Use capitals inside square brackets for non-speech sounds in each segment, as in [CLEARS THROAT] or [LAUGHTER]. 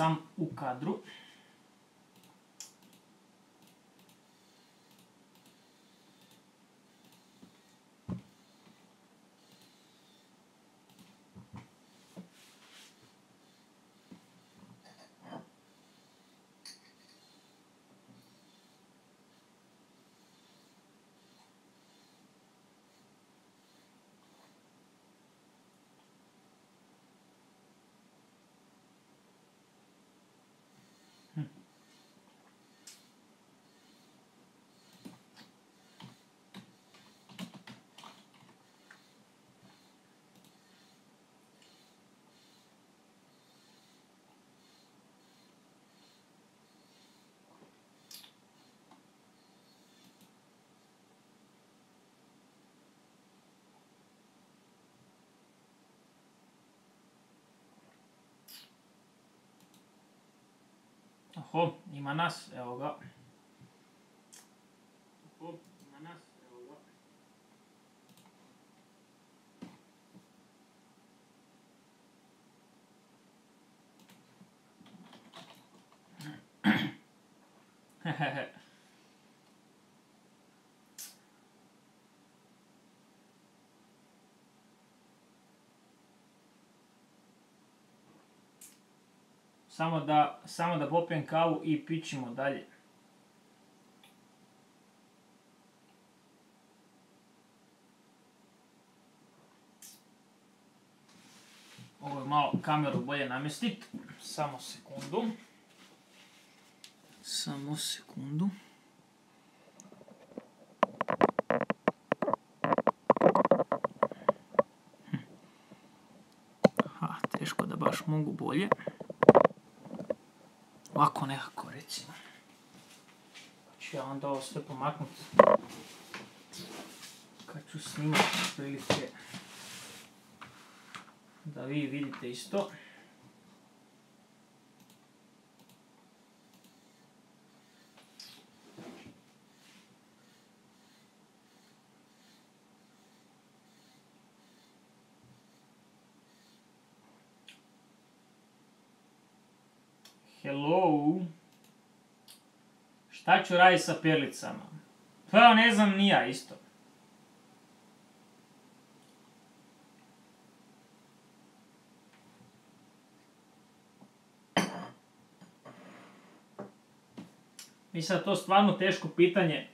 sam u kadru. Oho, ima nas, evo ga. Oho, ima nas, evo ga. Samo da, samo da popijem kavu i pićimo dalje. Ovo je malo kameru bolje namjestiti. Samo sekundu. Samo sekundu. Hm. Ha, teško da baš mogu bolje. Ovako nekako recimo. Pa ću ja onda ovo sve pomaknuti. Kad ću snimati prilike da vi vidite isto. Hello. Šta ću raditi sa perlicama? Pa ne znam ni ja isto. Mislim da to stvarno teško pitanje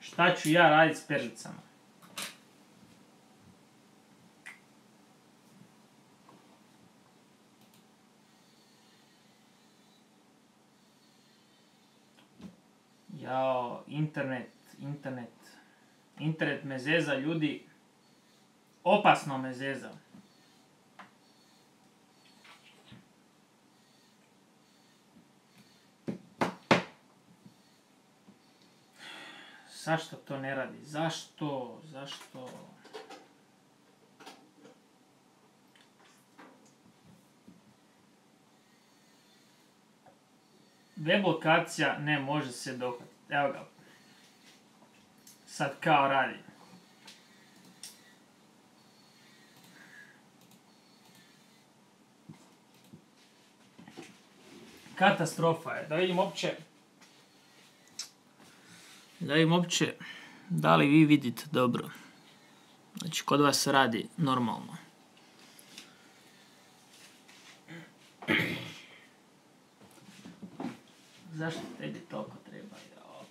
šta ću ja raditi s perlicama. Jao, internet, internet. Internet me zeza, ljudi. Opasno me zeza. Zašto to ne radi? Zašto? Zašto? Web lokacija ne može se dohvatiti. Evo ga. Sad kao radi. Katastrofa je. Da vidim uopće... Da vidim uopće da li vi vidite dobro. Znači, kod vas radi normalno. Zašto tebi toliko treba? Jo,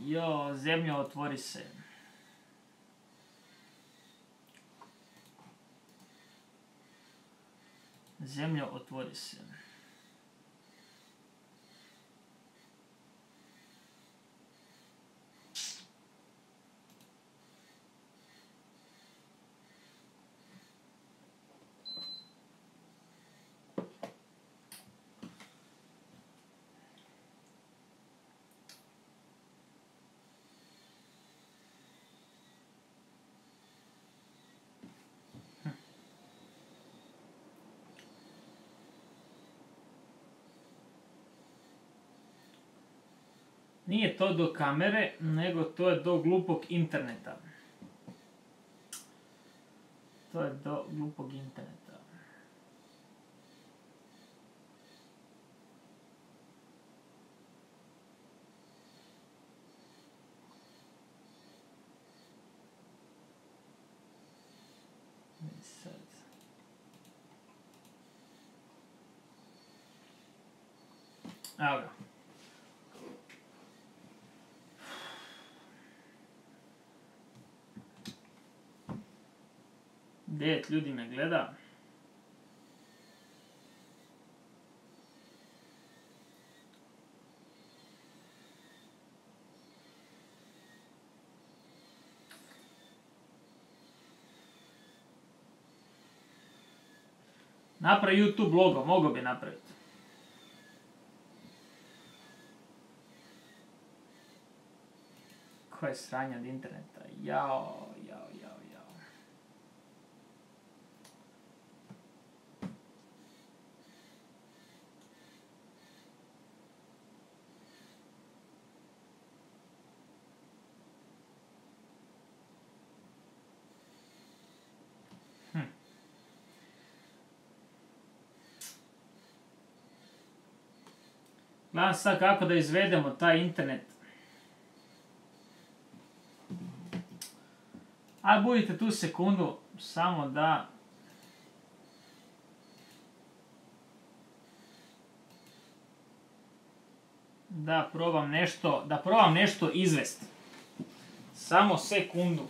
jo zemlja otvori se. Zemlja otvori se. Nije to do kamere, nego to je do glupog interneta. To je do glupog interneta. Evo ga. Devet ljudi me gleda. Napravi YouTube logo, mogo bi napraviti. Koje sranje od interneta. Jao, jao. Hm. Gledam sad kako da izvedemo taj internet. A budite tu sekundu, samo da... Da probam nešto, da probam nešto izvesti. Samo sekundu.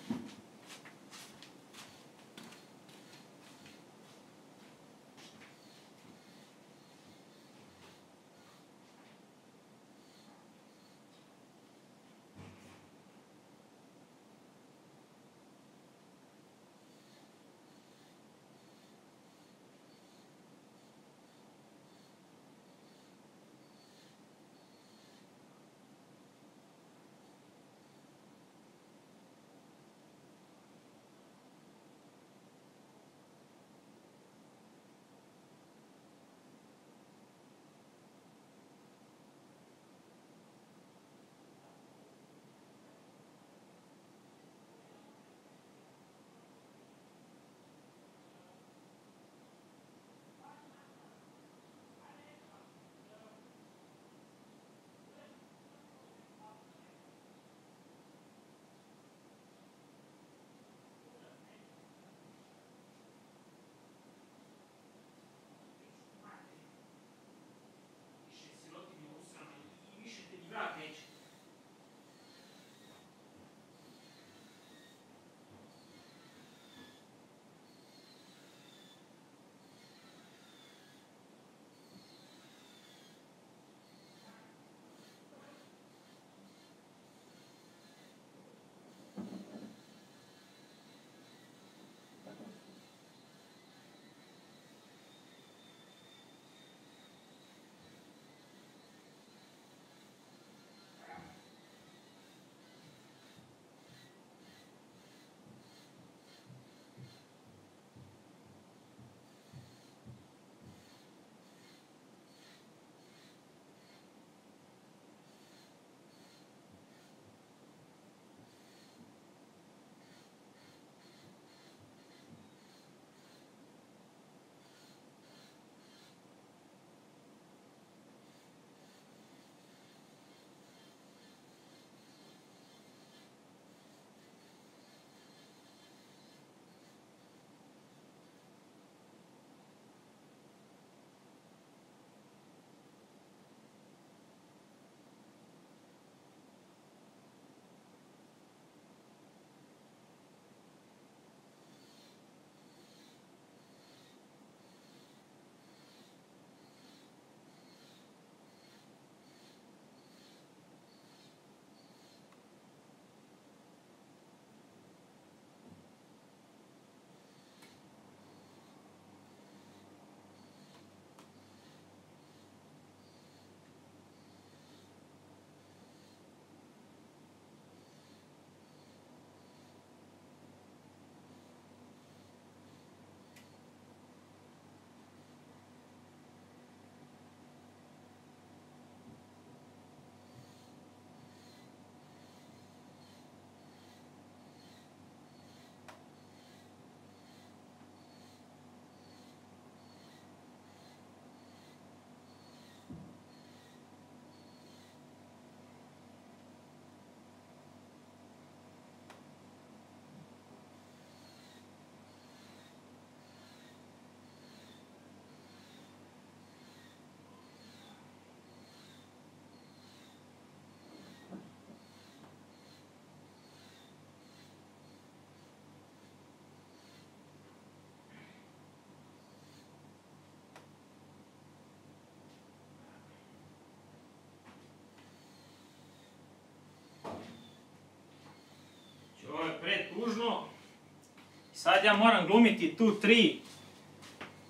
Sad ja moram glumiti tu tri,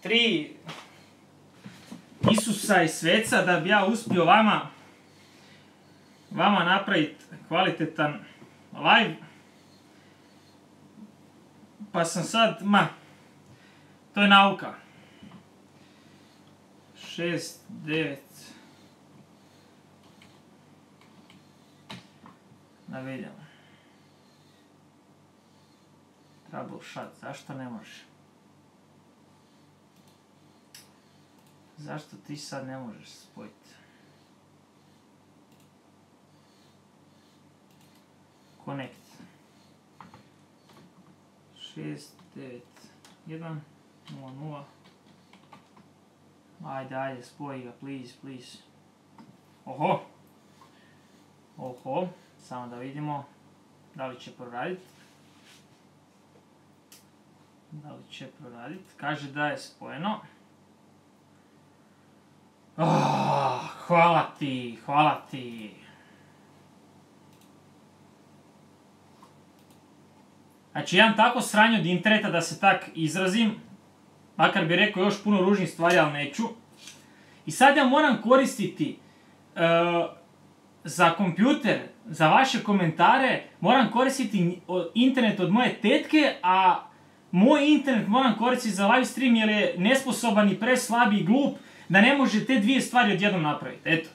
tri Isusa i sveca da bi ja uspio vama, vama napraviti kvalitetan live. Pa sam sad, ma, to je nauka. 6, 9, da vidimo. Troubleshot, zašto ne može? Zašto ti sad ne možeš spojiti? Connect. 6, 9, 1, 0, 0. Ajde, ajde, spoji ga, please, please. Oho! Oho, samo da vidimo da li će proraditi. Da li će proraditi? Kaže da je spojeno. Oh, hvala ti, hvala ti. Znači, jedan tako sranje od interneta da se tak izrazim, makar bi rekao još puno ružnih stvari, ali neću. I sad ja moram koristiti e, za kompjuter, za vaše komentare, moram koristiti internet od moje tetke, a moj internet moram koristiti za live stream jer je nesposoban i preslabi i glup da ne može te dvije stvari odjednom napraviti. Eto.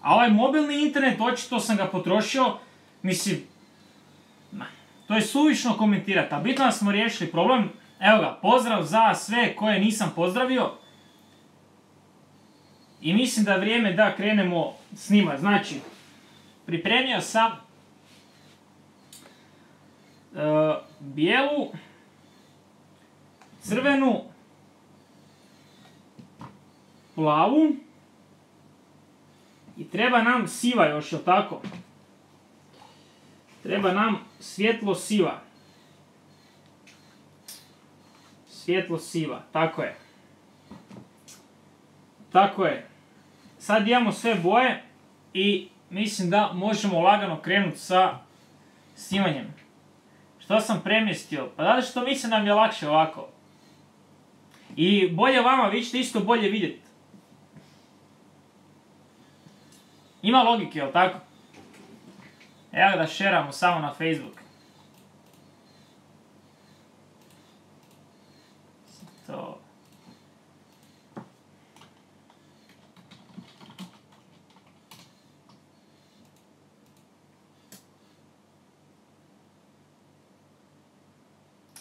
A ovaj mobilni internet, očito sam ga potrošio, mislim, to je suvišno komentirati, a bitno da smo riješili problem. Evo ga, pozdrav za sve koje nisam pozdravio. I mislim da je vrijeme da krenemo snimati. Znači, pripremio sam bijelu, crvenu, plavu i treba nam siva još, jel tako? Treba nam svjetlo siva. Svjetlo siva, tako je. Tako je. Sad imamo sve boje i mislim da možemo lagano krenuti sa snimanjem. Što sam premjestio? Pa zato što mislim da mi je lakše ovako. I bolje vama, vi ćete isto bolje vidjeti. Ima logike, jel tako? Evo da šeramo samo na Facebook. To...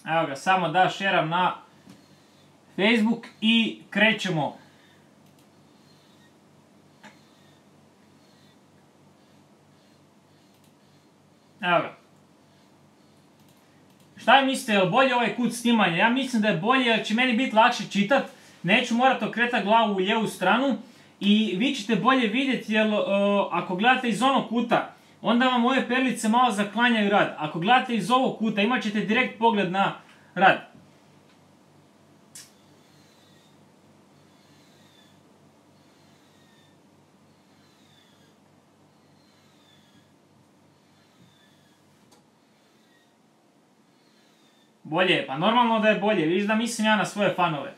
Evo ga, samo da šeram na Facebook i krećemo. Evo ga. Šta je mislite, je li bolje ovaj kut snimanja? Ja mislim da je bolje jer će meni biti lakše čitat. Neću morati okretati glavu u lijevu stranu. I vi ćete bolje vidjeti jer ako gledate iz onog kuta, onda vam ove perlice malo zaklanjaju rad. Ako gledate iz ovog kuta, imat ćete direkt pogled na rad. Bolje pa normalno da je bolje, vidiš da mislim ja na svoje fanove.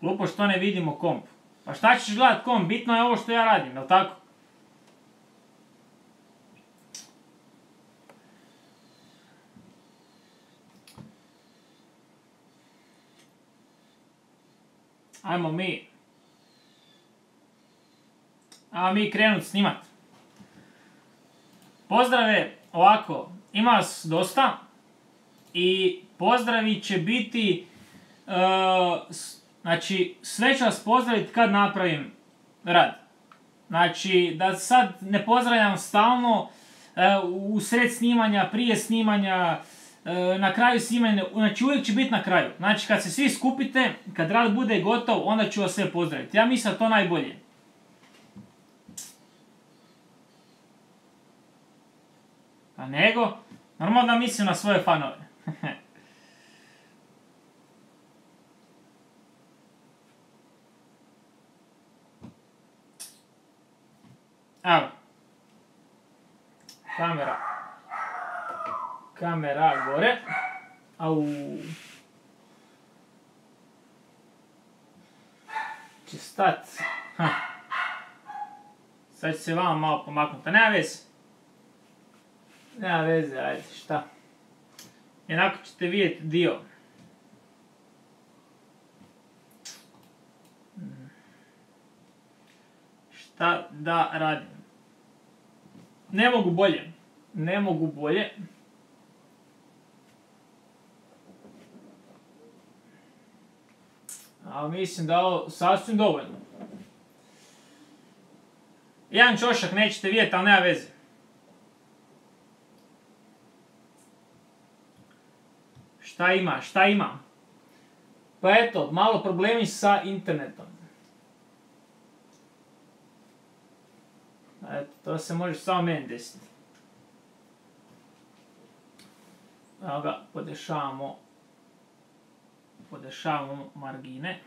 Glupo što ne vidimo komp. Pa šta ćeš gledat komp, bitno je ovo što ja radim, jel tako? Ajmo mi. Ajmo mi krenut snimat. Pozdrave, ovako, ima vas dosta i pozdravi će biti, e, znači sve ću vas pozdraviti kad napravim rad. Znači, da sad ne pozdravljam stalno e, u sred snimanja, prije snimanja, e, na kraju snimanja, znači uvijek će biti na kraju. Znači, kad se svi skupite, kad rad bude gotov, onda ću vas sve pozdraviti. Ja mislim to najbolje. A nego, normalno da mislim na svoje fanove. [LAUGHS] Evo, kamera. Kamera gore. Au. Će stat. Ha. Sad će se vama malo pomaknuti, a nema veze. Nema veze, ajde, šta. Jednako ćete vidjeti dio. Šta da radim? Ne mogu bolje. Ne mogu bolje. Ali mislim da ovo sasvim dovoljno. Jedan čošak nećete vidjeti, ali nema veze. Šta ima, šta ima? Pa eto, malo problemi sa internetom. Eto, to se može samo meni desiti. Evo ga, podešavamo, podešavamo margine.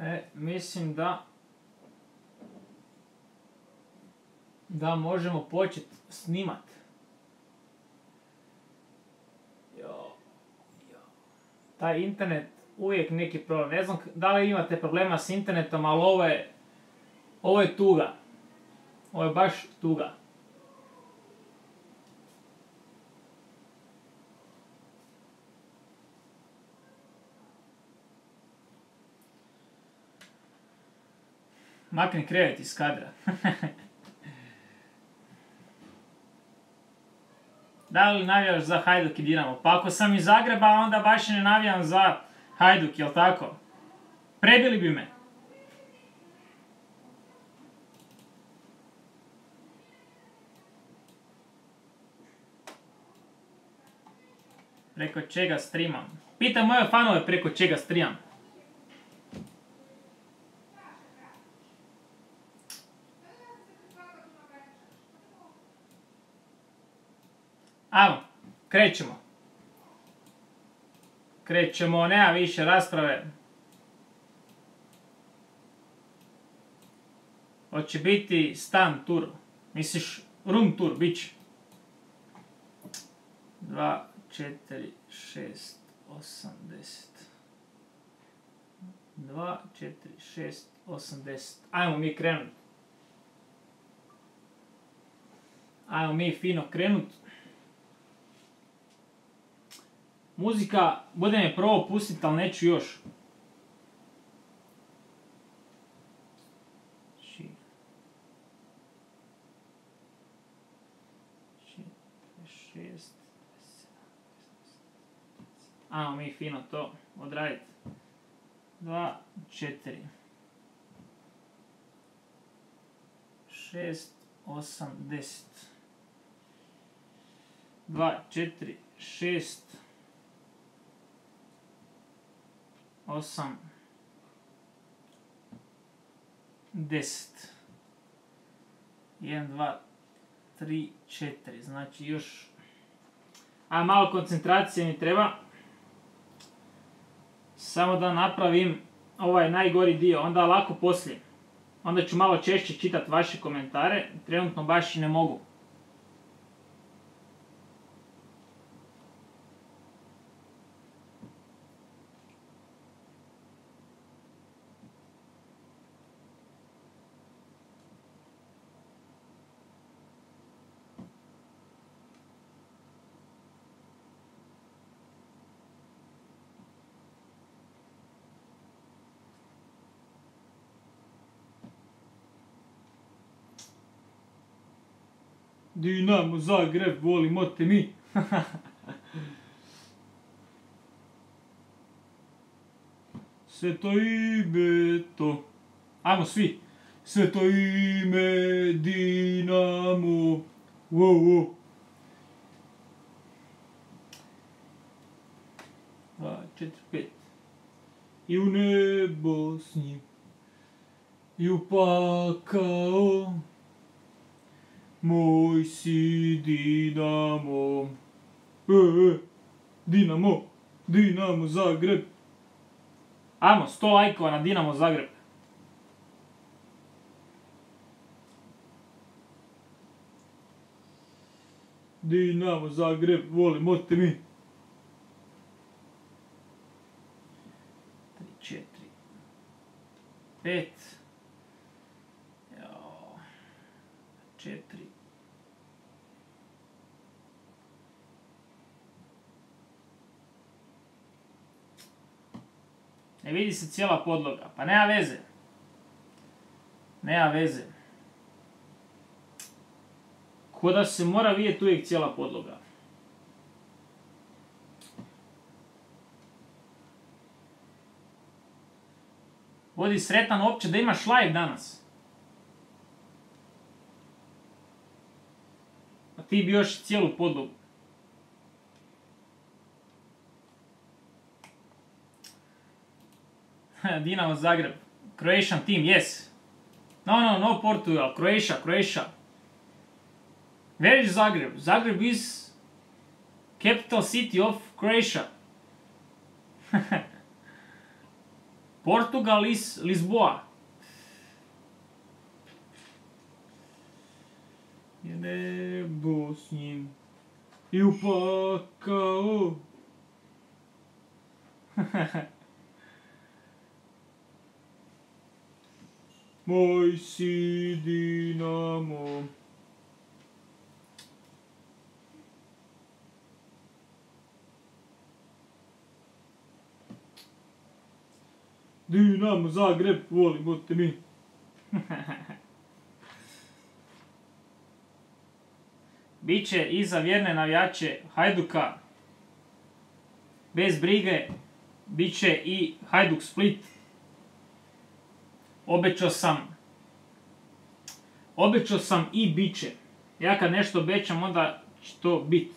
E, mislim da da možemo početi snimat. Jo, jo. Taj internet uvijek neki problem. Ne znam da li imate problema s internetom, ali ovo je, ovo je tuga. Ovo je baš tuga. Makni krevet iz kadra. [LAUGHS] da li navijaš za Hajduk i Dinamo? Pa ako sam iz Zagreba, onda baš ne navijam za Hajduk, jel tako? Prebili bi me. Preko čega streamam? Pitam moje fanove preko čega streamam. Ajmo, krećemo. Krećemo, nema više rasprave. Hoće biti stan tur. Misliš, room tur, bit će. 2, 4, 6, 8, 10. 2, 4, 6, 8, 10. Ajmo mi krenut. Ajmo mi fino krenut. Muzika, budem je probao pustit, ali neću još. Ajmo mi fino to odraditi. Dva, četiri. Šest, osam, deset. Dva, četiri, šest, osam, deset. Jedan, dva, tri, četiri. Znači još... A malo koncentracije mi treba. Samo da napravim ovaj najgori dio, onda lako poslije. Onda ću malo češće čitati vaše komentare, trenutno baš i ne mogu. Dinamo Zagreb, volimo te mi. [LAUGHS] Sveto ime to. Ajmo svi. Sveto ime Dinamo. Wow, wow. Četiri, pet. I u nebo s njim. I u pakao. Moj si Dinamo. E, e, Dinamo, Dinamo Zagreb. Ajmo, 100 lajkova na Dinamo Zagreb. Dinamo Zagreb, volimo te mi. 3, 4, 5. Jao. 4. Ne vidi se cijela podloga, pa nema veze. Nema veze. Ko da se mora vidjeti uvijek cijela podloga. Vodi sretan uopće da imaš live danas. A ti bi još cijelu podlogu. [LAUGHS] Dinamo Zagreb. Croatian team, yes. No, no, no Portugal. Croatia, Croatia. Where is Zagreb? Zagreb is capital city of Croatia. [LAUGHS] Portugal is Lisboa. Nebo s ním i upakao. [LAUGHS] Moj si Dinamo. Dinamo Zagreb, volimo te mi. [LAUGHS] Biće i za vjerne navijače Hajduka. Bez brige, bit će i Hajduk Split. Obećao sam. Obećao sam i bit će. Ja kad nešto obećam, onda će to bit.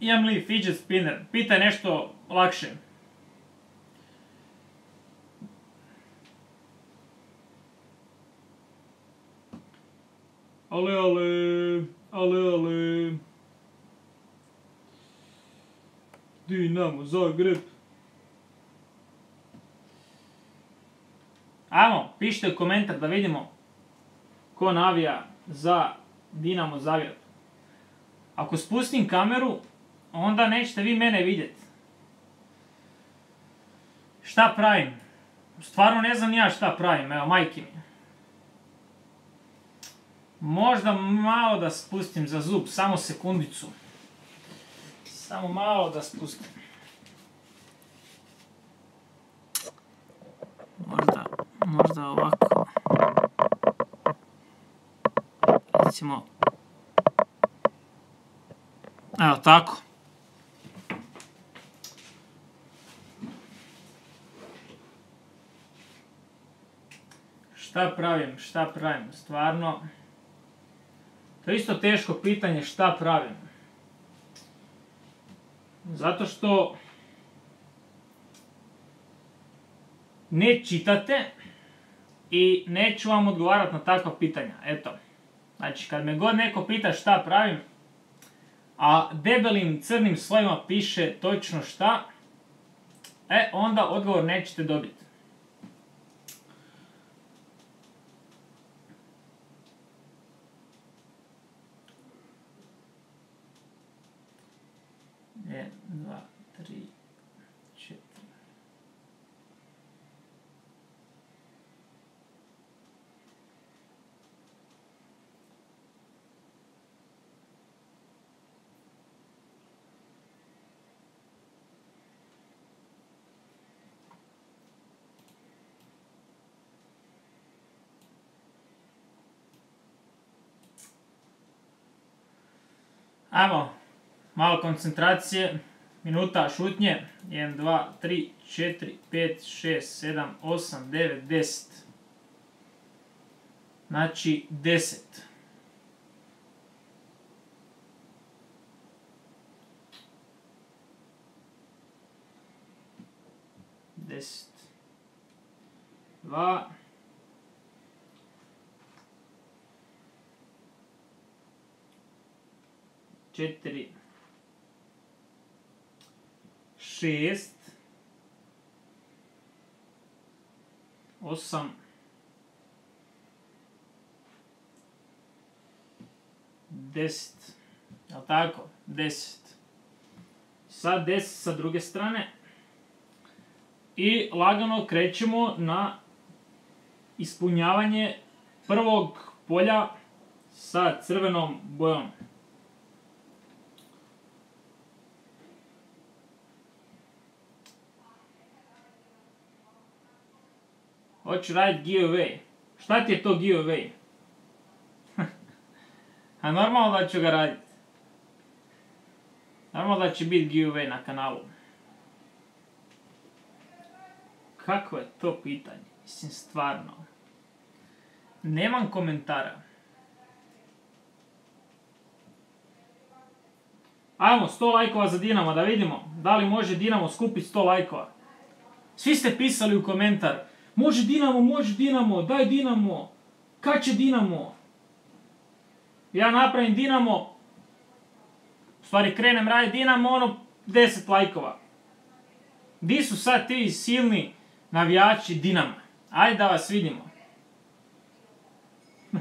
Imam li fidget spinner? Pitaj nešto lakše. Ale, ale, ale, ale. Dinamo Zagreb. Ajmo, pišite komentar da vidimo ko navija za Dinamo Zagreb. Ako spustim kameru, onda nećete vi mene vidjeti. Šta pravim? Stvarno ne znam ja šta pravim, evo majke mi. Možda malo da spustim za zub, samo sekundicu. Samo malo da spustim. Možda, možda ovako. Recimo, evo tako. Šta pravim, šta pravim, stvarno. To je isto teško pitanje šta pravim. Zato što ne čitate i neću vam odgovarati na takva pitanja. Eto. Znači, kad me god neko pita šta pravim, a debelim crnim slojima piše točno šta, e, onda odgovor nećete dobiti. Jedan, dva, tri, četiri. Ajmo, malo koncentracije, minuta šutnje, 1, 2, 3, 4, 5, 6, 7, 8, 9, 10. Znači 10. Deset. Dva. Četiri. šest, osam, deset, jel tako? Deset. Sad deset sa druge strane. I lagano krećemo na ispunjavanje prvog polja sa crvenom bojom. Hoću raditi giveaway. Šta ti je to giveaway? [LAUGHS] A normalno da ću ga raditi. Normalno da će biti giveaway na kanalu. Kako je to pitanje? Mislim, stvarno. Nemam komentara. Ajmo, 100 lajkova za Dinamo, da vidimo da li može Dinamo skupiti 100 lajkova. Svi ste pisali u komentar, može Dinamo, može Dinamo, daj Dinamo, kad će Dinamo? Ja napravim Dinamo, u stvari krenem raditi Dinamo, ono, 10 lajkova. Di su sad ti silni navijači Dinama? Ajde da vas vidimo. [LAUGHS]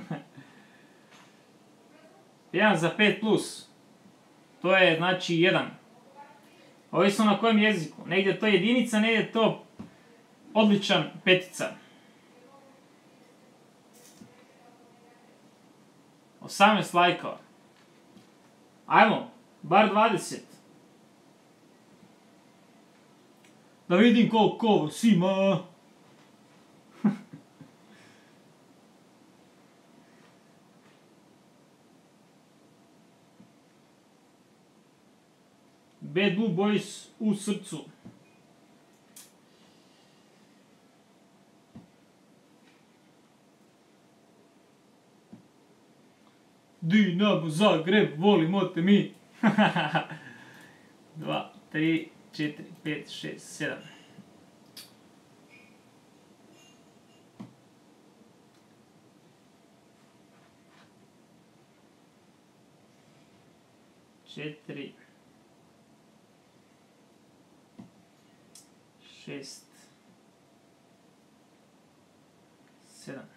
1 za 5 plus. To je znači 1. Ovisno na kojem jeziku. Negdje to jedinica, negdje to odličan petica. 18 lajkova. Ajmo, bar 20. Da vidim koliko vas ima. [LAUGHS] Bad Blue Boys u srcu. Dinamo Zagreb, volimo te mi. 2, 3, 4, 5, 6, 7. Četiri. Šest. Sedam.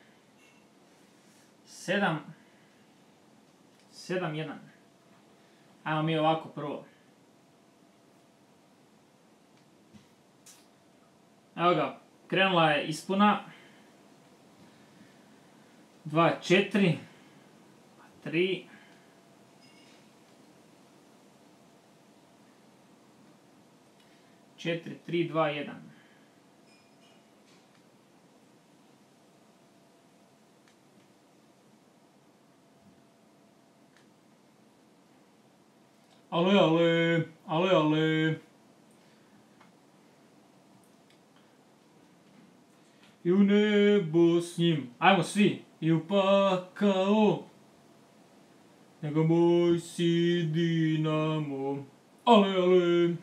Sedam. Sedam, jedan. Ajmo mi ovako prvo. Evo ga, krenula je ispuna. Dva, četiri. Tri. Četiri, tri, dva, jedan. Ale, ale, ale, ale. I u nebo s njim. Ajmo svi. I u pakao. Nego moj si Dinamo. Ale, ale.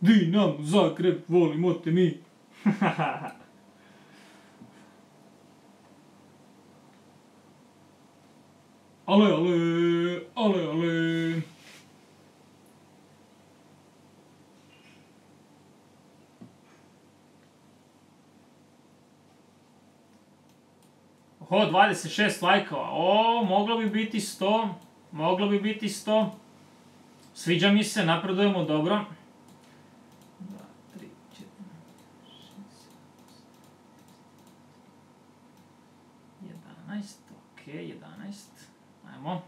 Dinamo, Zagreb, volimo te mi. [LAUGHS] Ale, ale, ale, ale. Oho, 26 lajkova. O, moglo bi biti 100. Moglo bi biti 100. Sviđa mi se, napredujemo dobro. 2, 3, 4, 6, 11, ok, 11. Ajmo.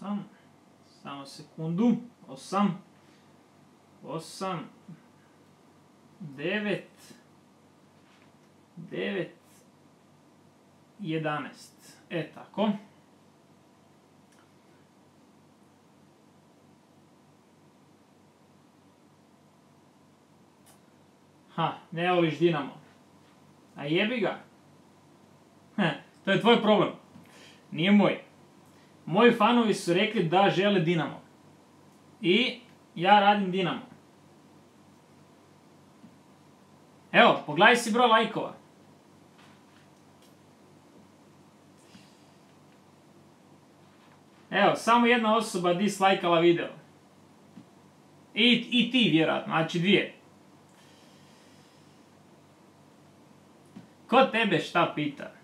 Osam. Samo sekundu. Osam. Osam. Devet. Devet. 11. E tako. Ha, ne voliš Dinamo. A jebi ga. Heh, to je tvoj problem. Nije moj. Moji fanovi su rekli da žele Dinamo. I ja radim Dinamo. Evo, pogledaj si broj lajkova. Evo, samo jedna osoba dislajkala video. I, I ti vjerojatno, znači dvije. Ko tebe šta pita?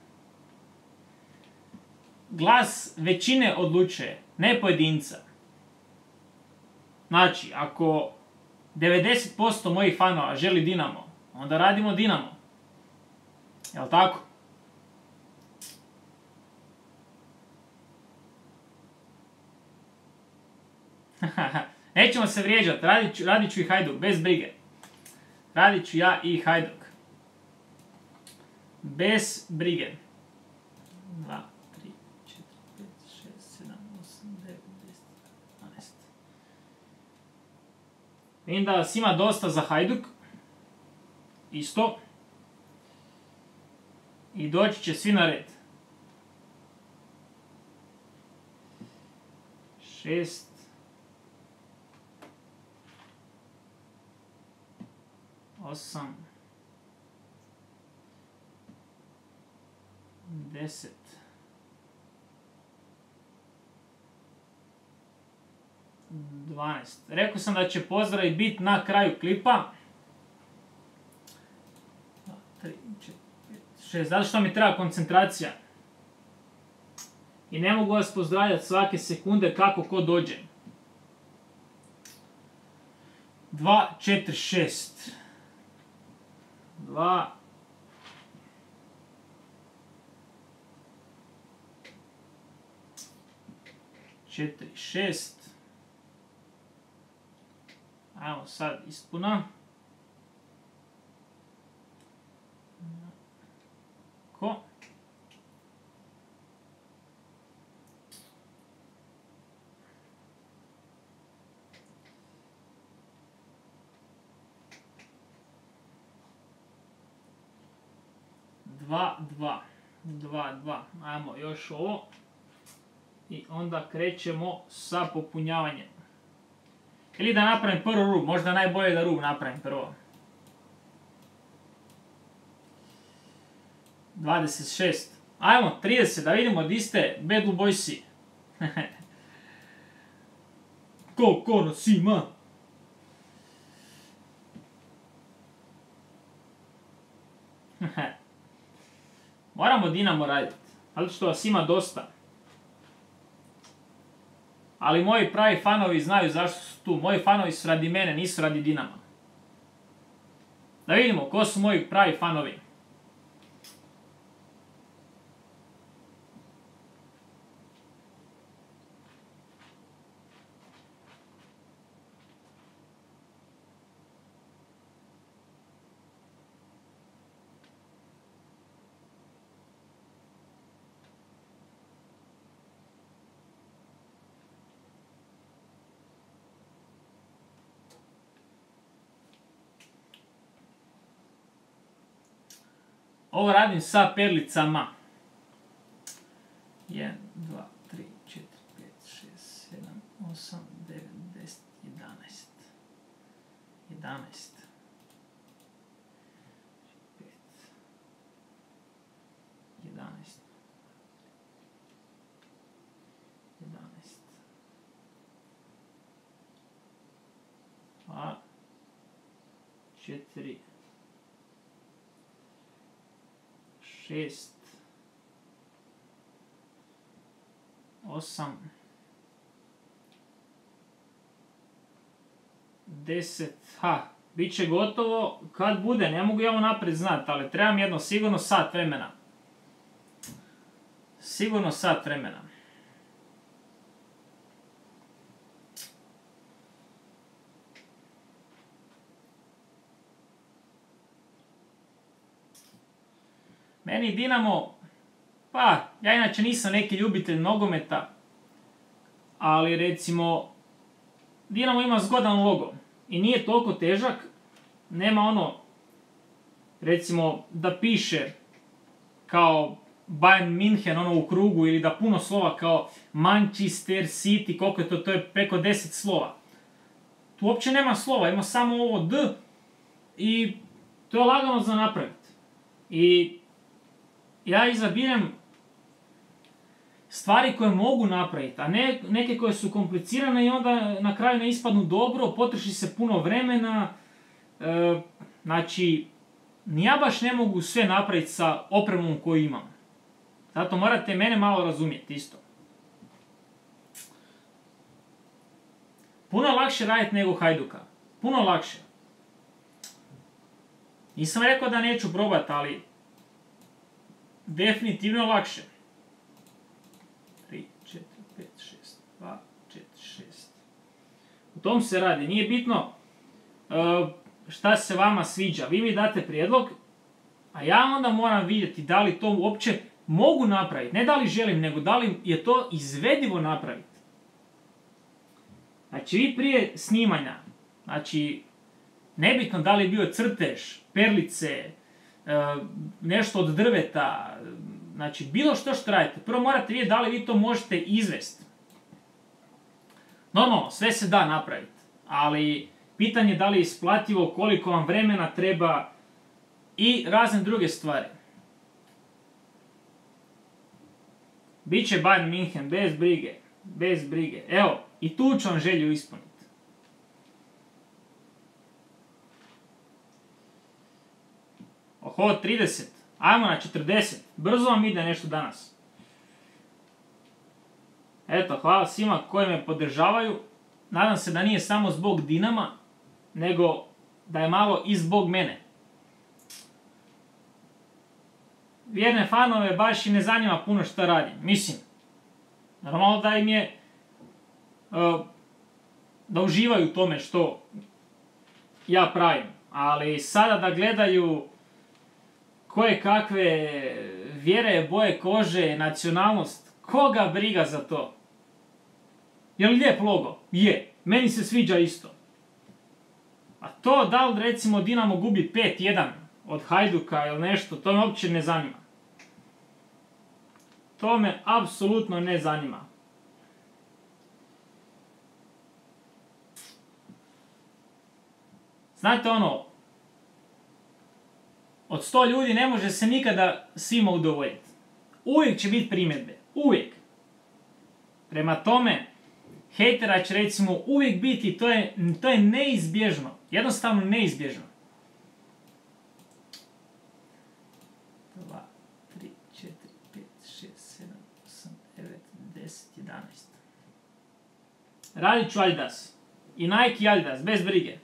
Glas većine odlučuje, ne pojedinca. Znači, ako 90% mojih fanova želi Dinamo, onda radimo Dinamo. Jel' tako? [LAUGHS] Nećemo se vrijeđati, radit ću, i Hajduk, bez brige. Radit ću ja i Hajduk. Bez brige. 2, 3, 4, 5, 6, 7, 8, 9, 10, 12. Vidim da vas ima dosta za Hajduk. Isto. I doći će svi na red. Šest. Osam. Deset. Dvanaest. Rekao sam da će pozdrav biti na kraju klipa. 3, 4, 5, 6. Zato što mi treba koncentracija. I ne mogu vas pozdravljati svake sekunde kako ko dođe. 2, 4, 6. 2, četiri, šest. Ajmo sad ispuna. Ko? Dva, dva. Dva, dva. Ajmo još ovo. I onda krećemo sa popunjavanjem. Ili da napravim prvo rub, možda najbolje da rub napravim prvo. 26. Ajmo, 30, da vidimo di ste, Bad Boysi. Koliko nas ima? Moramo Dinamo raditi, zato što vas ima dosta. Ali moji pravi fanovi znaju zašto su tu. Moji fanovi su radi mene, nisu radi Dinama. Da vidimo ko su moji pravi fanovi. Ovo radim sa perlicama. 1, 2, 3, 4, 5, 6, 7, 8, 9, 10, 11. 11. 5. 11. 11. 2. 4. šest, osam, deset, ha, bit će gotovo kad bude, ne mogu ja ovo naprijed znat, ali trebam jedno sigurno sat vremena. Sigurno sat vremena. Meni Dinamo, pa, ja inače nisam neki ljubitelj nogometa, ali recimo, Dinamo ima zgodan logo i nije toliko težak, nema ono, recimo, da piše kao Bayern München ono u krugu ili da puno slova kao Manchester City, koliko je to, to je preko 10 slova. Tu uopće nema slova, ima samo ovo D i to je lagano za napraviti. I ja izabirem stvari koje mogu napraviti, a ne neke koje su komplicirane i onda na kraju ne ispadnu dobro, potroši se puno vremena, e, znači, ja baš ne mogu sve napraviti sa opremom koju imam. Zato morate mene malo razumjeti isto. Puno lakše raditi nego Hajduka. Puno lakše. Nisam rekao da neću probati, ali definitivno lakše. 3, 4, 5, 6, 2, 4, 6. U tom se radi. Nije bitno uh, šta se vama sviđa. Vi mi date prijedlog, a ja onda moram vidjeti da li to uopće mogu napraviti. Ne da li želim, nego da li je to izvedivo napraviti. Znači, vi prije snimanja, znači, nebitno da li je bio crtež, perlice, e, nešto od drveta, znači, bilo što što radite, prvo morate vidjeti da li vi to možete izvesti. Normalno, sve se da napraviti, ali pitanje je da li je isplativo, koliko vam vremena treba i razne druge stvari. Biće Bayern München, bez brige, bez brige. Evo, i tu ću vam želju ispuniti. Oho, 30. Ajmo na 40. Brzo vam ide nešto danas. Eto, hvala svima koji me podržavaju. Nadam se da nije samo zbog Dinama, nego da je malo i zbog mene. Vjerne fanove baš i ne zanima puno što radim. Mislim, normalno da im je da uživaju u tome što ja pravim. Ali sada da gledaju koje kakve vjere, boje kože, nacionalnost, koga briga za to? Je li lijep logo? Je. Meni se sviđa isto. A to da li recimo Dinamo gubi 5-1 od Hajduka ili nešto, to me uopće ne zanima. To me apsolutno ne zanima. Znate ono, od sto ljudi ne može se nikada svima udovoljiti. Uvijek će biti primjedbe. Uvijek. Prema tome, hejtera će recimo uvijek biti, to je, to je neizbježno. Jednostavno neizbježno. 2, 3, 4, 5, 6, 7, 8, 9, 10, 11. Radit ću Adidas. I Nike i bez brige.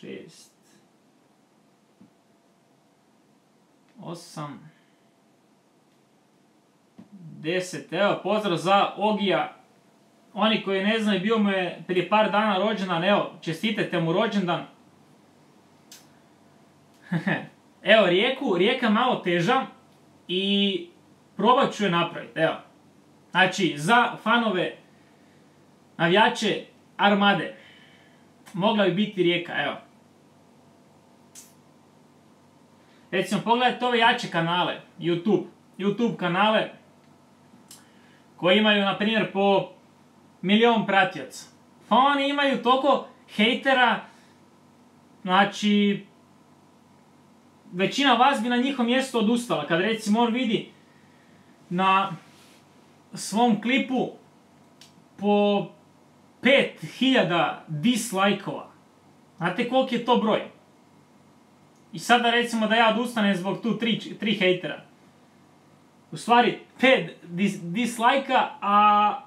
Šest, osam, deset. Evo, pozdrav za Ogija. Oni koji ne znaju, bio mu je prije par dana rođendan. Evo, čestitajte mu rođendan. [LAUGHS] Evo, rijeku, rijeka malo teža i probat ću je napraviti. Evo. Znači, za fanove navijače Armade. Mogla bi biti rijeka, evo. Recimo, pogledajte ove jače kanale, YouTube, YouTube kanale, koji imaju, na primjer, po milion pratioca. Pa oni imaju toliko hejtera, znači, većina vas bi na njihovom mjestu odustala. Kad recimo on vidi na svom klipu po 5000 dislajkova. Znate koliki je to broj? I sada recimo da ja odustanem zbog tu tri, tri hejtera. U stvari, pet dis, dislajka, a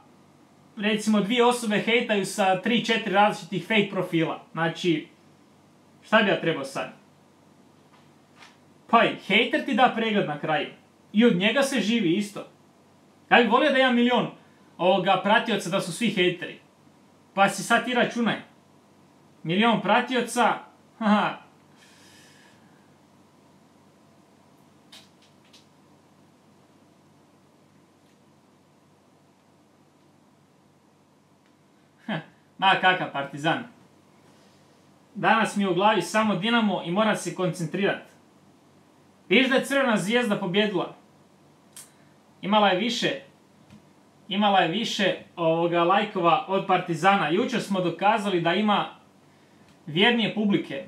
recimo dvije osobe hejtaju sa tri, četiri različitih fake profila. Znači, šta bi ja trebao sad? Pa i hejter ti da pregled na kraju. I od njega se živi isto. Ja bih volio da imam milion ovoga pratioca da su svi hejteri. Pa si sad ti računaj. Milion pratioca, haha, Ma kakav partizan. Danas mi je u glavi samo Dinamo i moram se koncentrirati. Viš da je crvena zvijezda pobjedila. Imala je više imala je više ovoga lajkova od Partizana. Jučer smo dokazali da ima vjernije publike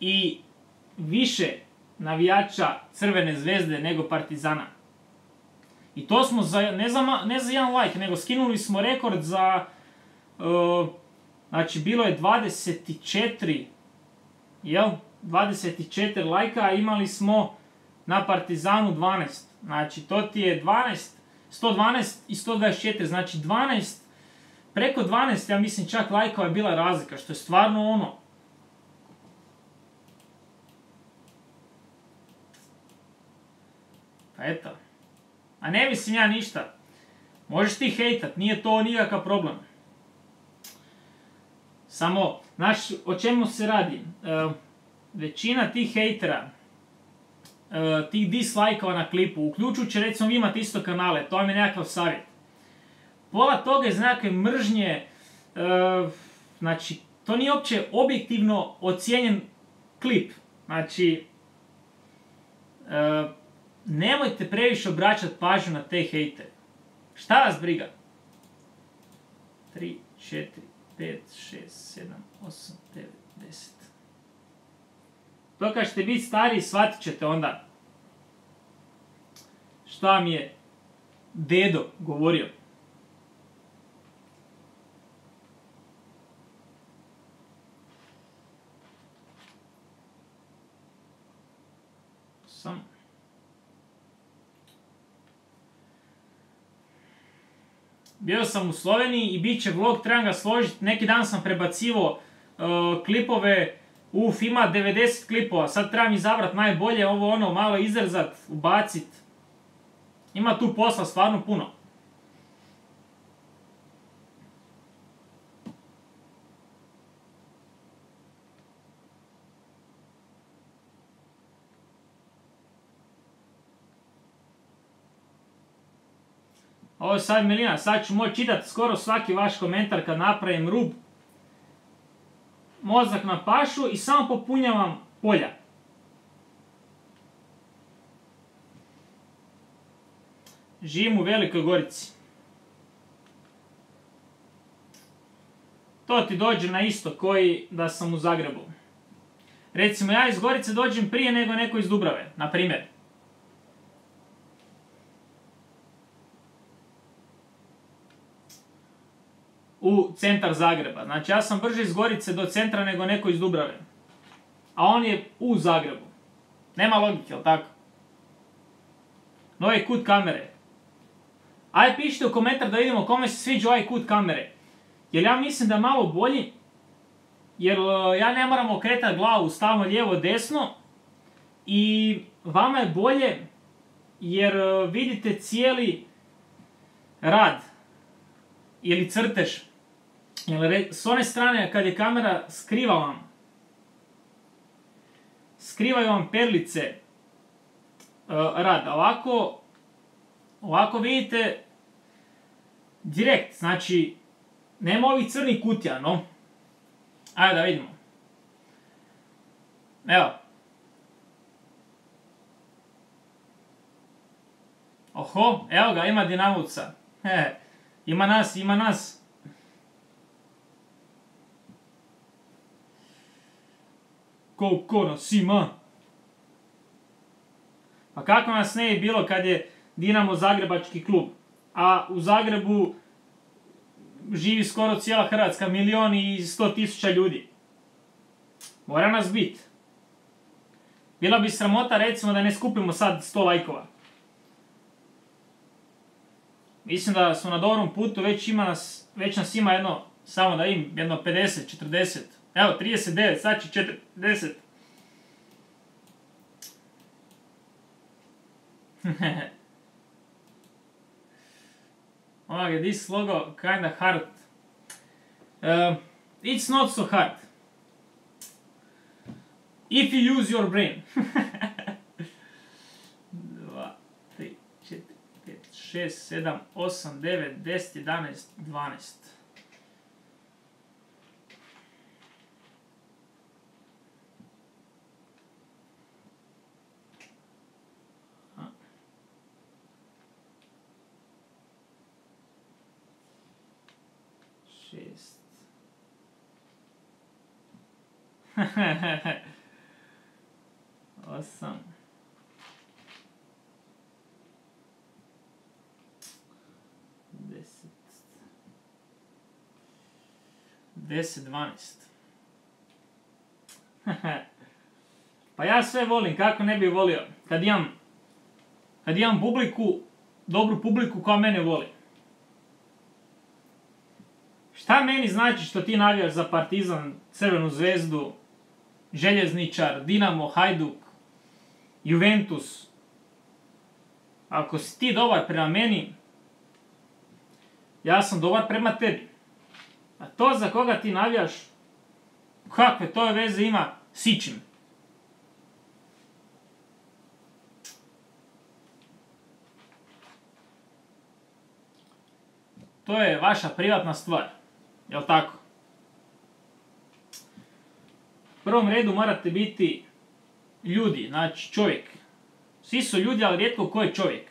i više navijača Crvene zvezde nego Partizana. I to smo za, ne za, ne za jedan like, nego skinuli smo rekord za, znači bilo je 24, jel? 24 lajka, a imali smo na Partizanu 12. Znači to ti je 12, 112 i 124, znači 12, preko 12, ja mislim čak lajkova je bila razlika, što je stvarno ono, Pa eto. A ne mislim ja ništa. Možeš ti hejtat, nije to nikakav problem. Samo, znaš, o čemu se radi? E, većina tih hejtera, e, tih dislajkova na klipu, uključujući recimo vi imate isto kanale, to vam je nekakav savjet. Pola toga je nekakve mržnje, e, znači, to nije uopće objektivno ocijenjen klip. Znači, nemojte previše obraćati pažnju na te hejte. Šta vas briga? 3, 4, 5, 6, 7, 8, 9, 10. To kad ćete biti stariji, shvatit ćete onda šta mi je dedo govorio. Sam. Bio sam u Sloveniji i bit će vlog, trebam ga složiti. Neki dan sam prebacivo uh, klipove, uf ima 90 klipova, sad trebam izabrat najbolje, ovo ono malo izrezat, ubacit. Ima tu posla stvarno puno. Ovo sad Milina, sad ću moći čitati skoro svaki vaš komentar kad napravim rub. Mozak na pašu i samo popunjavam polja. Živim u Velikoj Gorici. To ti dođe na isto koji da sam u Zagrebu. Recimo ja iz Gorice dođem prije nego neko iz Dubrave, na primjer. U centar Zagreba. Znači ja sam brže iz Gorice do centra nego neko iz Dubrave. A on je u Zagrebu. Nema logike, jel tako? Novi kut kamere. Aj pišite u komentar da vidimo kome se sviđa ovaj kut kamere. Jer ja mislim da je malo bolji. Jer e, ja ne moram okretati glavu stalno lijevo desno. I vama je bolje jer e, vidite cijeli rad ili crtež s one strane kad je kamera skriva vam, skrivaju vam perlice uh, rad. Ovako, ovako vidite direkt, znači nema ovih crnih kutija, no. Ajde da vidimo. Evo. Oho, evo ga, ima dinamovca. ima nas, ima nas. Koliko nas ima. Pa kako nas ne je bilo kad je Dinamo Zagrebački klub, a u Zagrebu živi skoro cijela Hrvatska, milion i sto tisuća ljudi. Mora nas biti. Bila bi sramota recimo da ne skupimo sad 100 lajkova. Mislim da smo na dobrom putu, već, ima nas, već nas ima jedno, samo da im, jedno 50, 40. Evo, 39, sad će 40. okay, this logo kinda hard. It's not so hard. If you use your brain. 2, 3, 4, 5, 6, 7, 8, 9, 10, 11, 12. [LAUGHS] Osam. Deset. Deset, dvanest. [LAUGHS] pa ja sve volim, kako ne bi volio. Kad imam, kad imam publiku, dobru publiku koja mene voli. Šta meni znači što ti navijaš za Partizan, Crvenu zvezdu, Željezničar, Dinamo, Hajduk, Juventus? Ako si ti dobar prema meni, ja sam dobar prema tebi. A to za koga ti navijaš, kakve to veze ima s ičim? To je vaša privatna stvar. Jel tako? U prvom redu morate biti ljudi, znači čovjek. Svi su ljudi, ali rijetko ko je čovjek.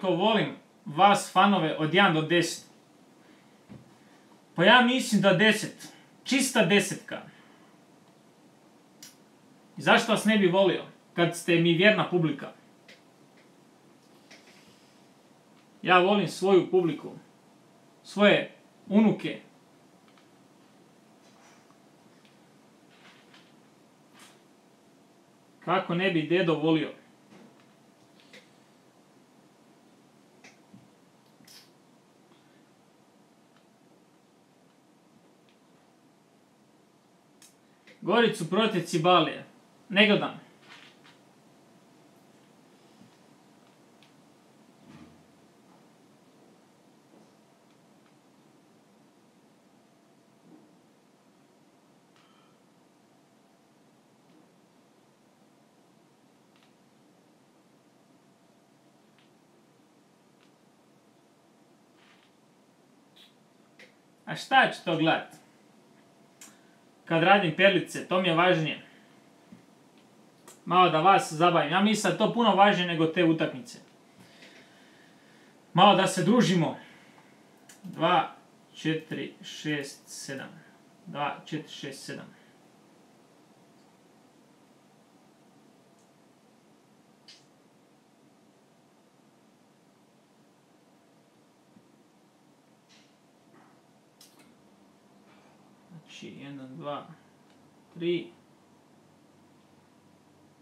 Koliko volim vas fanove od 1 do 10? Pa ja mislim da 10. Čista desetka. I zašto vas ne bi volio? Kad ste mi vjerna publika. Ja volim svoju publiku. Svoje unuke. Kako ne bi dedo volio? Goricu protiv Cibalije. Ne gledam. A šta ću to gledat? Kad radim perlice, to mi je važnije. Malo da vas zabavim. Ja mislim da to puno važnije nego te utakmice. Malo da se družimo. 2, 4, 6, 7. 2, 4, 6, 7. Znači, 1, 2, 3,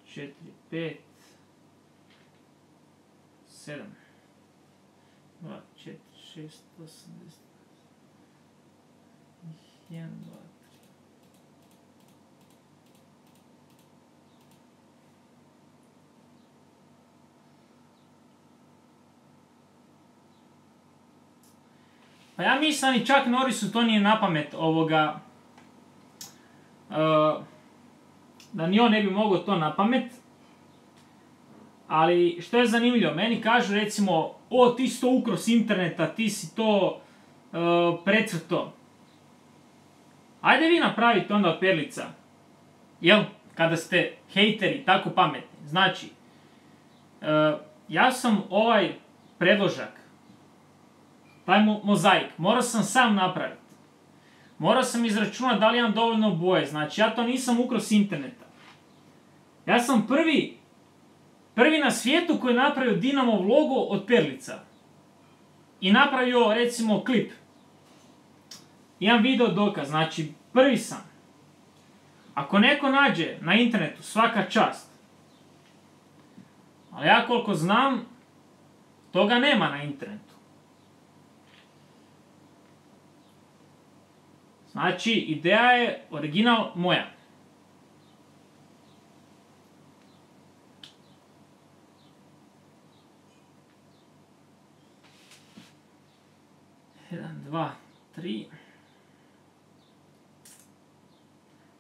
4, 5, 7, 2, 4, 6, 8, 10, 1, 2, 3. Pa ja mislim i čak Norisu to nije na pamet ovoga da ni on ne bi mogao to na pamet. Ali što je zanimljivo, meni kažu recimo, o ti si to ukro interneta, ti si to uh, precrto. Ajde vi napravite onda perlica. Jel? Kada ste hejteri, tako pametni. Znači, ja sam ovaj predložak, taj mozaik, morao sam sam napraviti. Morao sam izračunati da li imam dovoljno boje. Znači, ja to nisam ukro s interneta. Ja sam prvi, prvi na svijetu koji je napravio Dinamo logo od perlica. I napravio, recimo, klip. Imam video dokaz, znači, prvi sam. Ako neko nađe na internetu, svaka čast. Ali ja koliko znam, toga nema na internetu. Znači, ideja je original moja. Jedan, dva, tri.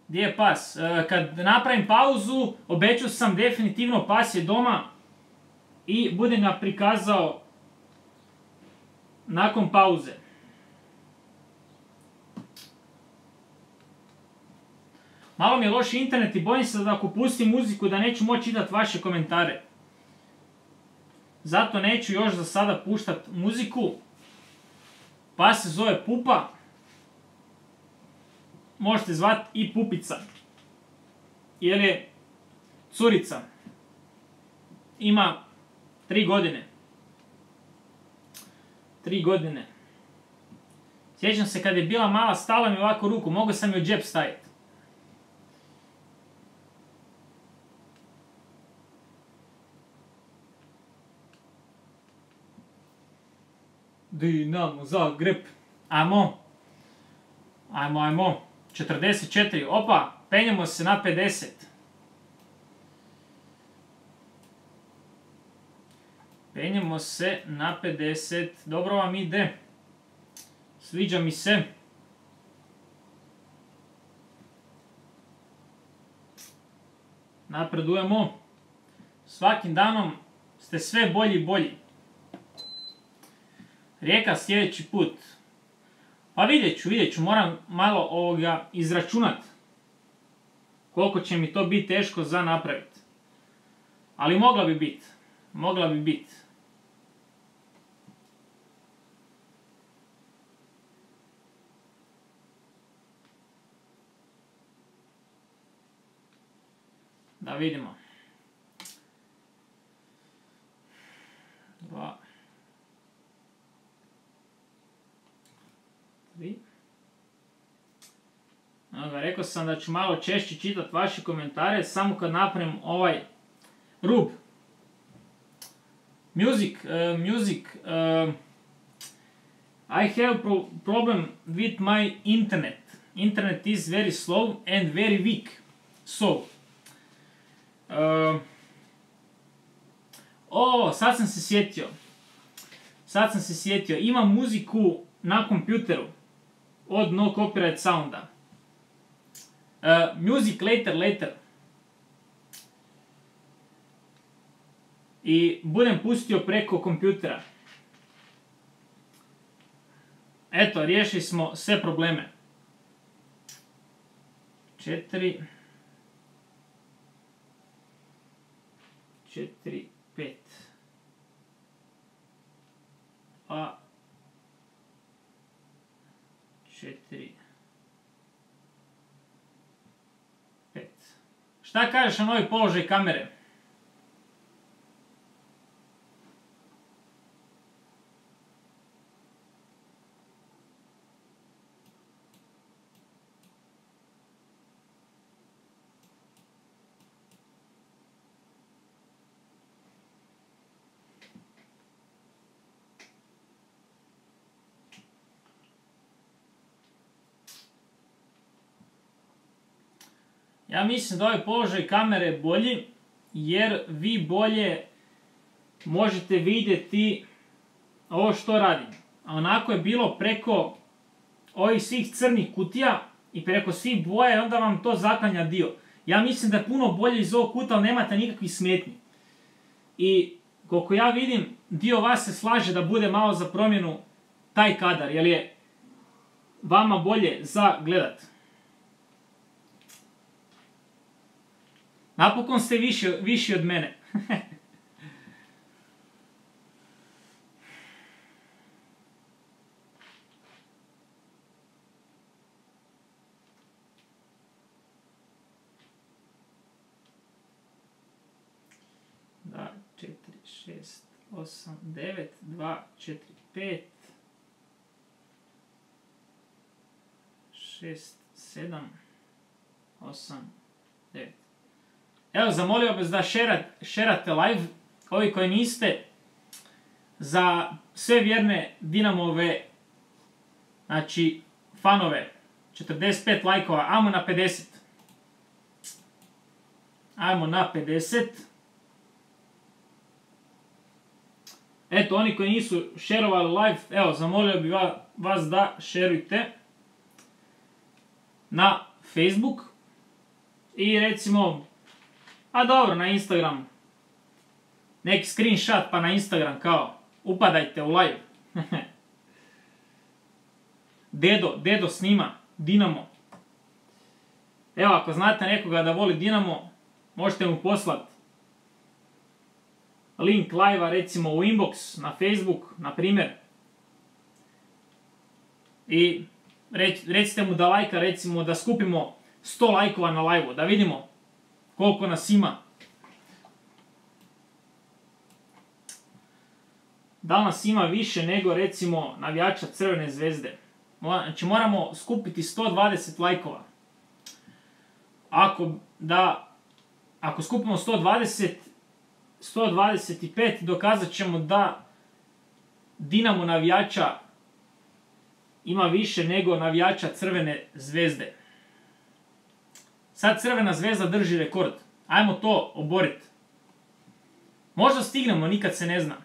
Gdje je pas? E, kad napravim pauzu, obećao sam definitivno pas je doma i budem ga prikazao nakon pauze. Malo mi je loš internet i bojim se da ako pustim muziku da neću moći čitati vaše komentare. Zato neću još za sada puštat muziku. Pa se zove Pupa. Možete zvati i Pupica. Jer je curica. Ima tri godine. Tri godine. Sjećam se kad je bila mala, stala mi ovako ruku, mogao sam u džep staviti. Dinamo Zagreb. Ajmo. Ajmo, ajmo. 44. Opa, penjemo se na 50. Penjemo se na 50. Dobro vam ide. Sviđa mi se. Napredujemo. Svakim danom ste sve bolji i bolji. Rijeka sljedeći put. Pa vidjet ću, vidjet ću, moram malo ovoga izračunat. Koliko će mi to biti teško za napraviti. Ali mogla bi biti. Mogla bi biti. Da vidimo. Dva. Rekao sam da ću malo češće čitati vaše komentare, samo kad napravim ovaj rub. Music, uh, music, uh, I have pro problem with my internet. Internet is very slow and very weak. So, uh, o, sad sam se sjetio. Sad sam se sjetio. Imam muziku na kompjuteru od No Copyright Sounda. Uh, music later, later. I budem pustio preko kompjutera. Eto, riješili smo sve probleme. Četiri. Četiri, pet. A. Četiri. Šta kažeš na novi položaj kamere? Ja mislim da ovaj položaj kamere bolji, jer vi bolje možete vidjeti ovo što radim. A onako je bilo preko ovih svih crnih kutija i preko svih boja onda vam to zaklanja dio. Ja mislim da je puno bolje iz ovog kuta, ali nemate nikakvih smetnji. I koliko ja vidim, dio vas se slaže da bude malo za promjenu taj kadar, jer je vama bolje za gledat. Napokon ste viši, viši od mene. [LAUGHS] da, četiri, šest, osam, devet, dva, četiri, pet, šest, sedam, osam, devet. Evo, zamolio bih da šerate live, ovi koji niste, za sve vjerne Dinamove, znači, fanove. 45 lajkova, ajmo na 50. Ajmo na 50. Eto, oni koji nisu šerovali live, evo, zamolio bih vas da šerujte na Facebook i recimo, a dobro, na Instagram, neki screenshot pa na Instagram kao, upadajte u live. [LAUGHS] dedo, dedo snima, Dinamo. Evo, ako znate nekoga da voli Dinamo, možete mu poslati link live recimo u inbox na Facebook, na primjer. I recite mu da lajka, recimo da skupimo 100 lajkova na live da vidimo koliko nas ima. Da nas ima više nego recimo navijača Crvene zvezde. Znači moramo skupiti 120 lajkova. Ako, da, ako skupimo 120, 125 dokazat ćemo da Dinamo navijača ima više nego navijača Crvene zvezde. Sad Crvena zvezda drži rekord. Ajmo to oboriti. Možda stignemo, nikad se ne zna.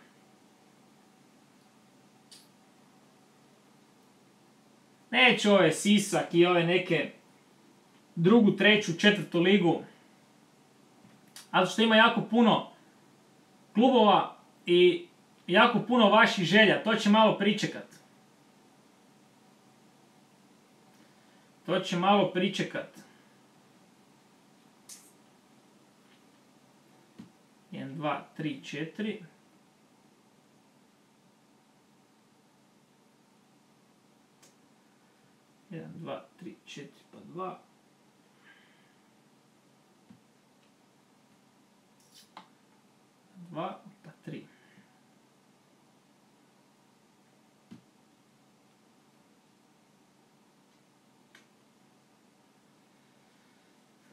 Neće ove Sisak i ove neke drugu, treću, četvrtu ligu. Ali što ima jako puno klubova i jako puno vaših želja. To će malo pričekat. To će malo pričekat. 1, 2, 3, 4. Jedan, dva, tri, četiri, pa dva. Dva, pa tri.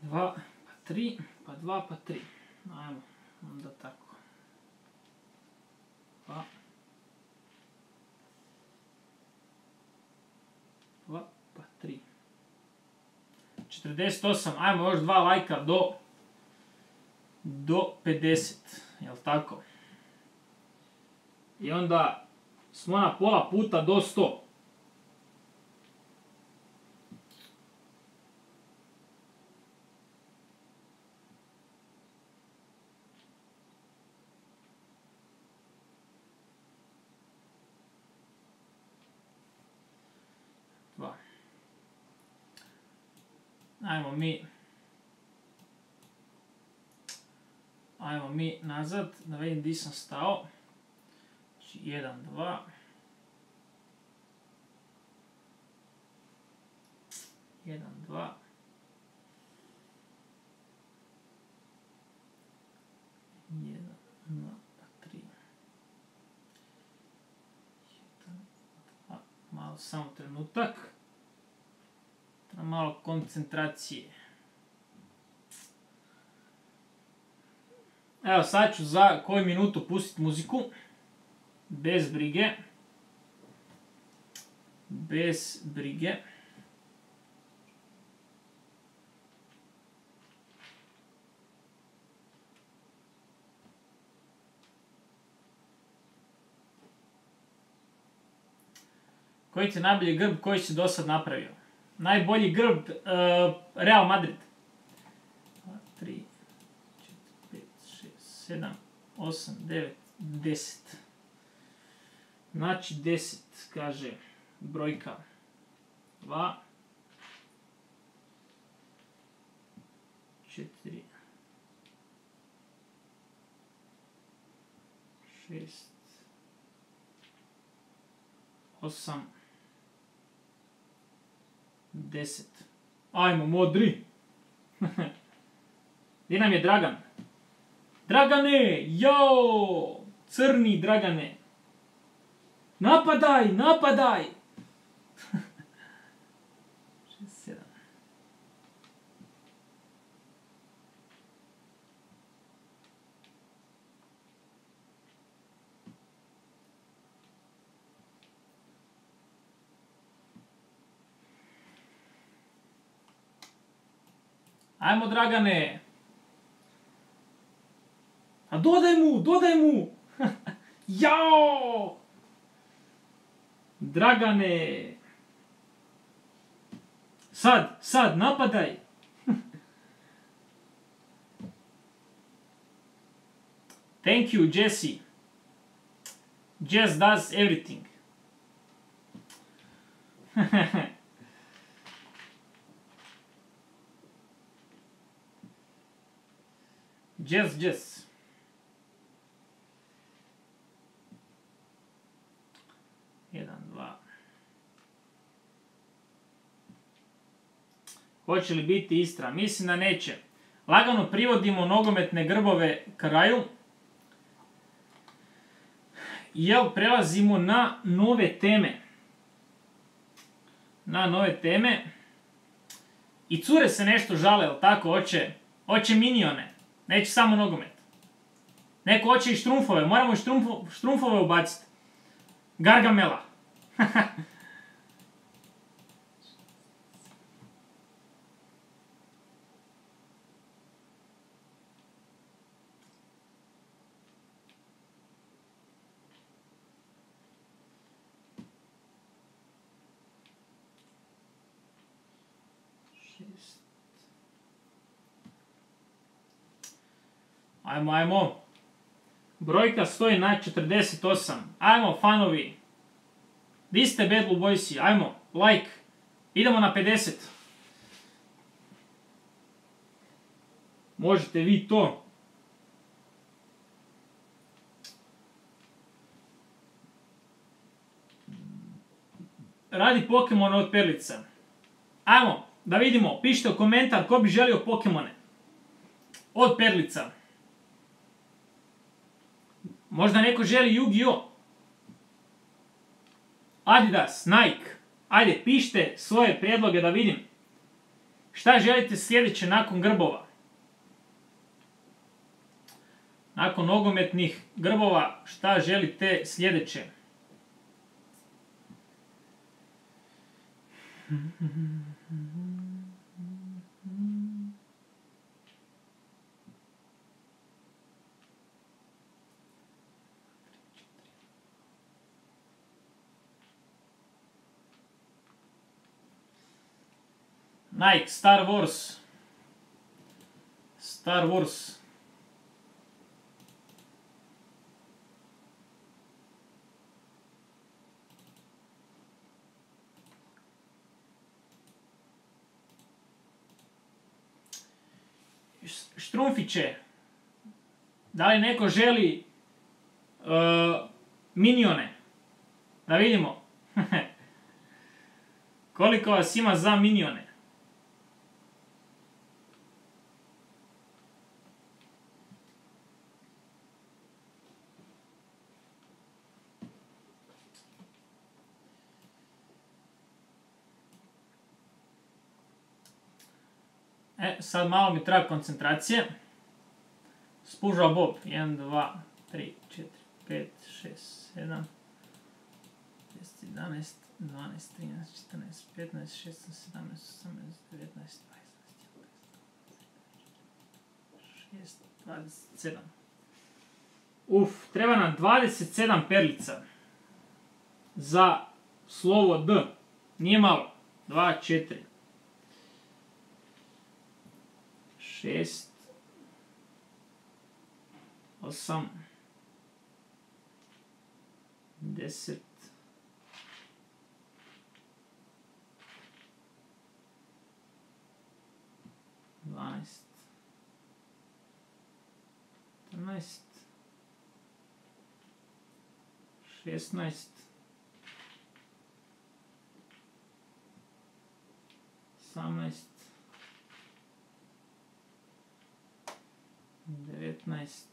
Dva, pa tri, pa dva, pa tri. Ajmo, onda tako. Pa. Dva, pa tri. 48, ajmo još dva lajka do do 50, jel tako? I onda smo na pola puta do 100. Dva. Ajmo mi Ajmo mi nazad, da vidim di sam stao. Znači, 1, 2. Jedan, dva. Jedan, dva, tri. Jedan, dva. Malo samo trenutak. Malo koncentracije. Evo sad ću za koju minutu pustiti muziku. Bez brige. Bez brige. Koji ti je najbolji grb koji si do sad napravio? Najbolji grb uh, Real Madrid. 3, 7, 8, 9, 10. Znači 10, kaže brojka 2, 4, 6, 8, 10. Ajmo, modri. [LAUGHS] Gdje nam je Dragan? Dragane, jo, crni Dragane. Napadaj, napadaj. Ajmo Dragane. A dodaj mu, dodaj mu. [LAUGHS] Jao! Dragane. Sad, sad, napadaj. [LAUGHS] Thank you, Jesse. Jess does everything. [LAUGHS] Jess, Jess. Jedan, dva. Hoće li biti Istra? Mislim da neće. Lagano privodimo nogometne grbove kraju. Jel prelazimo na nove teme. Na nove teme. I cure se nešto žale, jel tako? Hoće, hoće minione. Neće samo nogomet. Neko hoće i štrumfove. Moramo i štrumfove ubaciti. Gargamela. [LAUGHS] Ajmo, ajmo. Brojka stoji na 48. Ajmo, fanovi. Vi ste Bad Blue Boysi. Ajmo, like. Idemo na 50. Možete vi to. Radi Pokemon od perlica. Ajmo, da vidimo. Pišite u komentar ko bi želio Pokemone. Od perlica. Možda neko želi Yu-Gi-Oh! Adidas, Nike. Ajde, pišite svoje prijedloge da vidim. Šta želite sljedeće nakon grbova? Nakon nogometnih grbova, šta želite sljedeće? Nike, Star Wars. Star Wars. Štrumfiće. Da li neko želi uh, minione? Da vidimo. [LAUGHS] Koliko vas ima za minione? E, sad malo mi treba koncentracije. Spužao Bob. 1, 2, 3, 4, 5, 6, 7, 10, 11, 12, 13, 14, 15, 16, 17, 18, 19, 20, 6, 27. Uf, treba nam 27 perlica. Za slovo D. Nije malo. 2, 4. šest, osam, deset, dvanaest, trnaest, šestnaest, osamnaest, 19,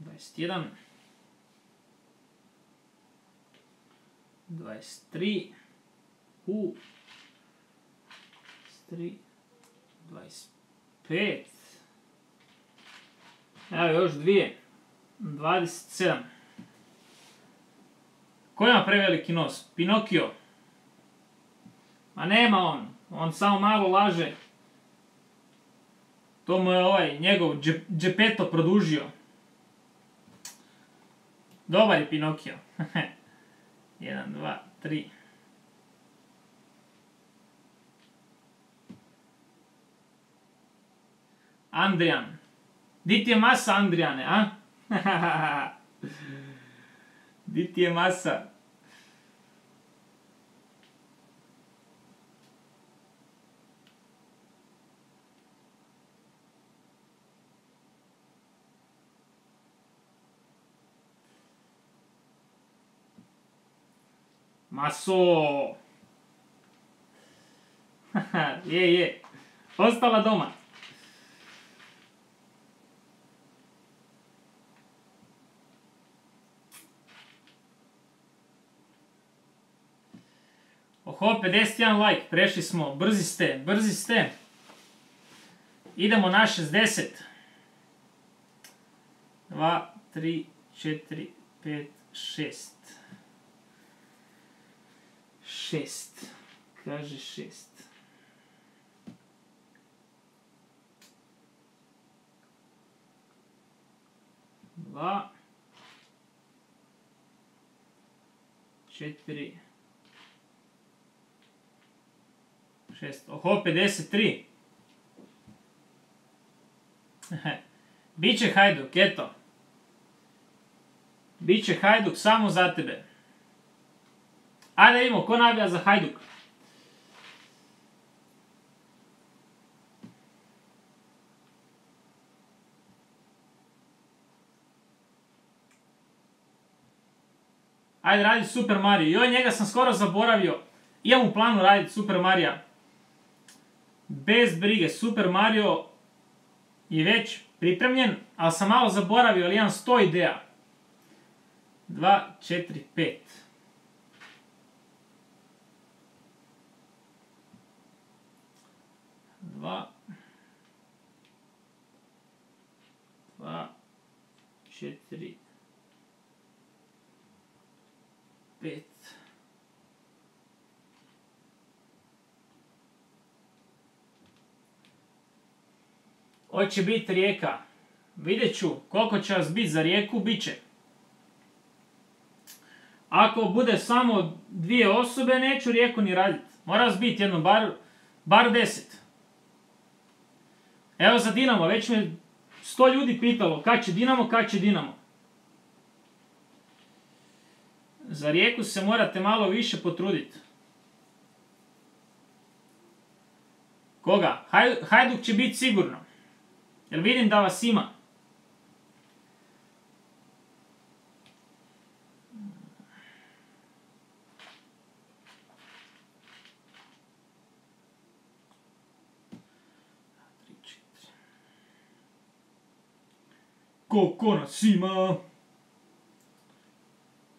21, 23, u, 23, 25, evo još dvije, 27. Ko ima preveliki nos? Pinokio. Ma nema on. On samo malo laže. To mu je ovaj njegov džepeto produžio. Dobar je Pinokio. [LAUGHS] Jedan, dva, tri. Andrijan. Di ti je masa, Andrijane, a? [LAUGHS] Di ti je masa? Maso! [LAUGHS] je, je. Ostala doma. Oho, 51 like, prešli smo, brzi ste, brzi ste. Idemo na 60. 2, 3, 4, 5, 6. 6. Kaže 6. Dva. Četiri. Šest. Oho, 53. Biće Hajduk, eto. Biće Hajduk samo za tebe. Ajde vidimo, ko navija za Hajduk? Ajde radi Super Mario. Joj, njega sam skoro zaboravio. Imam u planu raditi Super Mario. Bez brige, Super Mario je već pripremljen, ali sam malo zaboravio, ali imam 100 ideja. 2, 4, 5. Dva. Dva. Četiri. Pet. Hoće biti rijeka. Vidjet ću koliko će vas biti za rijeku, bit će. Ako bude samo dvije osobe, neću rijeku ni raditi. Mora vas biti jedno, bar, bar deset. Evo za Dinamo, već me sto ljudi pitalo kad će Dinamo, kad će Dinamo. Za rijeku se morate malo više potruditi. Koga? Hajduk će biti sigurno. Jer vidim da vas ima. Koliko nas ima?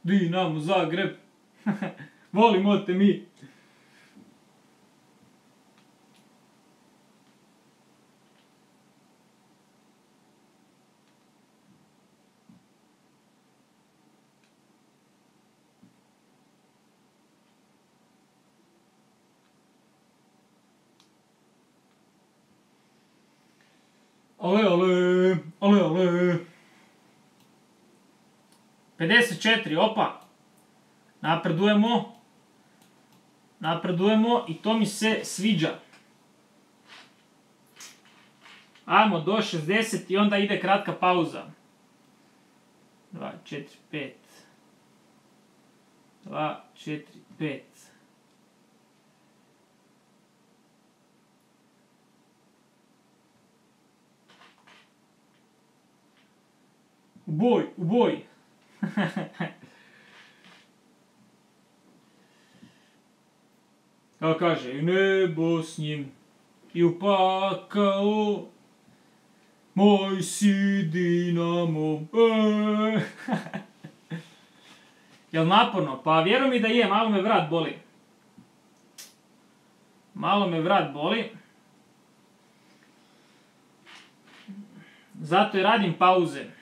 Dinamo Zagreb. [LAUGHS] Volimo te mi. Ale, ale, ale, ale. 54, opa. Napredujemo. Napredujemo i to mi se sviđa. Ajmo do 60 i onda ide kratka pauza. 2, 4, 5. 2, 4, 5. U boj, u boj. Kako kaže, i nebo s njim, i upakao, moj si Dinamo. [LAUGHS] Jel naporno? Pa vjeruj mi da je, malo me vrat boli. Malo me vrat boli. Zato i radim pauze.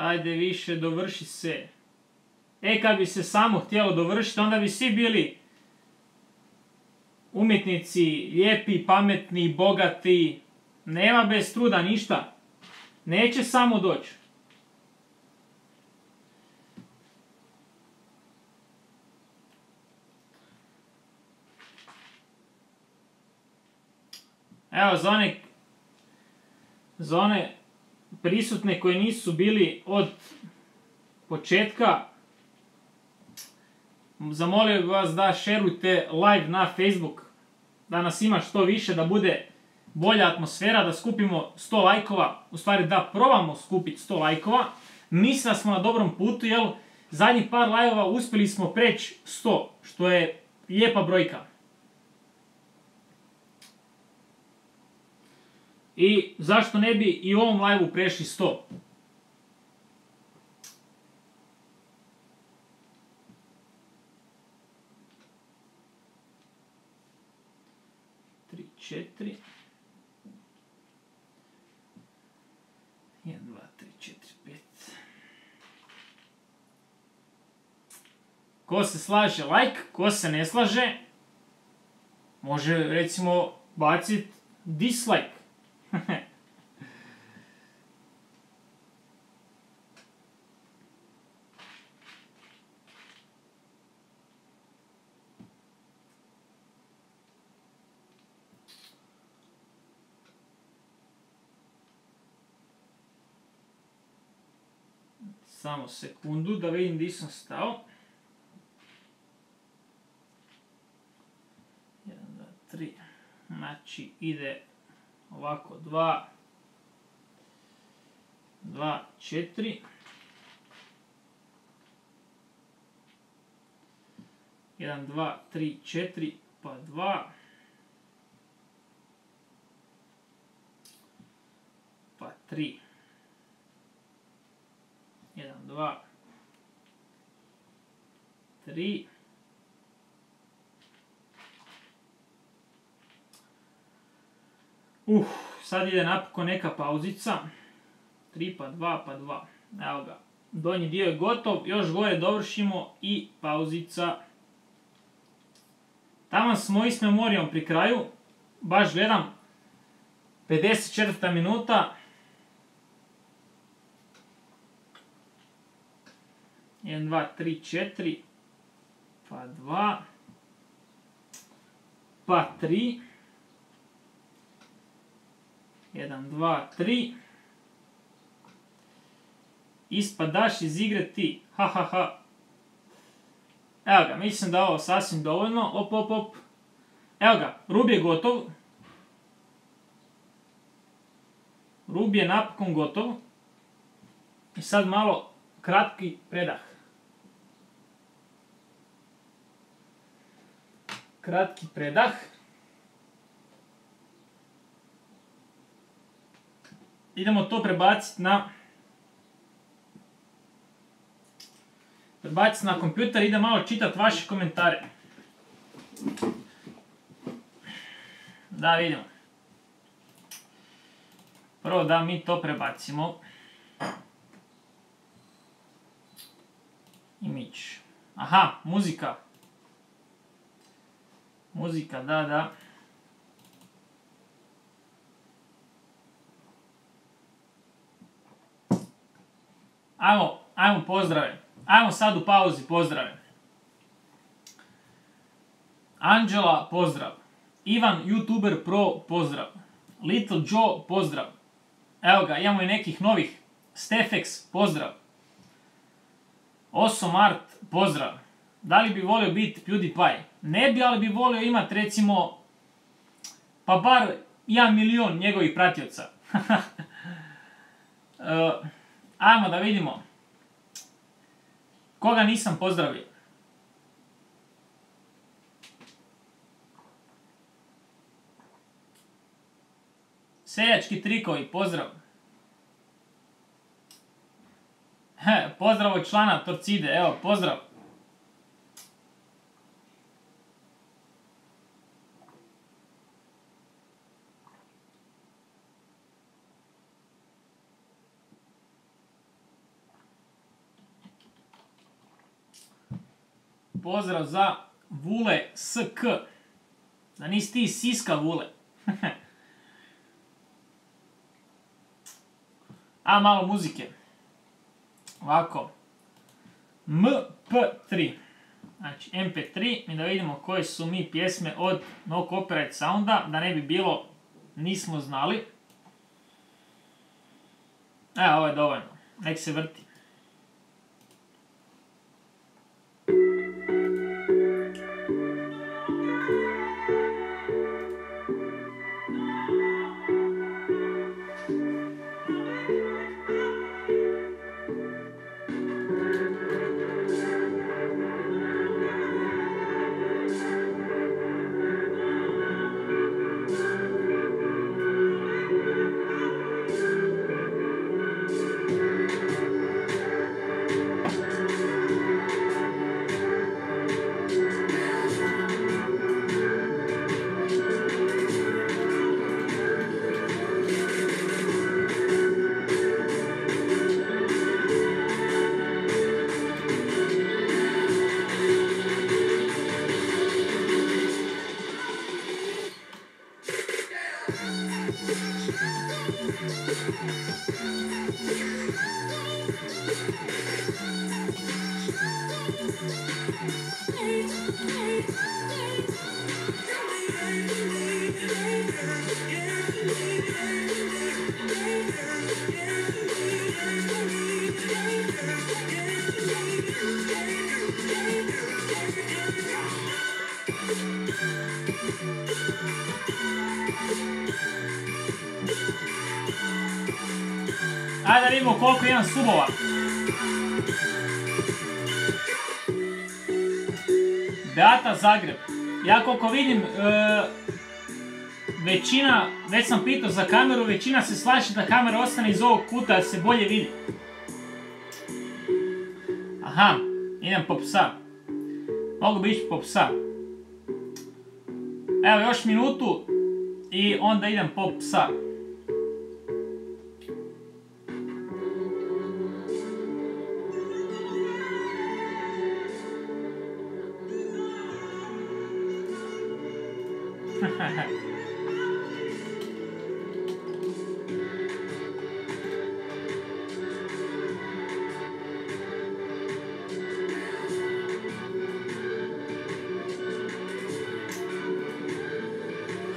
Ajde više, dovrši se. E, kad bi se samo htjelo dovršiti, onda bi svi bili umjetnici, lijepi, pametni, bogati. Nema bez truda ništa. Neće samo doći. Evo, za one, za prisutne koji nisu bili od početka, zamolio bih vas da šerujte live na Facebook, da nas ima što više, da bude bolja atmosfera, da skupimo 100 lajkova, u stvari da probamo skupiti 100 lajkova. Mislim da smo na dobrom putu, jer zadnjih par lajova uspjeli smo preći 100, što je lijepa brojka. I zašto ne bi i ovom live prešli 100? Tri, četiri. Jedan, dva, tri, četiri, pet. Ko se slaže like, ko se ne slaže, može recimo baciti dislike. Samo sekundu da vidim gdje sam stao. 1, 2, 3. Znači ide ovako 2, 2, 4. Jedan, dva, tri, četiri, pa dva. Pa tri. Jedan, dva, tri. Uh, sad ide napokon neka pauzica. 3 pa 2 pa 2. Evo ga. Donji dio je gotov. Još gore dovršimo i pauzica. Tamo smo i s memorijom pri kraju. Baš gledam. 54. minuta. 1, 2, 3, 4. Pa 2. Pa 3. 1, 2, 3. Ispadaš iz igre ti. Ha, ha, ha. Evo ga, mislim da ovo sasvim dovoljno. Op, op, op. Evo ga, rub je gotov. Rub je napokon gotov. I sad malo kratki predah. Kratki predah. idemo to prebaciti na prebaciti na kompjuter, idem malo čitati vaše komentare. Da vidimo. Prvo da mi to prebacimo. Image. Aha, muzika. Muzika, da, da. Ajmo, ajmo pozdrave. Ajmo sad u pauzi pozdrave. Anđela, pozdrav. Ivan, youtuber pro, pozdrav. Little Joe, pozdrav. Evo ga, imamo i nekih novih. Stefex, pozdrav. Oso Mart, pozdrav. Da li bi volio biti PewDiePie? Ne bi, ali bi volio imati recimo, pa bar jedan milion njegovih pratioca. uh, [LAUGHS] Ajmo da vidimo. Koga nisam pozdravio? Seljački trikovi, pozdrav. He, pozdrav od člana Torcide, evo, pozdrav. Pozdrav za Vule SK. Da nisi ti Siska Vule. [LAUGHS] A malo muzike. Ovako. MP3. Znači MP3 i da vidimo koje su mi pjesme od No Copyright Sounda, da ne bi bilo nismo znali. Evo, ovo je dovoljno. Nek se vrti. 1 subova. Beata Zagreb. Ja koliko vidim, e, većina, već sam pitao za kameru, većina se slaže da kamera ostane iz ovog kuta da se bolje vidi. Aha, idem po psa. Mogu bi ići po psa. Evo još minutu i onda idem po psa. [LAUGHS]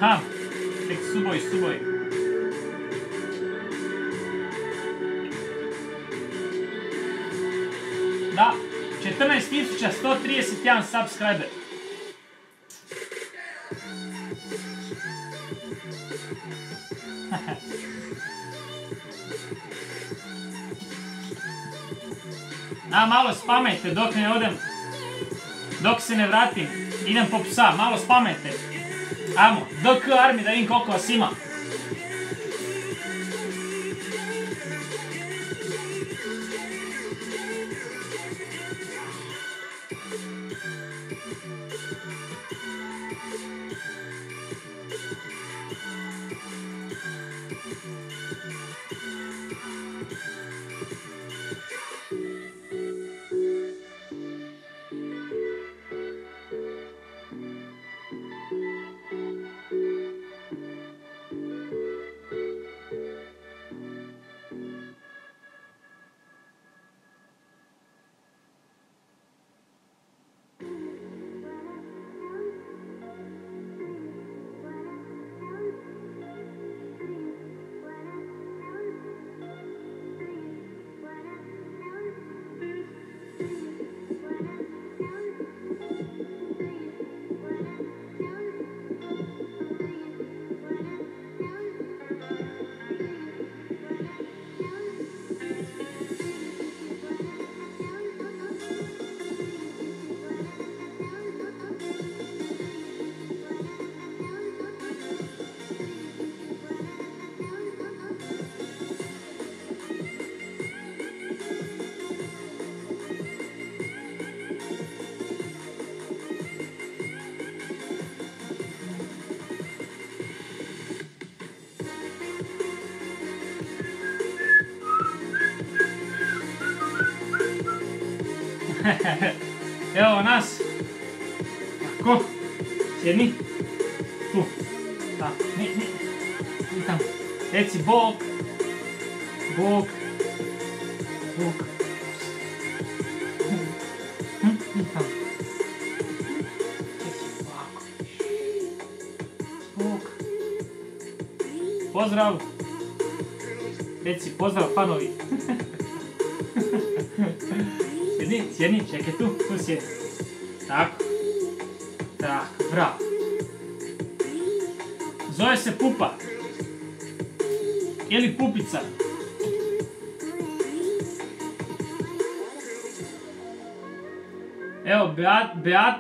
Ha, tek suboj, suboj. Da, 14.131 subscriber. A, malo spamajte dok ne odem, dok se ne vratim. Idem po psa, malo spamajte. Amo, DK Armi da vidim koliko vas ima.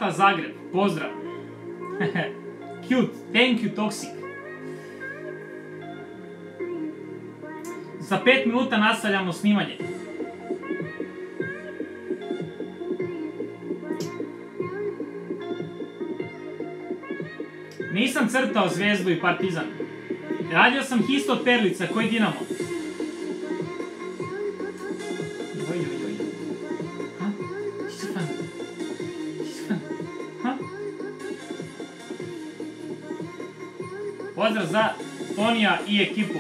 Beata Zagreb, pozdrav. [LAUGHS] Cute, thank you Toxic. Za pet minuta nastavljamo snimanje. Nisam crtao Zvezdu i Partizan. Radio sam Histo od Perlica, koji Dinamo. Pozdrav za Tonija i ekipu.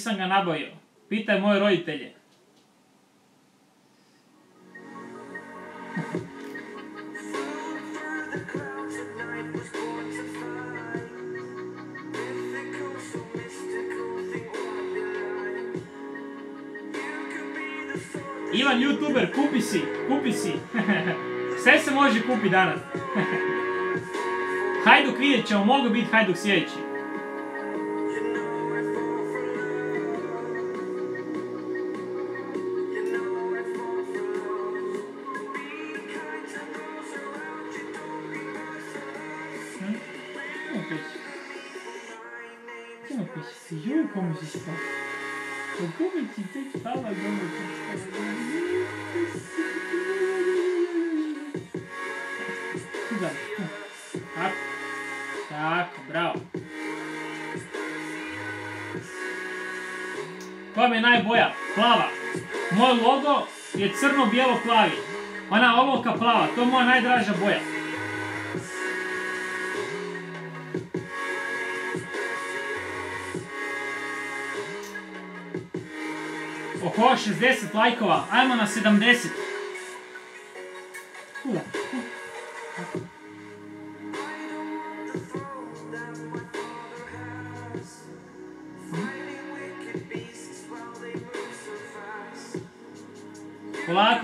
Di sam ga nabavio? Pitaj moje roditelje. Ivan youtuber, kupi si, kupi si. [LAUGHS] Sve se može kupi danas. [LAUGHS] Hajduk vidjet ćemo, mogu biti Hajduk sljedeći. Mi je najboja? Plava. Moj logo je crno-bijelo-plavi. Ona olovka plava, to je moja najdraža boja. Oko 60 lajkova, ajmo na 70.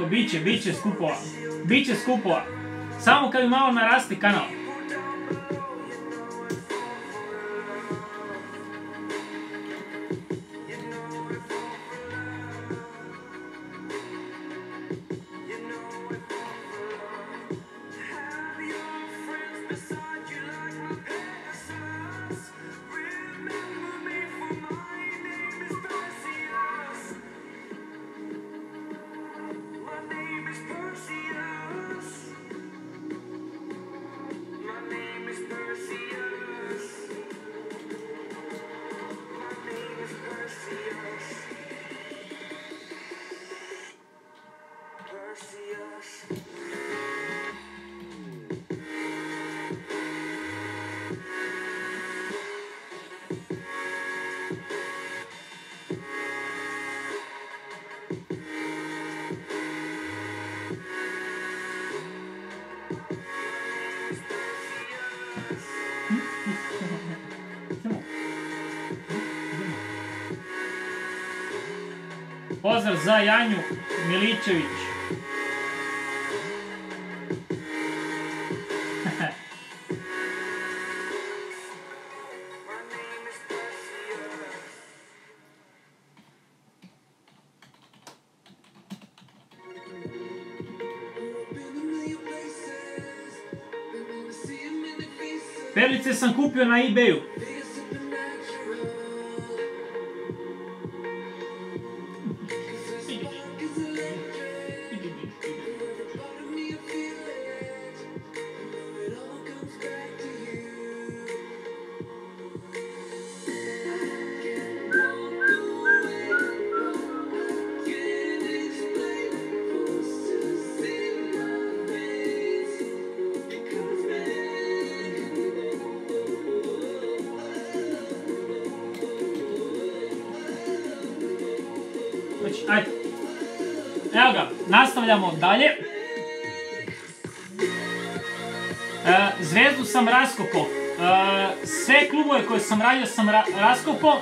bit će, bit će skupova. Bit će skupova. Samo kad mi malo narasti kanal. Pozdrav za Janju Miličević. Perlice sam kupio na ebayu. Radio sam ra raskopao.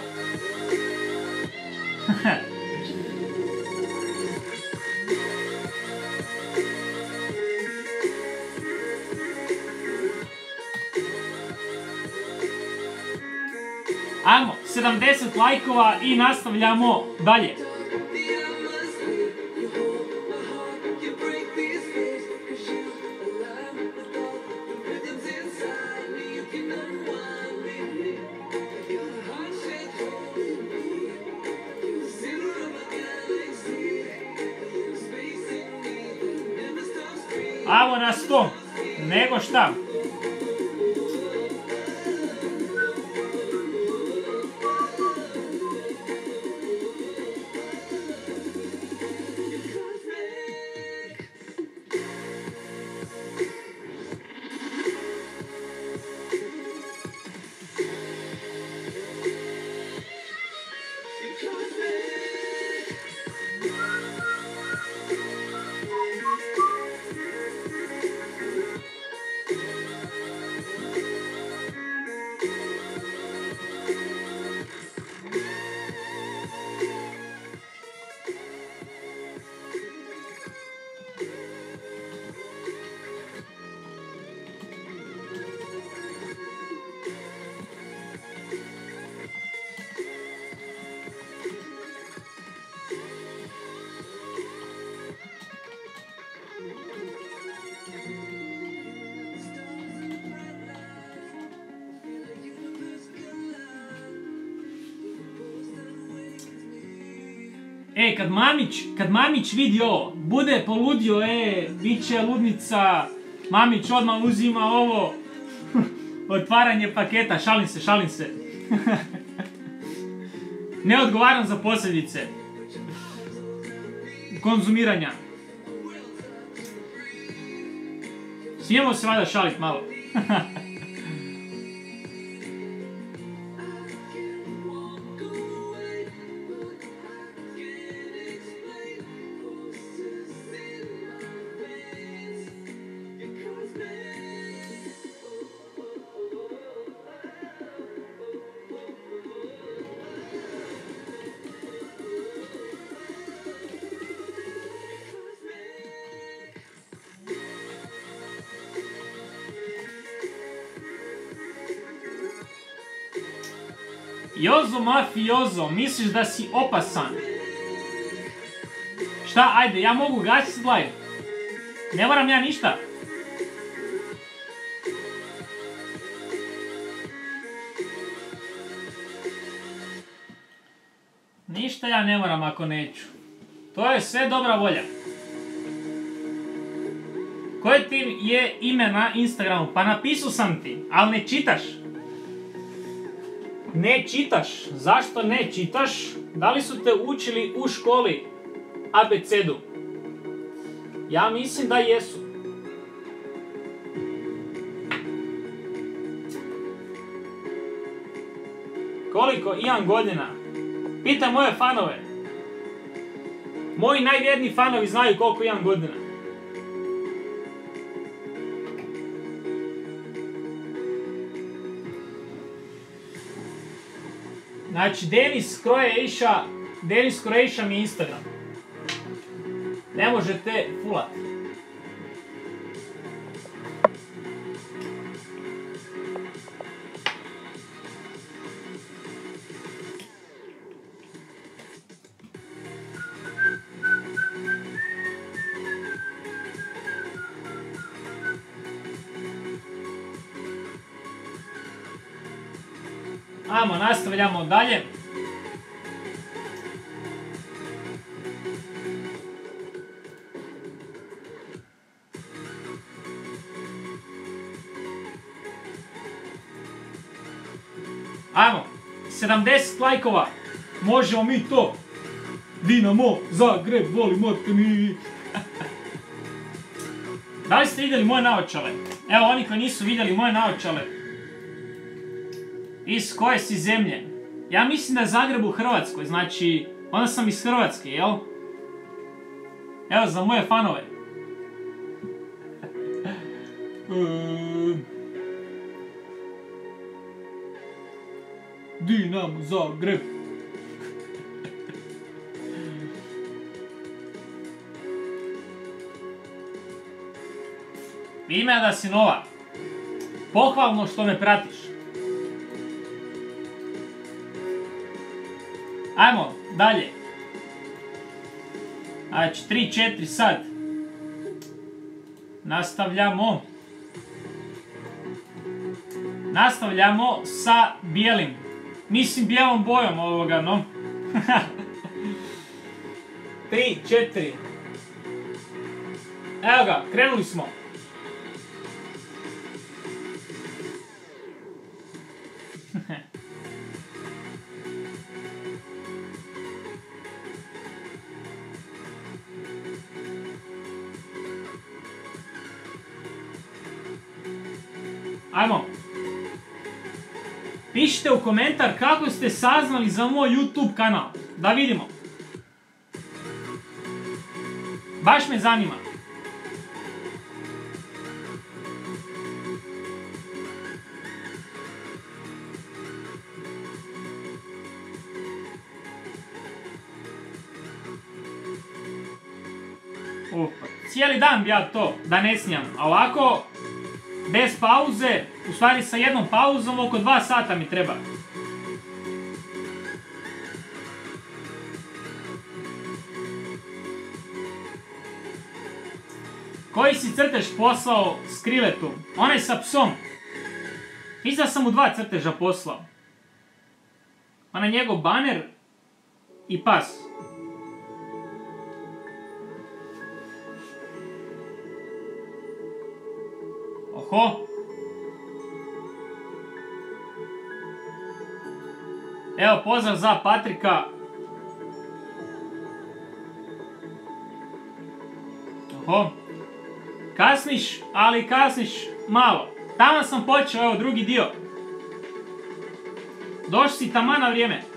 Ajmo, 70 lajkova i nastavljamo dalje. Mamić, kad Mamić vidi ovo, bude poludio, e, bit će ludnica, Mamić odmah uzima ovo, otvaranje paketa, šalim se, šalim se. [LAUGHS] ne odgovaram za posljedice konzumiranja. Smijemo se valjda šalit malo. [LAUGHS] mafiozo, misliš da si opasan? Šta, ajde, ja mogu gasiti live. Ne moram ja ništa. Ništa ja ne moram ako neću. To je sve dobra volja. Koje ti je ime na Instagramu? Pa napisao sam ti, ali ne čitaš. Ne čitaš. Zašto ne čitaš? Da li su te učili u školi abecedu? Ja mislim da jesu. Koliko imam godina? Pitam moje fanove. Moji najvjerniji fanovi znaju koliko imam godina. Znači, Denis Croatia, Denis Croatia mi Instagram. Ne možete fulat. Dalje. Ajmo, 70 lajkova. Možemo mi to. Dinamo, Zagreb, volimo te mi. [LAUGHS] da li ste vidjeli moje naočale? Evo, oni koji nisu vidjeli moje naočale. Iz koje si zemlje? Ja mislim da je Zagreb u Hrvatskoj, znači, onda sam iz Hrvatske, jel? Evo, za moje fanove. [LAUGHS] Dinamo Zagreb. Ime da si nova. Pohvalno što me pratiš. Ajmo, dalje. Znači, 3-4 sad. Nastavljamo. Nastavljamo sa bijelim. Mislim bijelom bojom ovoga, no. [LAUGHS] 3, 4. Evo ga, krenuli smo. Pišite u komentar kako ste saznali za moj YouTube kanal. Da vidimo. Baš me zanima. cijeli dan bi ja to da ne snijam. A ovako, bez pauze, u stvari sa jednom pauzom, oko dva sata mi treba. Koji si crtež poslao Skriletu? Onaj sa psom. Mislim sam mu dva crteža poslao. Onaj njegov baner i pas. Oho. Evo pozdrav za Patrika. Oho. Kasniš, ali kasniš malo. Tamo sam počeo, evo drugi dio. Došli si tamo na vrijeme.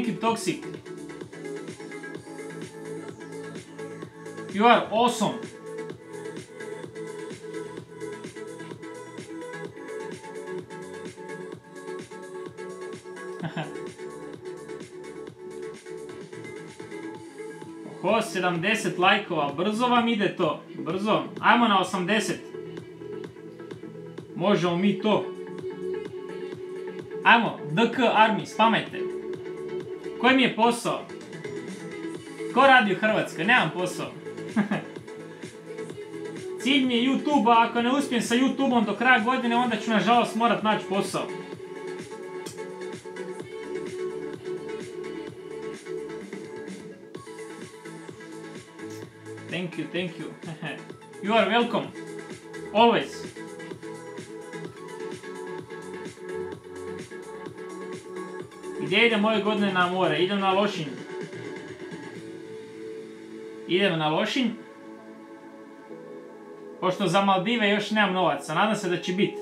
Thank you, Toxic. You are awesome. Oho, 70 lajkova, brzo vam ide to, brzo, ajmo na 80. Možemo mi to. Ajmo, DK Army, spamajte. Koji mi je posao? Ko radi u Hrvatskoj? Nemam posao. [LAUGHS] Cilj mi je YouTube, a ako ne uspijem sa YouTubeom do kraja godine, onda ću nažalost morat naći posao. Thank you, thank you. [LAUGHS] you are welcome. Always. Gdje idem ove godine na more? Idem na Lošinj. Idem na Lošinj. Pošto za Maldive još nemam novaca. Nadam se da će biti.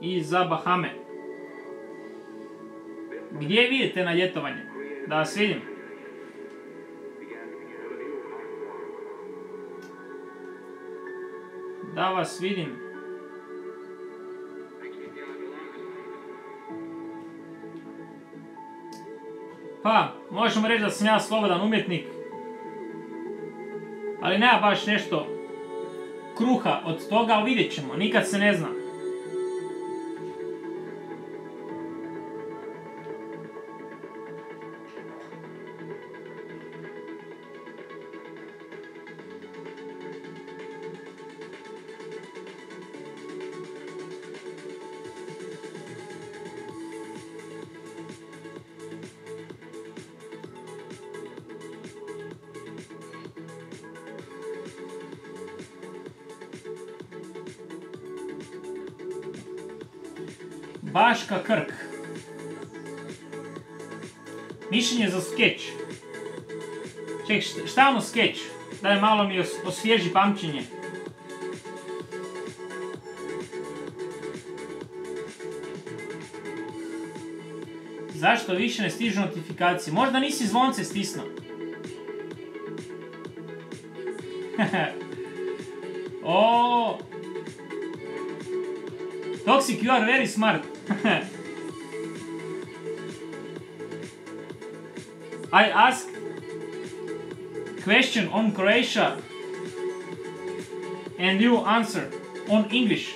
I za Bahame. Gdje vidite na ljetovanje? Da vas vidim. Da vas vidim. Pa, možemo reći da sam ja slobodan umjetnik. Ali nema baš nešto kruha od toga, ali vidjet ćemo, nikad se ne zna. Baška Krk. Mišljenje za skeč. Ček, šta- je ono skeč? Daj malo mi os- osvježi pamćenje. Zašto više ne stižu notifikacije? Možda nisi zvonce stisnuo. [LAUGHS] o, Toxic, you are very smart. I ask question on Croatia and you answer on English.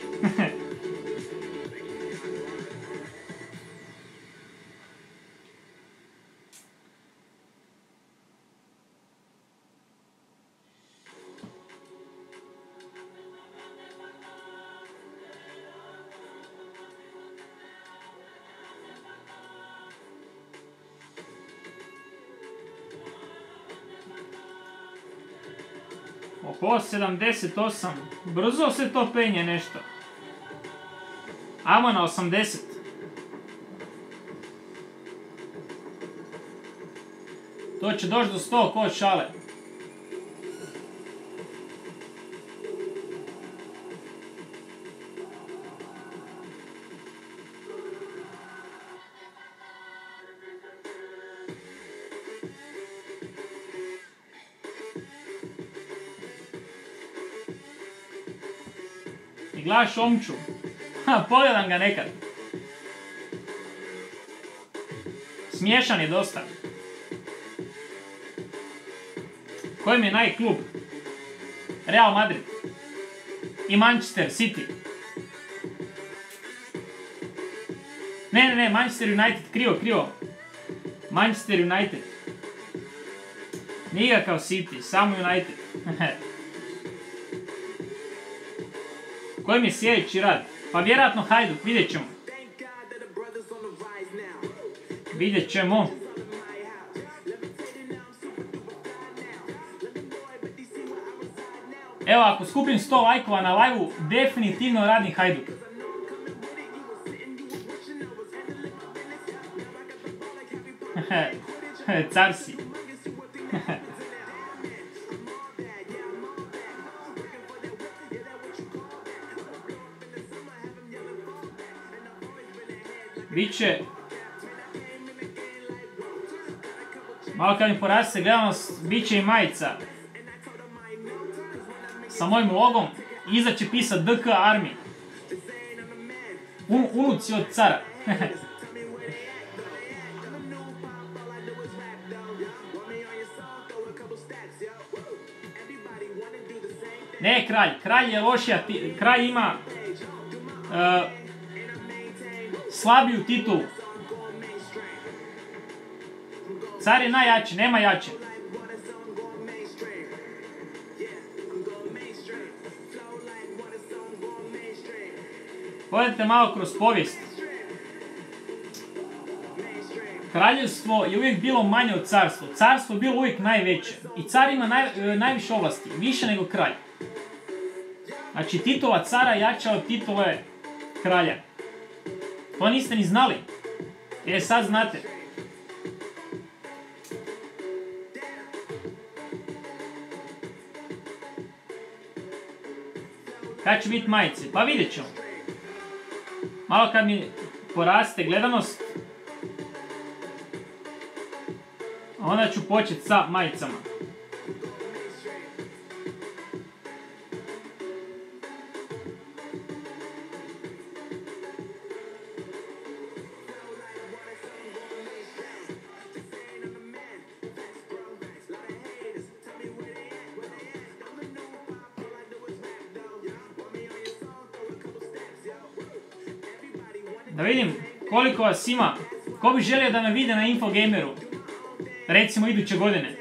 Oko 78. Brzo se to penje nešto. Amo na 80. To će doći do 100 ko šale. Gledaš omču. Ha, pogledam ga nekad. Smiješan je dosta. Koji mi je najklub? Real Madrid. I Manchester City. Ne, ne, ne, Manchester United, krivo, krivo. Manchester United. Nije kao City, samo United. [LAUGHS] Koji mi je sljedeći rad? Pa vjerojatno Hajduk, vidjet ćemo. Vidjet ćemo. Evo, ako skupim 100 lajkova na live definitivno radi Hajduk. [LAUGHS] Car si. Biće... Malo kad mi poraste gledanost, bit će i majica. Sa mojim logom, iza će pisat DK Army. Un, unuci od cara. [LAUGHS] ne kralj, kralj je lošija, kralj ima e, slabiju titulu. Car je najjači, nema jače. Pogledajte malo kroz povijest. Kraljevstvo je uvijek bilo manje od carstva. Carstvo je bilo uvijek najveće. I car ima e, najviše ovlasti, više nego kralj. Znači titula cara jača od titule kralja. To niste ni znali. E sad znate. Kad će biti majice? Pa vidjet ćemo. Malo kad mi poraste gledanost, onda ću početi sa majicama. Koliko vas ima. Ko bi želio da me vide na Infogameru? Recimo iduće godine.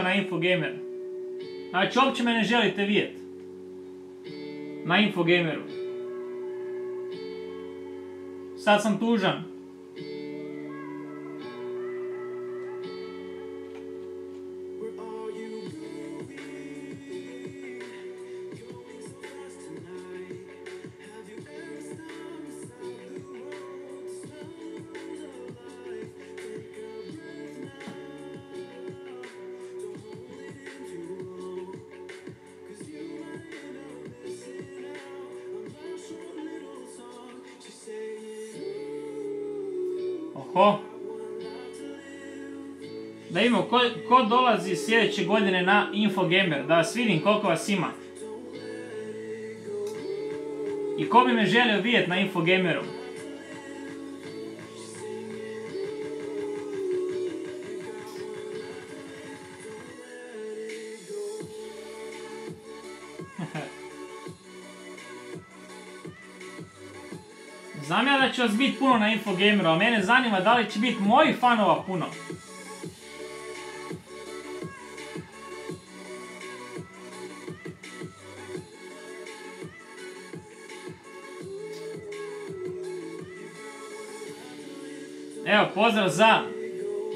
Niko na Infogamer. Znači uopće me ne želite vidjet. Na Infogameru. Sad sam tužan. Ko, ko dolazi sljedeće godine na Infogamer, da vas vidim koliko vas ima. I ko bi me želio vidjeti na Infogameru? [LAUGHS] Znam ja da će vas biti puno na Infogameru, a mene zanima da li će biti mojih fanova puno. Pozdrav za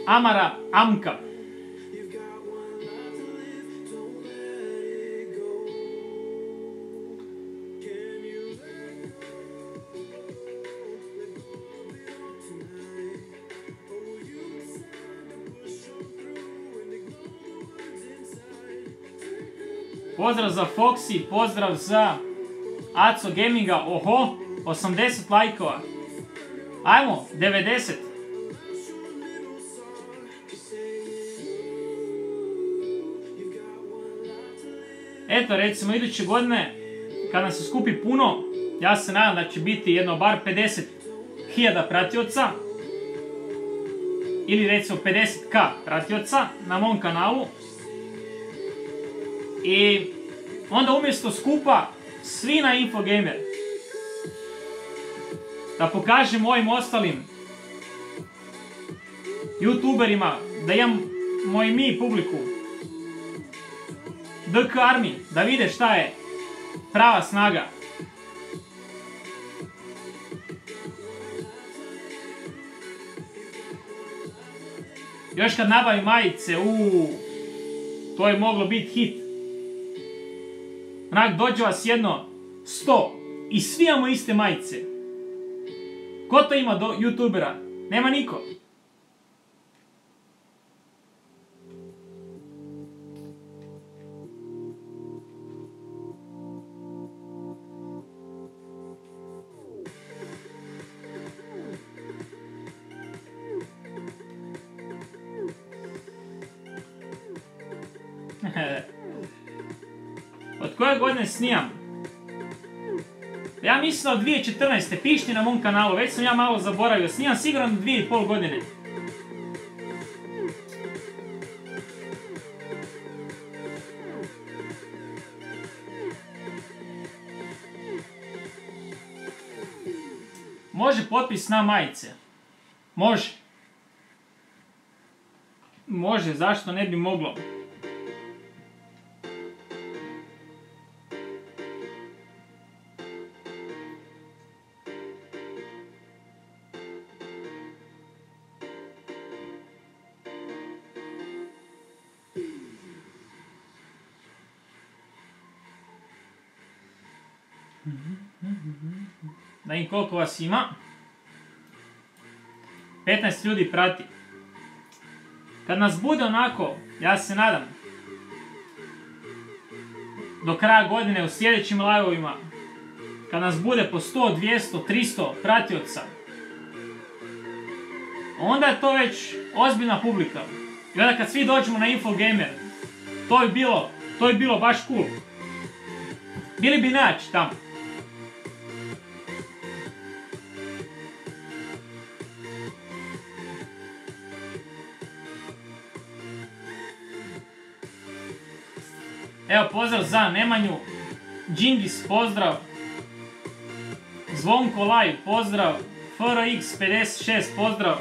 Amara Amka. Pozdrav za Foxy, pozdrav za Aco Gaminga, oho, 80 lajkova. Ajmo, 90. Eto, recimo, iduće godine, kada se skupi puno, ja se nadam da će biti jedno bar 50.000 pratioca, ili recimo 50k pratioca na mom kanalu. I onda umjesto skupa svi na Infogamer. Da pokažem ovim ostalim youtuberima da imam moj mi publiku. DK Army, da vide šta je prava snaga. Još kad nabavi majice, uuu, to je moglo biti hit. Onak dođe vas jedno sto i svi imamo iste majice. Ko to ima do youtubera? Nema niko. Od koje godine snijam? Ja mislim od 2014. Pišite na mom kanalu, već sam ja malo zaboravio. Snijam sigurno 2,5 godine. Može potpis na majice. Može. Može, zašto ne bi moglo? Da im koliko vas ima. 15 ljudi prati. Kad nas bude onako, ja se nadam, do kraja godine u sljedećim live-ovima, kad nas bude po 100, 200, 300 pratioca, onda je to već ozbiljna publika. I onda kad svi dođemo na Infogamer, to je bilo, to je bilo baš cool. Bili bi naći tamo. Evo pozdrav za Nemanju, Džingis pozdrav, Zvonko Live pozdrav, FRX56 pozdrav.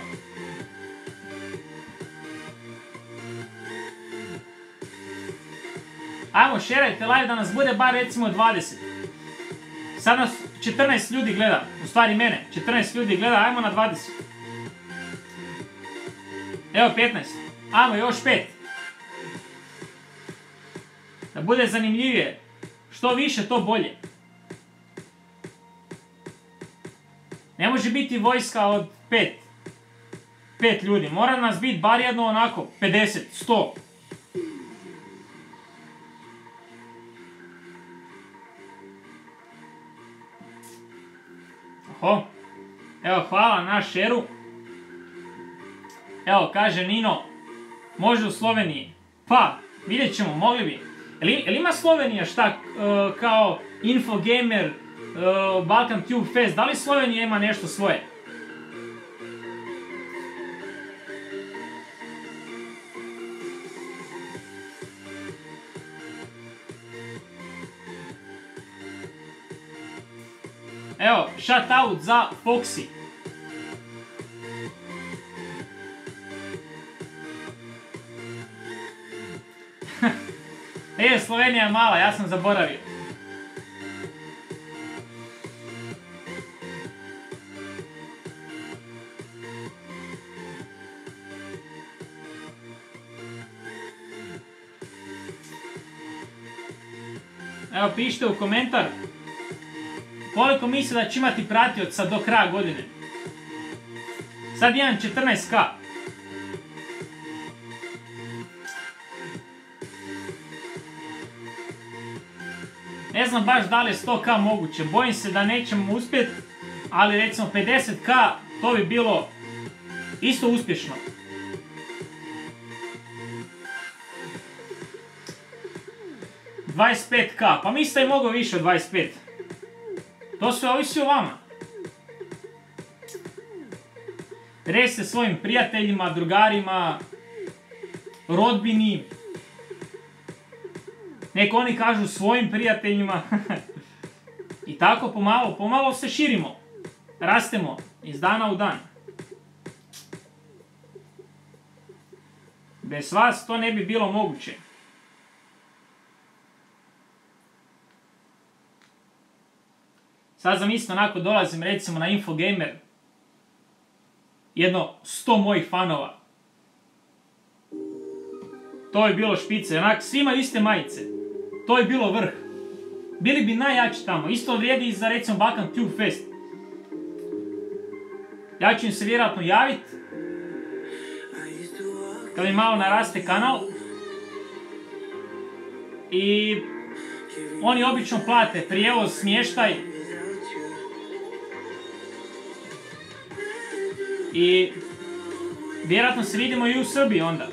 Ajmo, šerajte live da nas bude bar recimo 20. Sad nas 14 ljudi gleda, u stvari mene, 14 ljudi gleda, ajmo na 20. Evo 15, ajmo još 5. Bude zanimljivije, što više to bolje. Ne može biti vojska od 5. 5 ljudi, mora nas biti bar jedno onako, 50, 100. Oho. Evo, hvala na šeru. Evo, kaže Nino, može u Sloveniji. Pa, vidjet ćemo, mogli bi. Jel, ima Slovenija šta e, kao Infogamer, uh, Balkan Tube Fest? Da li Slovenija ima nešto svoje? Evo, shout out za Foxy. E, Slovenija je mala, ja sam zaboravio. Evo, pišite u komentar koliko misle da će imati pratioca do kraja godine? Sad imam 14k. Znam baš da li je 100k moguće, bojim se da nećemo uspjeti, ali recimo 50k to bi bilo isto uspješno. K, pa mislim da je više od 25. To sve ovisi o vama. Recite svojim prijateljima, drugarima, rodbini. Nek oni kažu svojim prijateljima. [LAUGHS] I tako pomalo, pomalo se širimo. Rastemo iz dana u dan. Bez vas to ne bi bilo moguće. Sad zamislim onako dolazim recimo na Infogamer, jedno sto mojih fanova. To je bilo špice, onak svima iste majice. To je bilo vrh. Bili bi najjači tamo, isto vrijedi i za recimo Balkan Tube Fest. Ja ću im se vjerojatno javit. Kad mi malo naraste kanal. I oni obično plate prijevoz, smještaj, I vjerojatno se vidimo i u Srbiji onda.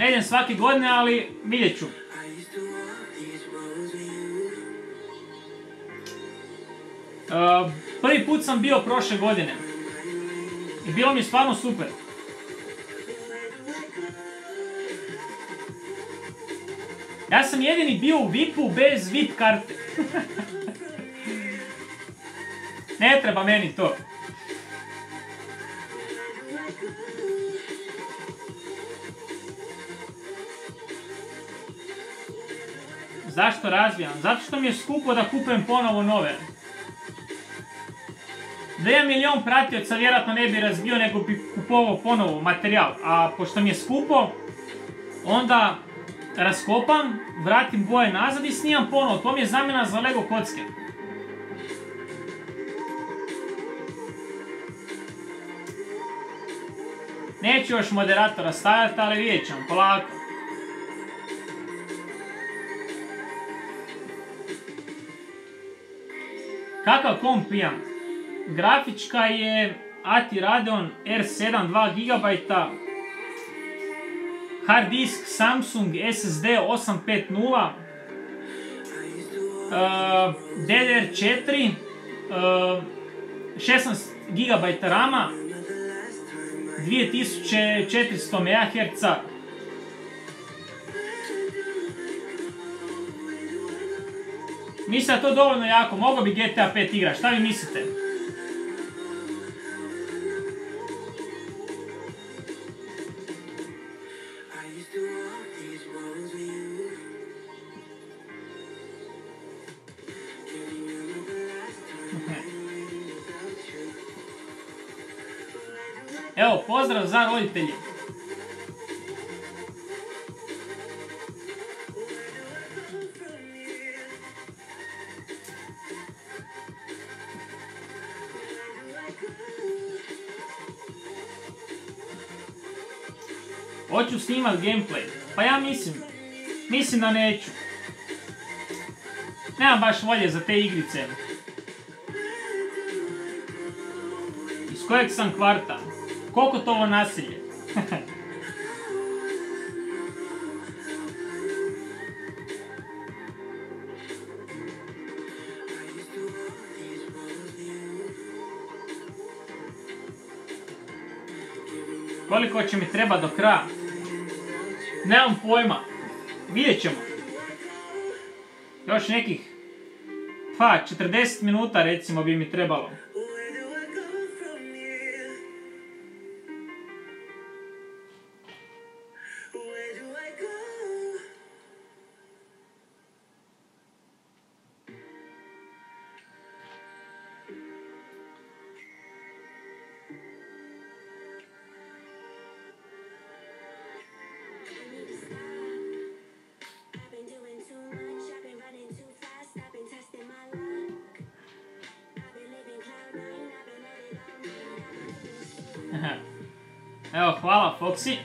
Ne idem svake godine, ali vidjet ću. Uh, prvi put sam bio prošle godine. I bilo mi stvarno super. Ja sam jedini bio u VIP-u bez VIP karte. [LAUGHS] ne treba meni to. Zašto razvijam? Zato što mi je skupo da kupujem ponovo nove. Da imam milion pratioca, vjerojatno ne bi razbio, nego bi kupovao ponovo materijal. A pošto mi je skupo, onda raskopam, vratim boje nazad i snimam ponovo. To mi je zamjena za Lego kocke. Neću još moderatora stavljati, ali vidjet ćemo, polako. Kakav komp imam? Grafička je ATI Radeon R7 2 GB. Hard disk Samsung SSD 850. Uh, DDR4. Uh, 16 GB RAM-a. 2400 MHz. Mislim da to dovoljno jako, mogo bi GTA 5 igrati, šta vi mislite? Evo, pozdrav za roditelje. Hoću snimat gameplay. Pa ja mislim, mislim da neću. Nemam baš volje za te igrice. Iz kojeg sam kvarta? Koliko to ovo nasilje? [LAUGHS] Koliko će mi treba do kraja? Nemam pojma. Vidjet ćemo. Još nekih... Pa, 40 minuta recimo bi mi trebalo. Guts.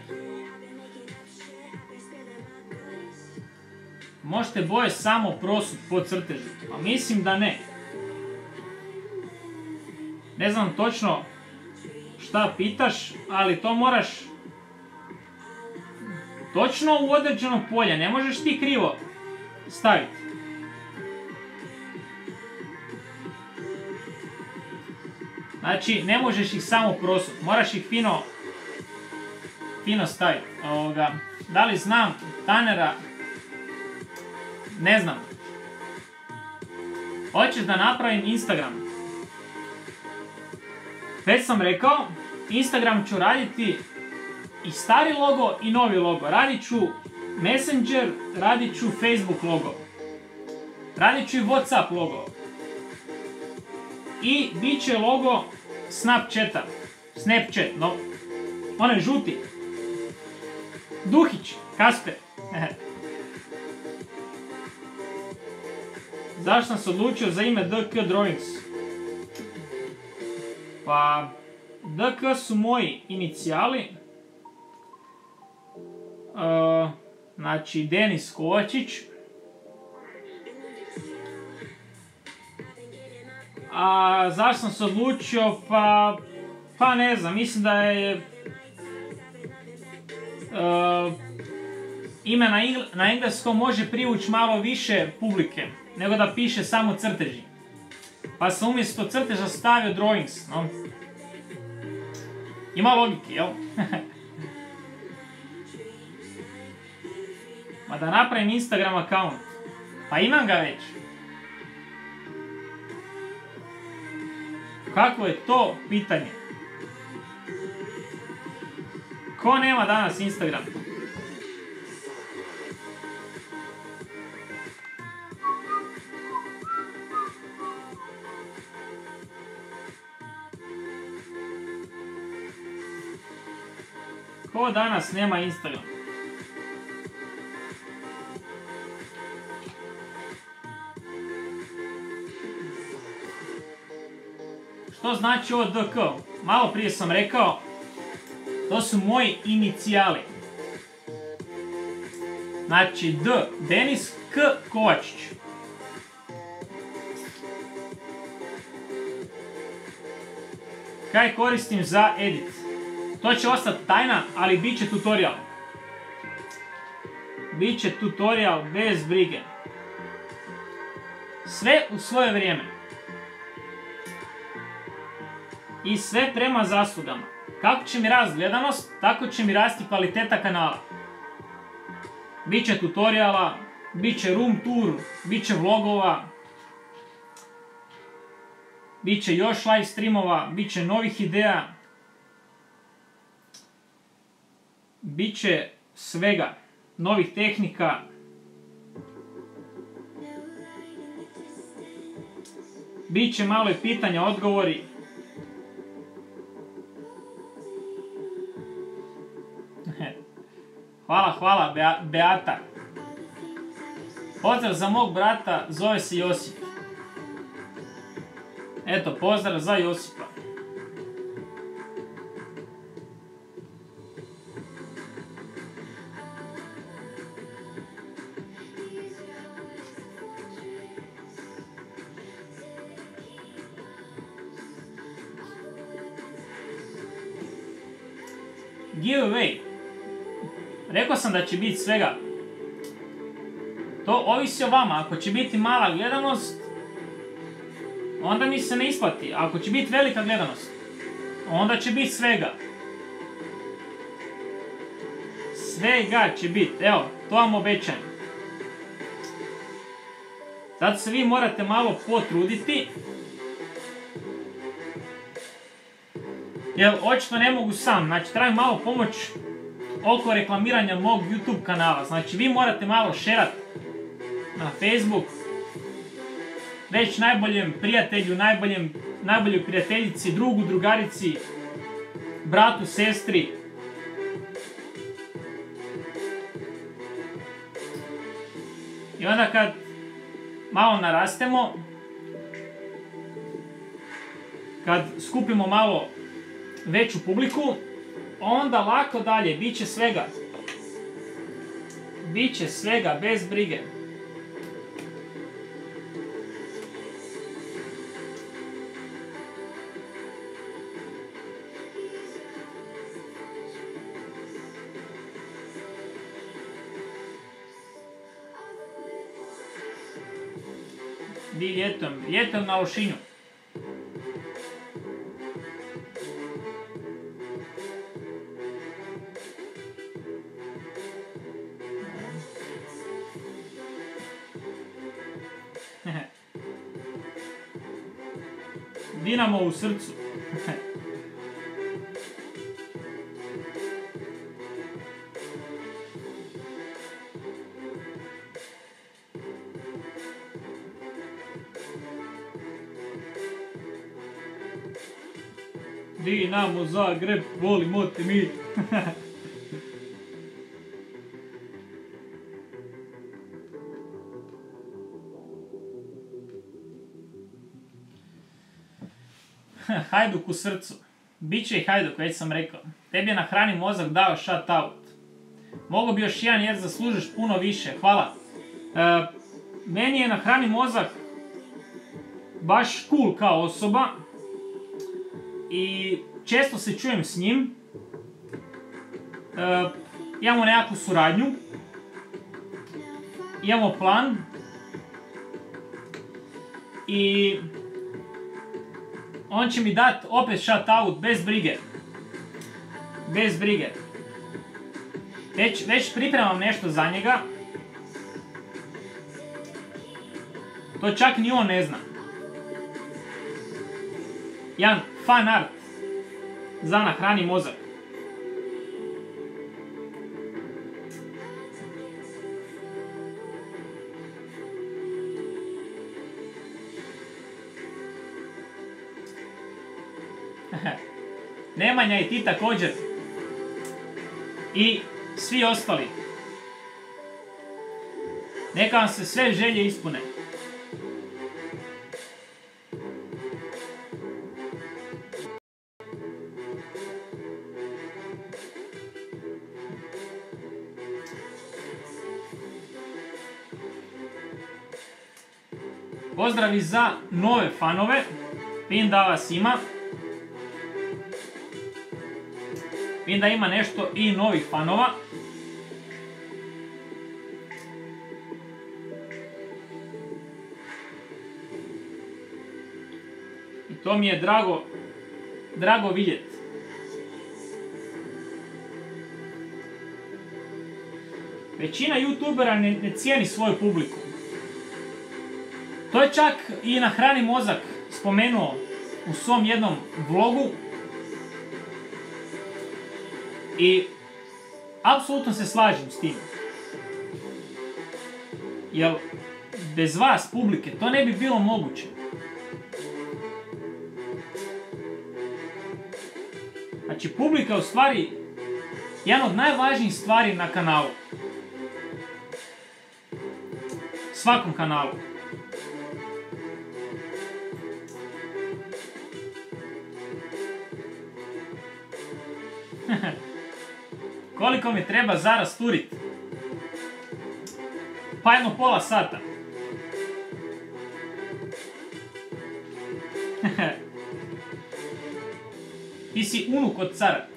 Možete boje samo prosut po crtežu. A mislim da ne. Ne znam točno šta pitaš, ali to moraš točno u određeno polje. Ne možeš ti krivo staviti. Znači, ne možeš ih samo prosut. Moraš ih fino fino staviti. Ovoga, da li znam Tanera ne znam. Hoćeš da napravim Instagram? Već sam rekao, Instagram ću raditi i stari logo i novi logo. Radit ću Messenger, radit ću Facebook logo. Radit ću i Whatsapp logo. I bit će logo Snapchata. Snapchat, no. Onaj žuti. Duhić, Kasper. Zašto sam se odlučio za ime DK Drawings? Pa, DK su moji inicijali. Uh, znači, Denis Kovačić. A zašto sam se odlučio? Pa, pa ne znam, mislim da je... Uh, ime na, na engleskom može privući malo više publike nego da piše samo crteži. Pa sam umjesto crteža stavio drawings. Ima logike, jel? [LAUGHS] Ma da napravim Instagram account. Pa imam ga već. Kako je to pitanje? Ko nema danas Instagram? Ko danas nema Instagram? Što znači ovo DK? Malo prije sam rekao, to su moji inicijali. Znači D, Denis K. Kovačić. kaj koristim za edit. To će ostati tajna, ali bit će tutorial. Biće tutorial bez brige. Sve u svoje vrijeme. I sve prema zaslugama. Kako će mi rast gledanost, tako će mi rasti kvaliteta kanala. Biće tutoriala, bit će room tour, bit će vlogova, bit će još live streamova, bit će novih ideja, bit će svega, novih tehnika. Bit će malo pitanja, odgovori. [LAUGHS] Hvala, hvala, Bea- Beata. Pozdrav za mog brata, zove se Josip. Eto, pozdrav za Josipa. Giveaway. Rekao sam da će biti svega. To ovisi o vama. Ako će biti mala gledanost, onda mi se ne isplati. Ako će biti velika gledanost, onda će biti svega. Svega će biti. Evo, to vam obećajem. Zato se vi morate malo potruditi. Jer očito ne mogu sam. Znači, mi malo pomoć oko reklamiranja mog YouTube kanala. Znači, vi morate malo šerat na Facebook, reći najboljem prijatelju, najboljem, najboljoj prijateljici, drugu, drugarici, bratu, sestri. I onda kad malo narastemo, kad skupimo malo veću publiku, onda lako dalje, bit će svega. Biće svega, bez brige. Di ljetom, ljetom na Lošinju. Dinamo u srcu. Dinamo Zagreb, volimo te mi. [LAUGHS] Hajduk u srcu. Biće i Hajduk, već sam rekao. Tebi je na hrani mozak dao shut out. Mogu bi još jedan jer zaslužiš puno više. Hvala. E, meni je na hrani mozak baš cool kao osoba. I često se čujem s njim. E, imamo nekakvu suradnju. Imamo plan. I on će mi dat opet shutout bez brige. Bez brige. Već, već pripremam nešto za njega. To čak ni on ne zna. Jedan fan art za nahrani mozak. Nemanja i ti također. I svi ostali. Neka vam se sve želje ispune. Pozdravi za nove fanove. Vidim da vas ima. Vidim da ima nešto i novih fanova. I to mi je drago, drago vidjeti. Većina youtubera ne, ne cijeni svoju publiku. To je čak i na Hrani mozak spomenuo u svom jednom vlogu. I apsolutno se slažem s tim. Jer bez vas, publike, to ne bi bilo moguće. Znači, publika u stvari jedan od najvažnijih stvari na kanalu. Svakom kanalu. Koliko mi treba za rasturit? Pa jedno pola sata. [LAUGHS] Ti si unuk od cara.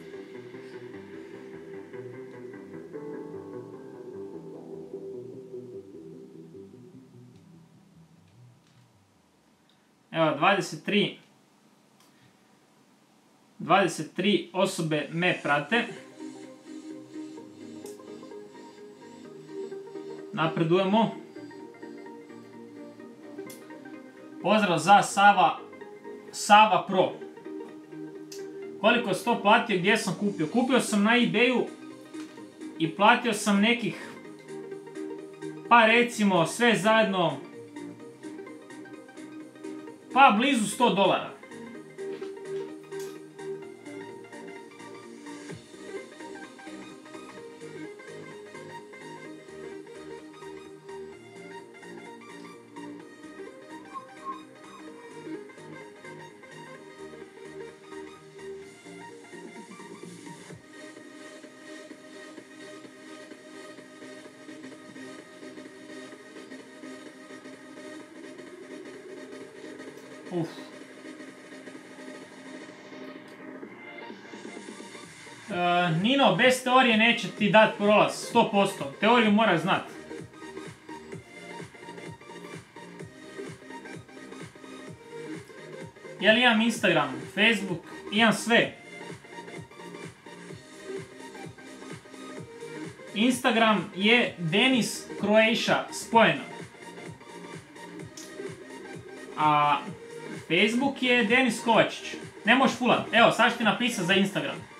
Evo, 23 23 osobe me prate. Napredujemo. Pozdrav za Sava, Sava Pro. Koliko si to platio, gdje sam kupio? Kupio sam na ebayu i platio sam nekih, pa recimo sve zajedno, pa blizu 100 dolara. Bez teorije neće ti dat prolaz, 100%. Teoriju moraš znat. Ja li imam Instagram, Facebook, imam sve. Instagram je Denis Croatia spojeno. A Facebook je Denis Kovačić. Ne možeš fulat. Evo, sad ću ti napisat za Instagram.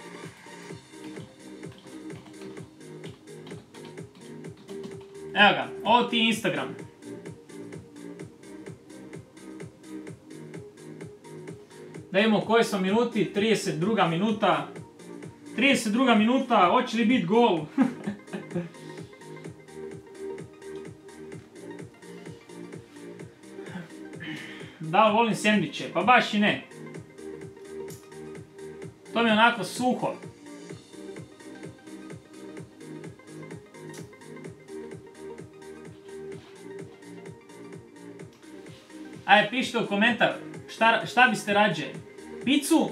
Evo ga, ovo ti je Instagram. Da vidimo koji smo minuti, 32 minuta. 32 minuta, hoće li biti gol? [LAUGHS] Da li volim sendviče? Pa baš i ne. To mi je onako suho. Ajde, pišite u komentar šta, šta biste rađe. Picu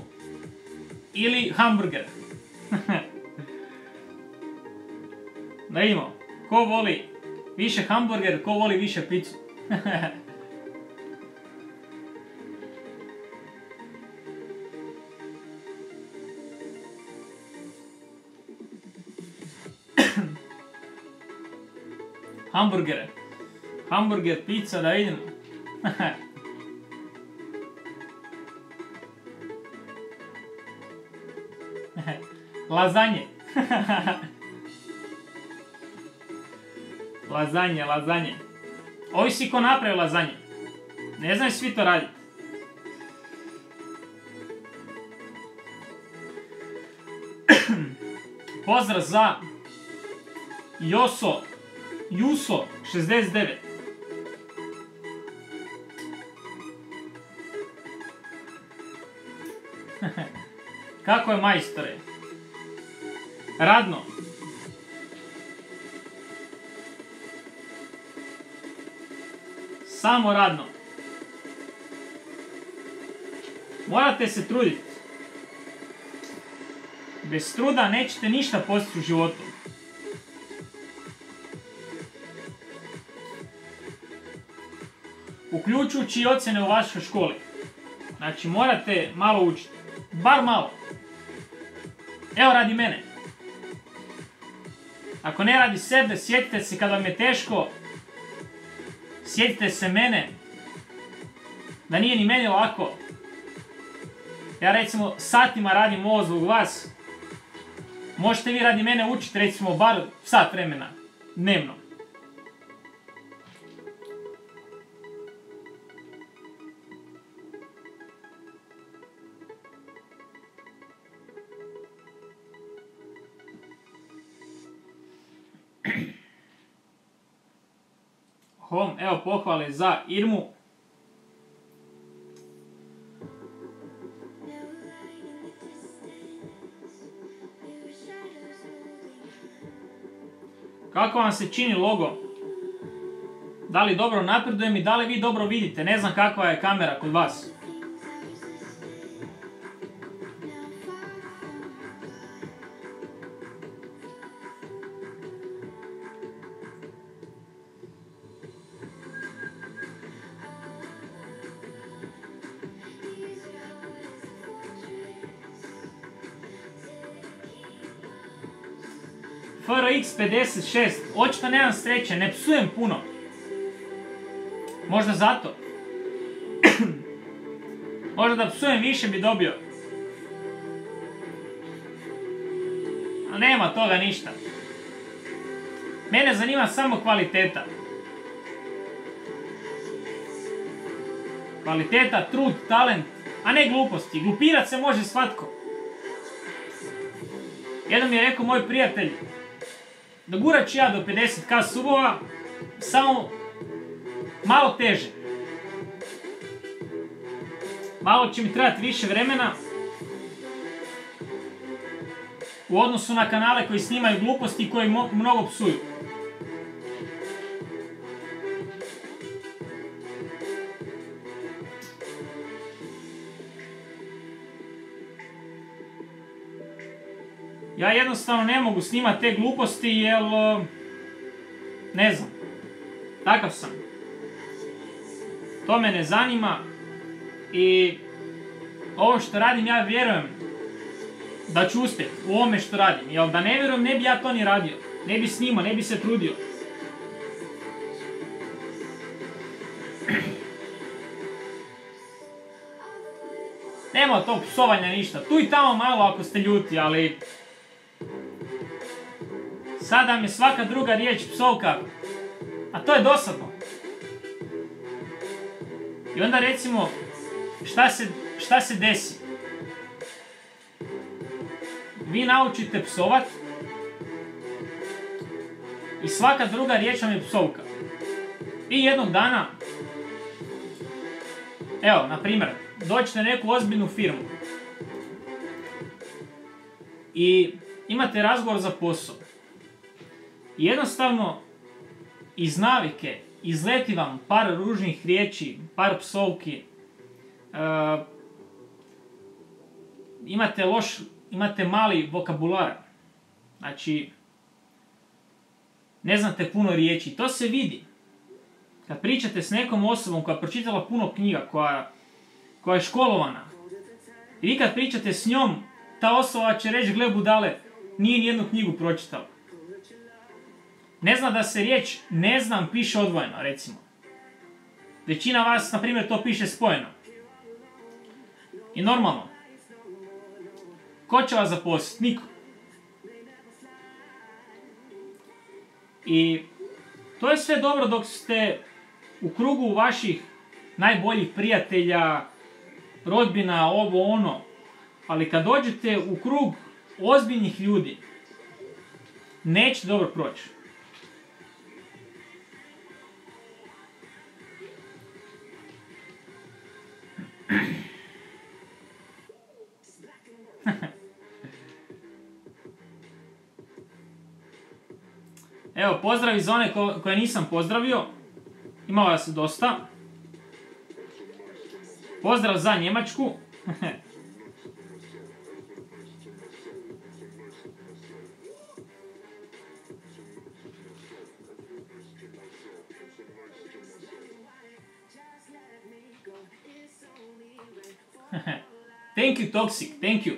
ili hamburger? [LAUGHS] da vidimo. Ko voli više hamburger, ko voli više picu? [LAUGHS] Hamburgere. Hamburger, pizza, da vidim. [LAUGHS] Lazanje. [LAUGHS] lazanje, lazanje. Ovisi ko napravi lazanje. Ne znaju svi to raditi. [CLEARS THROAT] Pozdrav za Joso, Juso 69. [LAUGHS] Kako je majstore? Radno. Samo radno. Morate se truditi. Bez truda nećete ništa postići u životu. Uključujući i ocjene u vašoj školi. Znači morate malo učiti. Bar malo. Evo radi mene. Ako ne radi sebe, sjetite se kad vam je teško. Sjetite se mene. Da nije ni meni lako. Ja recimo satima radim ovo zbog vas. Možete vi radi mene učiti recimo bar sat vremena. Dnevno. Pohvale za Irmu. Kako vam se čini logo? Da li dobro napredujem i da li vi dobro vidite? Ne znam kakva je kamera kod vas. FRX56, očito nemam sreće, ne psujem puno. Možda zato. [CLEARS THROAT] Možda da psujem više bi dobio. A nema toga ništa. Mene zanima samo kvaliteta. Kvaliteta, trud, talent, a ne gluposti. Glupirat se može svatko. Jednom je rekao moj prijatelj, da gurat ću ja do 50k subova, samo malo teže. Malo će mi trebati više vremena u odnosu na kanale koji snimaju gluposti i koji mnogo psuju. Jednostavno ne mogu snimati te gluposti jer... uh, Ne znam. Takav sam. To me ne zanima. I... Ovo što radim ja vjerujem da ću uspjeti u ovome što radim. Jer da ne vjerujem ne bi ja to ni radio. Ne bi snimao, ne bi se trudio. Nema tog psovanja ništa. Tu i tamo malo ako ste ljuti, ali... Sada mi svaka druga riječ psovka. A to je dosadno. I onda recimo, šta se, šta se desi? Vi naučite psovat i svaka druga riječ vam je psovka. I jednog dana, evo, na primjer, dođete u neku ozbiljnu firmu i imate razgovor za posao. Jednostavno, iz navike, izleti vam par ružnih riječi, par psovki, e, imate loš, imate mali vokabular, znači, ne znate puno riječi, to se vidi. Kad pričate s nekom osobom koja je pročitala puno knjiga, koja, koja je školovana, i vi kad pričate s njom, ta osoba će reći, gle budale, nije nijednu knjigu pročitala. Ne zna da se riječ ne znam piše odvojeno, recimo. Većina vas, na primjer, to piše spojeno. I normalno. Ko će vas zaposliti? Niko. I to je sve dobro dok ste u krugu vaših najboljih prijatelja, rodbina, ovo ono. Ali kad dođete u krug ozbiljnih ljudi, neće dobro proći. [LAUGHS] Evo, pozdrav iz one ko- koje nisam pozdravio. Ima vas dosta. Pozdrav za Njemačku. [LAUGHS] thank you Toxic, thank you.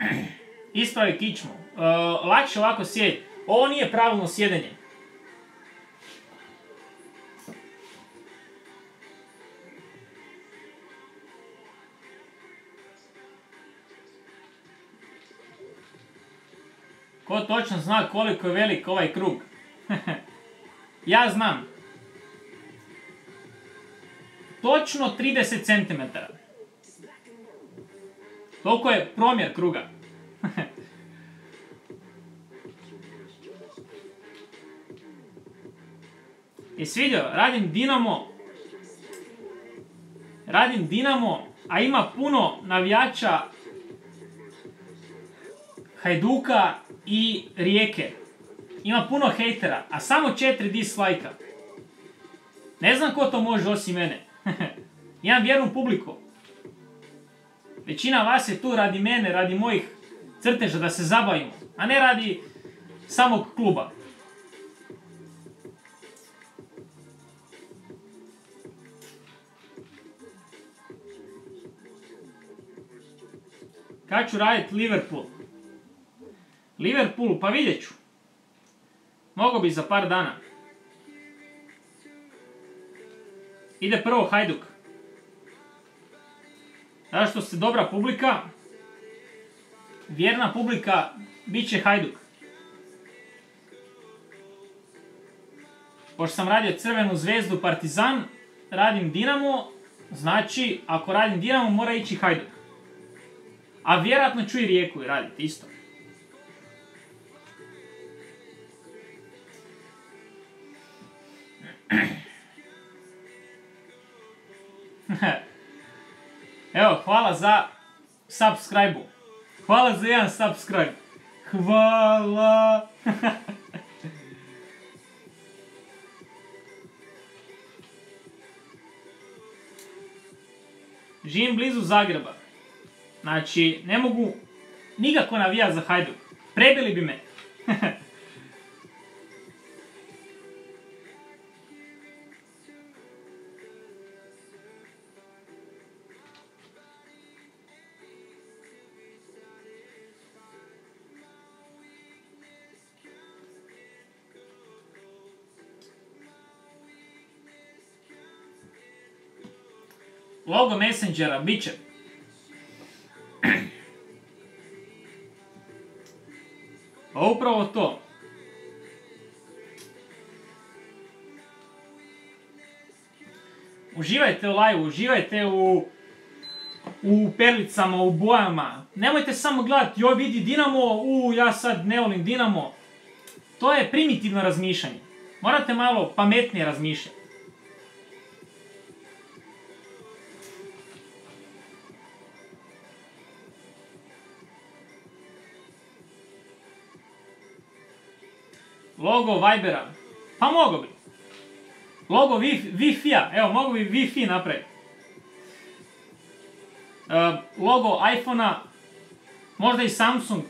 [CLEARS THROAT] Ispravi kičmu. Uh, lakše ovako sjedi. Ovo nije pravilno sjedenje. Ko točno zna koliko je velik ovaj krug? [LAUGHS] ja znam. Točno 30 cm. Toliko je promjer kruga. [LAUGHS] Jesi vidio? Radim Dinamo. Radim Dinamo, a ima puno navijača Hajduka i Rijeke. Ima puno hejtera, a samo četiri dislajka. Ne znam ko to može osim mene. [LAUGHS] Imam vjernu publiku. Većina vas je tu radi mene, radi mojih crteža da se zabavimo, a ne radi samog kluba. Kad ću raditi Liverpool? Liverpool, pa vidjet ću. Mogu bi za par dana. Ide prvo Hajduk. Zato što ste dobra publika, vjerna publika, bit će Hajduk. Pošto sam radio Crvenu zvezdu Partizan, radim Dinamo, znači ako radim Dinamo mora ići Hajduk. A vjerojatno ću i Rijeku raditi isto. [LAUGHS] Evo, hvala za subscribe Hvala za jedan subscribe. Hvala. [LAUGHS] Živim blizu Zagreba. Znači, ne mogu nikako navijati za Hajduk. Prebili bi me. [LAUGHS] Logo Messengera, bit će. Pa upravo to. Uživajte u live, uživajte u u perlicama, u bojama. Nemojte samo gledati, joj vidi Dinamo, u ja sad ne volim Dinamo. To je primitivno razmišljanje. Morate malo pametnije razmišljati. Logo Vibera. Pa mogo bi. Logo Wi-Fi-a. Evo, mogu bi Wi-Fi napraviti. E, logo iPhone-a. Možda i Samsung.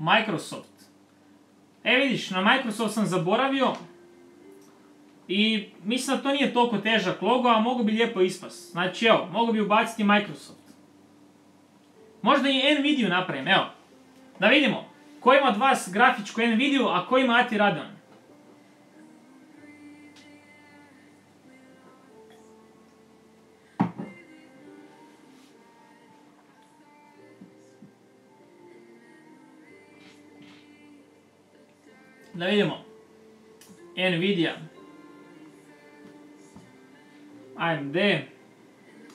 Microsoft. E vidiš, na Microsoft sam zaboravio. I mislim da to nije toliko težak logo, a mogu bi lijepo ispast. Znači evo, mogu bi ubaciti Microsoft. Možda i Nvidia napravim, evo. Da vidimo. Ko ima od vas grafičku Nvidia, a ko ima Ati Radeon? Da vidimo. Nvidia. AMD.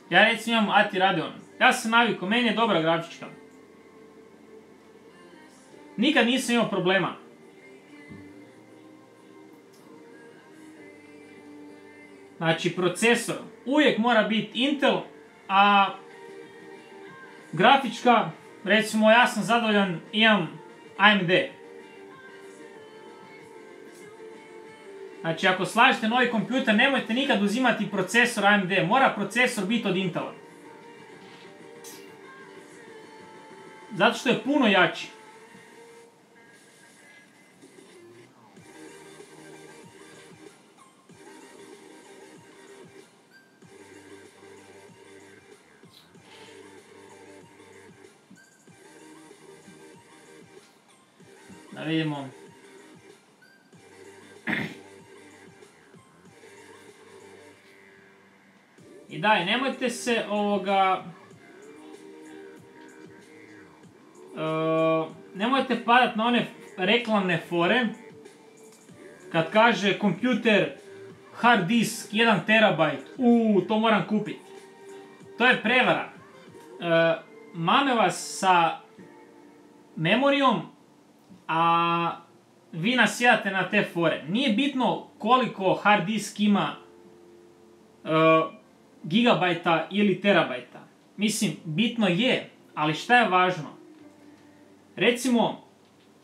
Ja recimo imam ATI Radeon. Ja sam navikao, meni je dobra grafička. Nikad nisam imao problema. Znači, procesor uvijek mora biti Intel, a grafička, recimo ja sam zadovoljan, imam AMD. Znači, ako slažete novi kompjuter, nemojte nikad uzimati procesor AMD, mora procesor biti od Intela. Zato što je puno jači. Da vidimo. I daj, nemojte se ovoga... e, nemojte padat na one reklamne fore kad kaže kompjuter hard disk 1 terabajt, u to moram kupiti. To je prevara. E, mame vas sa memorijom, a vi nasjedate na te fore. Nije bitno koliko hard disk ima e, gigabajta ili terabajta. Mislim, bitno je, ali šta je važno? Recimo,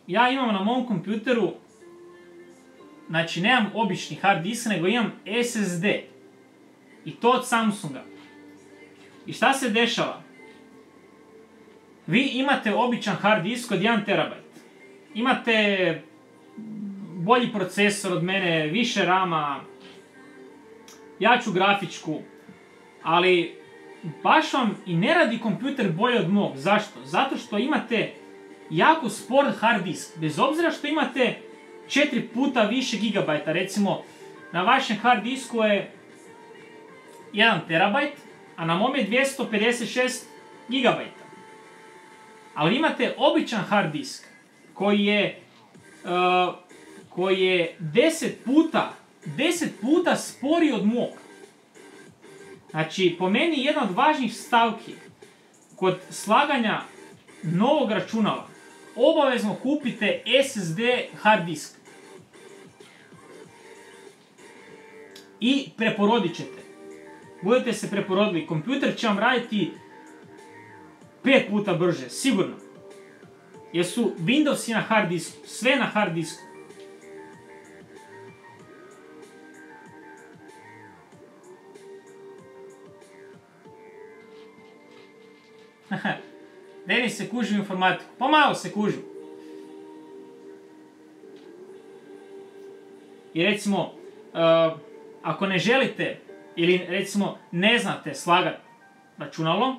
ja imam na mom kompjuteru, znači nemam obični hard disk, nego imam SSD. I to od Samsunga. I šta se dešava? Vi imate običan hard disk od 1 terabajt. Imate bolji procesor od mene, više rama, jaču grafičku, ali baš vam i ne radi kompjuter bolje od mog. Zašto? Zato što imate jako spor hard disk. Bez obzira što imate 4 puta više gigabajta. Recimo, na vašem hard disku je 1 terabajt, a na mom je 256 gigabajta. Ali imate običan hard disk koji je uh, koji je 10 puta 10 puta sporiji od mog. Znači, po meni jedna od važnijih stavki kod slaganja novog računala obavezno kupite SSD hard disk. I preporodit ćete. Budete se preporodili, kompjuter će vam raditi pet puta brže, sigurno. Jer su Windowsi na hard disku, sve na hard disku. [LAUGHS] Denis se kuži u informatiku. Pomalo se kuži. I recimo, uh, ako ne želite ili recimo ne znate slagat računalo,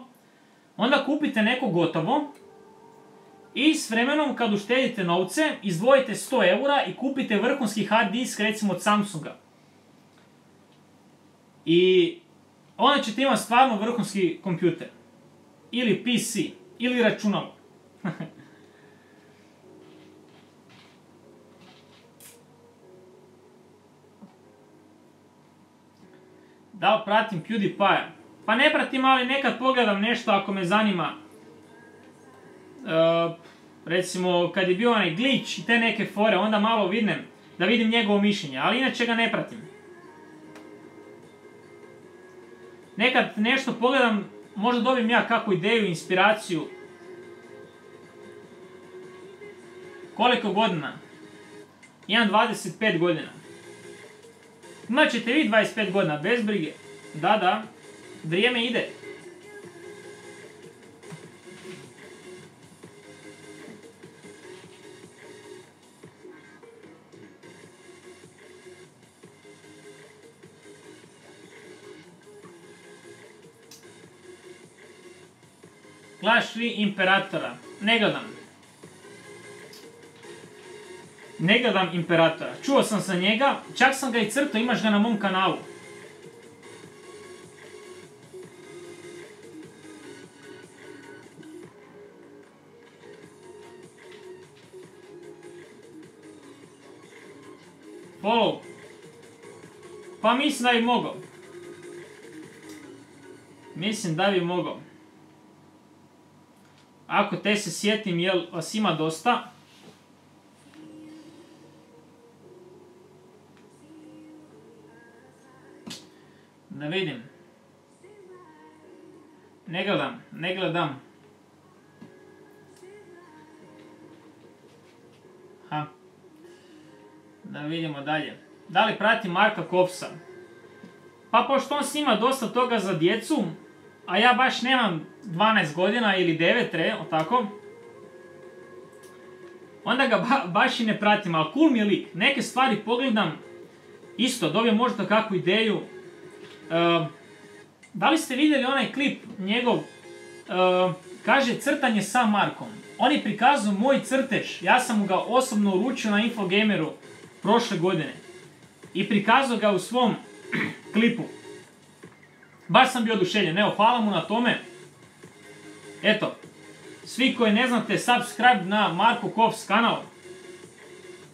onda kupite neko gotovo i s vremenom kad uštedite novce, izdvojite 100 eura i kupite vrhunski hard disk recimo od Samsunga. I onda ćete imati stvarno vrhunski kompjuter. Ili PC, ili računalo. [LAUGHS] da pratim PewDiePie? Pa ne pratim, ali nekad pogledam nešto ako me zanima. E, recimo, kad je bio onaj glitch i te neke fore, onda malo vidnem da vidim njegovo mišljenje, ali inače ga ne pratim. Nekad nešto pogledam, možda dobijem ja kakvu ideju, inspiraciju. Koliko godina? Imam 25 godina. Imat vi 25 godina, bez brige. Da, da, vrijeme ide. Clash 3 Imperatora. Ne gledam. Ne gledam Imperatora. Čuo sam za njega, čak sam ga i crtao, imaš ga na mom kanalu. Follow. Pa mislim da bi mogao. Mislim da bi mogao. Ako te se sjetim, jel vas ima dosta? Da vidim. Ne gledam, ne gledam. Ha. Da vidimo dalje. Da li prati Marka Kopsa? Pa pošto on snima dosta toga za djecu, a ja baš nemam 12 godina ili 9, re, o tako, onda ga ba- baš i ne pratim, ali cool mi je lik. Neke stvari pogledam, isto, dobijem možda kakvu ideju. Ehm, da li ste vidjeli onaj klip njegov, ehm, kaže crtanje sa Markom. On je prikazao moj crtež, ja sam mu ga osobno uručio na Infogameru prošle godine. I prikazao ga u svom [CLEARS THROAT] klipu. Baš sam bio oduševljen, evo hvala mu na tome. Eto, svi koji ne znate, subscribe na Marko Kovs kanal.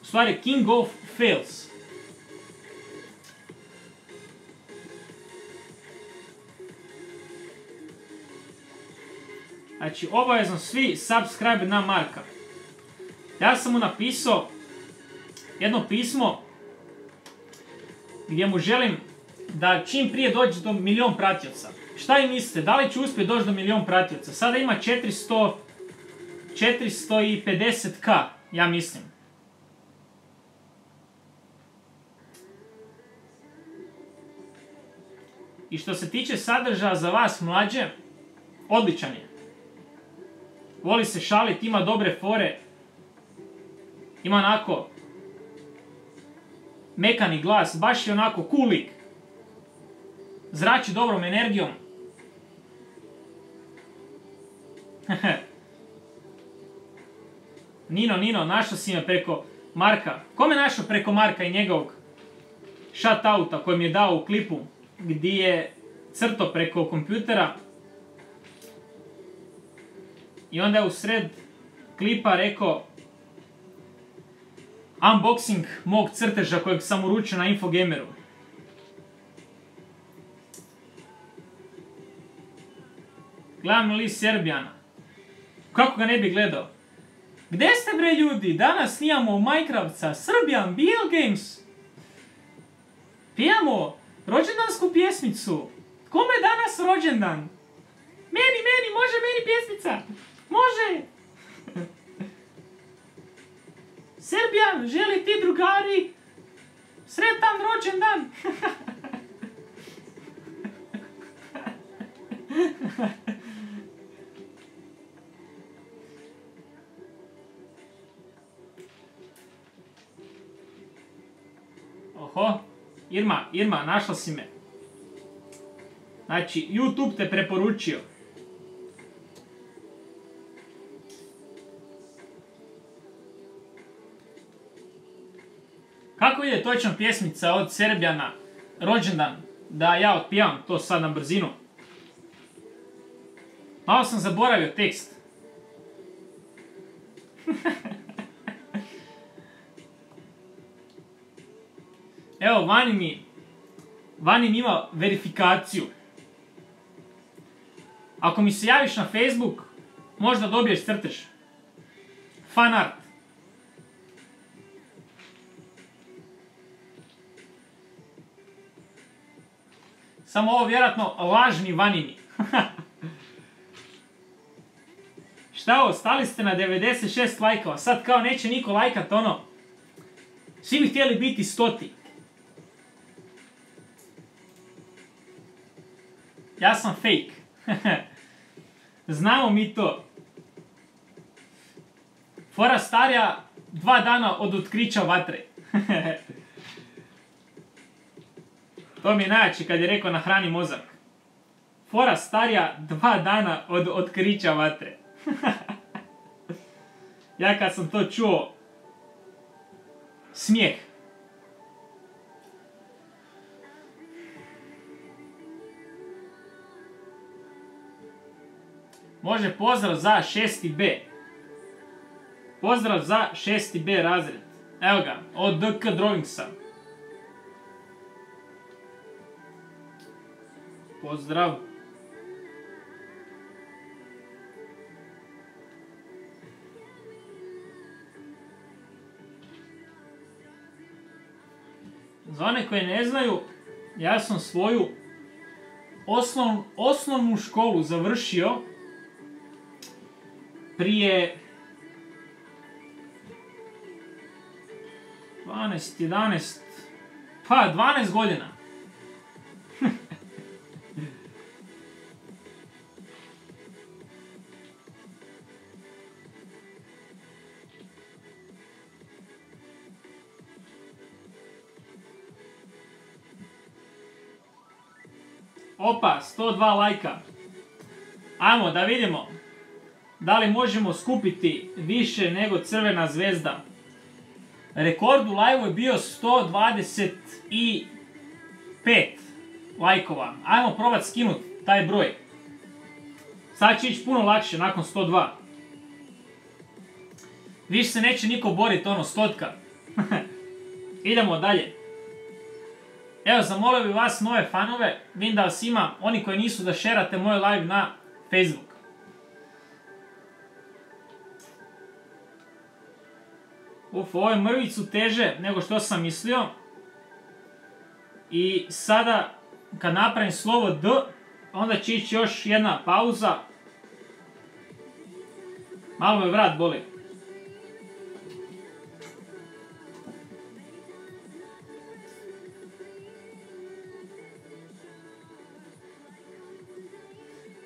U stvari, King of Fails. Znači, obavezno svi subscribe na Marka. Ja sam mu napisao jedno pismo gdje mu želim da čim prije dođe do milion pratioca. Šta vi mislite, da li će uspjeti doći do milion pratioca? Sada ima 400, 450k, ja mislim. I što se tiče sadržaja za vas mlađe, odličan je. Voli se šaliti, ima dobre fore. Ima onako mekani glas, baš je onako cool lik. Zrači dobrom energijom. [LAUGHS] Nino, Nino, našao si me preko Marka. Ko me našao preko Marka i njegovog shutouta koji mi je dao u klipu gdje je crto preko kompjutera i onda je u sred klipa rekao unboxing mog crteža kojeg sam uručio na Infogameru. Gledam li Serbijana. Kako ga ne bi gledao? Gde ste bre ljudi? Danas snijamo Minecraftca, Srbijan, Bill Games. Pijamo rođendansku pjesmicu. Kome je danas rođendan? Meni, meni, može meni pjesmica. Može. [LAUGHS] Serbijan, želi ti drugari sretan rođendan. [LAUGHS] Oho, Irma, Irma, našla si me. Znači, YouTube te preporučio. Kako ide točno pjesmica od Serbijana, rođendan, da ja otpivam to sad na brzinu. Malo sam zaboravio tekst. [LAUGHS] Evo, vani mi, vani mi ima verifikaciju. Ako mi se javiš na Facebook, možda dobiješ crtež. Fan art. Samo ovo vjerojatno lažni vanini. [LAUGHS] Šta ovo, stali ste na 96 lajkova, sad kao neće niko lajkat ono. Svi bi htjeli biti stoti. Ja sam fake. [LAUGHS] Znamo mi to. Fora starija dva dana od otkrića vatre. [LAUGHS] to mi je kad je rekao na hrani mozak. Fora starija dva dana od otkrića vatre. [LAUGHS] ja kad sam to čuo, smijeh. Može pozdrav za 6B. Pozdrav za 6B razred. Evo ga, od DK Drawingsa. Pozdrav. Za one koji ne znaju, ja sam svoju osnov, osnovnu školu završio prije 12, 11, pa 12 godina. [LAUGHS] Opa, 102 lajka. Ajmo da vidimo. Da li možemo skupiti više nego crvena zvezda? Rekord u live je bio 125 lajkova. Ajmo probat skinut taj broj. Sad će ići puno lakše nakon 102. Više se neće niko boriti, ono, stotka. [LAUGHS] Idemo dalje. Evo, zamolio bi vas nove fanove, vidim da vas ima, oni koji nisu da šerate moj live na Facebook. Uf, ovo je mrvicu teže nego što sam mislio. I sada, kad napravim slovo D, onda će ići još jedna pauza. Malo me vrat boli.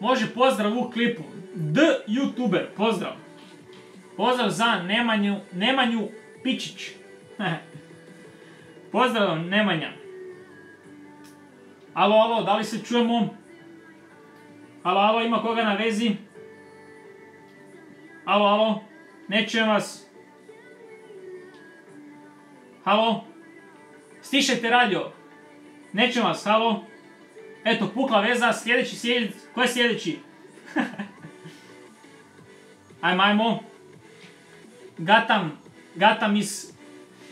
Može pozdrav u klipu. D youtuber, pozdrav. Pozdrav za Nemanju, Nemanju Pičić. [LAUGHS] pozdrav Nemanja. Alo, alo, da li se čujemo? Alo, alo, ima koga na vezi? Alo, alo, ne čujem vas. Halo? Stišajte radio. Ne vas, halo? Eto, pukla veza, sljedeći, sljedeći, ko je sljedeći? [LAUGHS] ajmo, ajmo. Gatam, gatam iz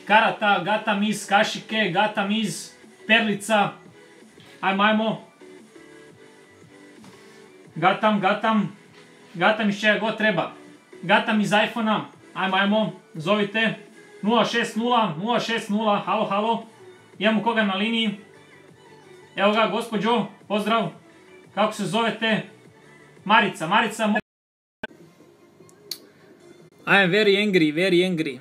karata, gatam iz kašike, gatam iz perlica. Ajmo, ajmo. Gatam, gatam. Gatam iz čega god treba. Gatam iz iPhone-a. Ajmo, ajmo. Zovite. 060, 060, halo, halo. Imamo koga na liniji. Evo ga, gospođo, pozdrav. Kako se zovete? Marica, Marica. I am very angry, very angry.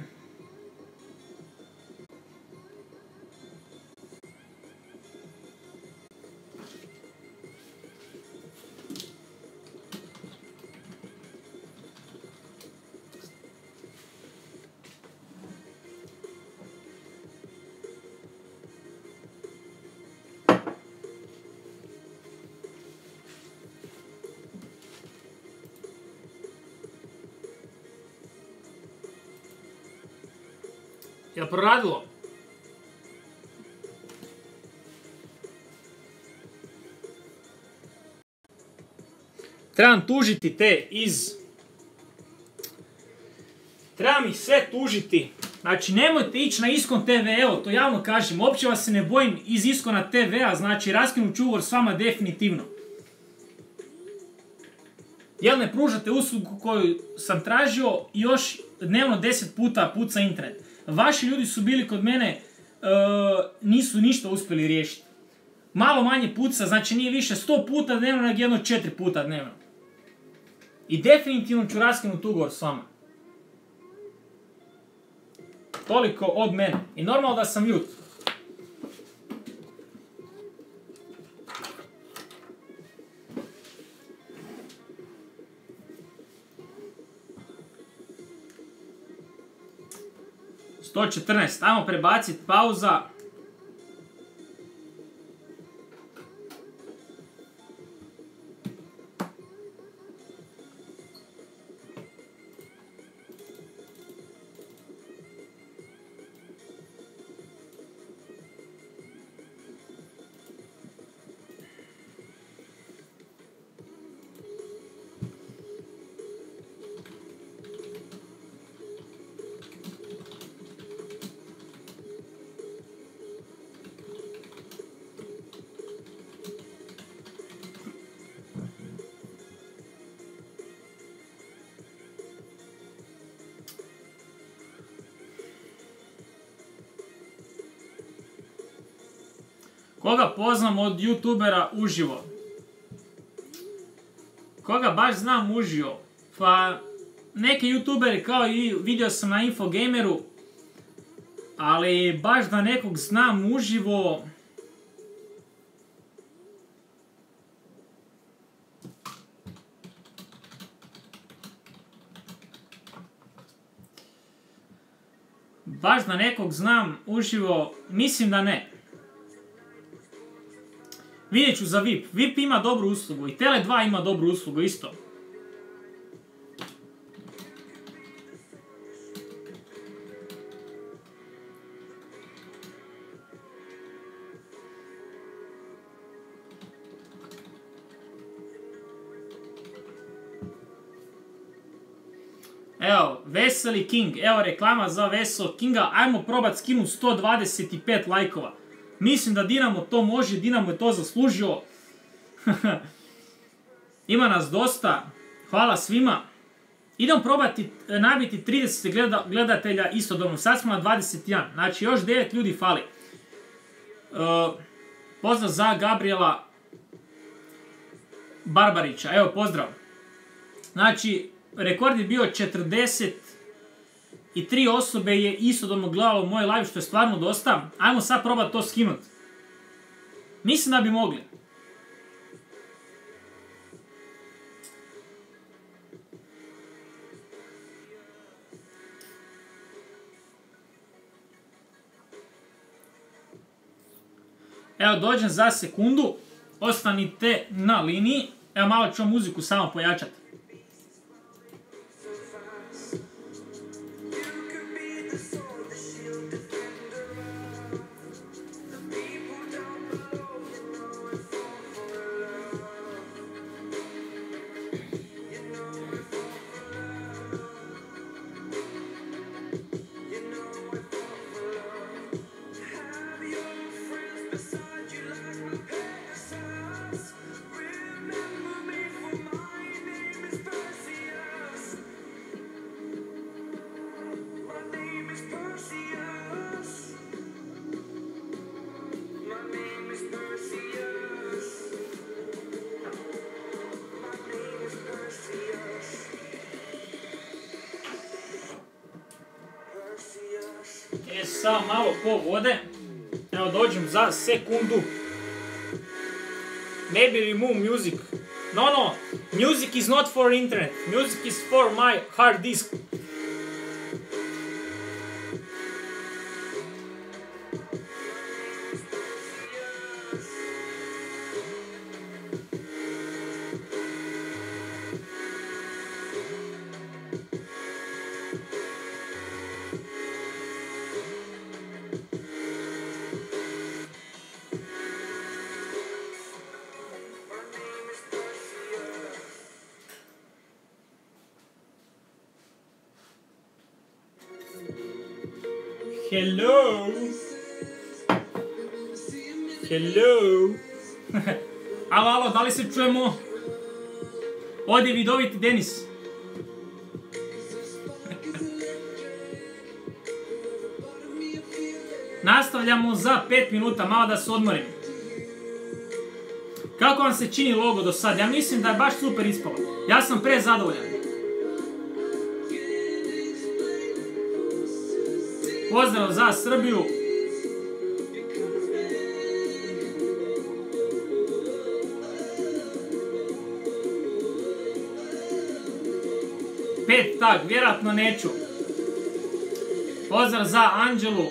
Jel proradilo? Trebam tužiti te iz... Trebam ih sve tužiti. Znači, nemojte ići na Iskon TV, evo, to javno kažem. Uopće vas se ne bojim iz Iskona TV-a, znači, raskinut ću ugovor s vama definitivno. Jel ne pružate uslugu koju sam tražio i još dnevno 10 puta puca internet. Vaši ljudi su bili kod mene, e, nisu ništa uspjeli riješiti. Malo manje puca, znači nije više 100 puta dnevno, nego jedno 4 puta dnevno. I definitivno ću raskinuti ugovor s vama. Toliko od mene. I normalno da sam ljut. Sto četrnaest. Ajmo prebaciti pauza. Koga poznam od youtubera uživo? koga baš znam užio, pa neke youtubere kao i vidio sam na Infogameru, ali baš da nekog znam uživo, Baš da nekog znam uživo, mislim da ne. Vidjet ću za VIP. VIP ima dobru uslugu i Tele2 ima dobru uslugu isto. Evo, Veseli King, evo reklama za Vesel Kinga, ajmo probat skinu 125 lajkova. Mislim da Dinamo to može, Dinamo je to zaslužio. [LAUGHS] Ima nas dosta, hvala svima. Idemo probati e, nabiti 30 gleda- gledatelja istodobno, sad smo na 21, znači još 9 ljudi fali. E, pozdrav za Gabriela Barbarića, evo pozdrav. Znači, rekord je bio 40 i tri osobe je istodobno gledalo moj live, što je stvarno dosta. Ajmo sad probati to skinut. Mislim da bi mogli. Evo, dođem za sekundu. Ostanite na liniji. Evo, malo ću muziku samo pojačati. Za sekundu. Maybe remove music. No, no. Music is not for internet. Music is for my hard disk. Čujemo? Odi vidoviti Denis. Nastavljamo za 5 minuta, malo da se odmorim. Kako vam se čini logo do sad? Ja mislim da je baš super ispalo. Ja sam pre zadovoljan. Pozdrav za Srbiju. Tak, vjerojatno neću. Pozdrav za Anđelu.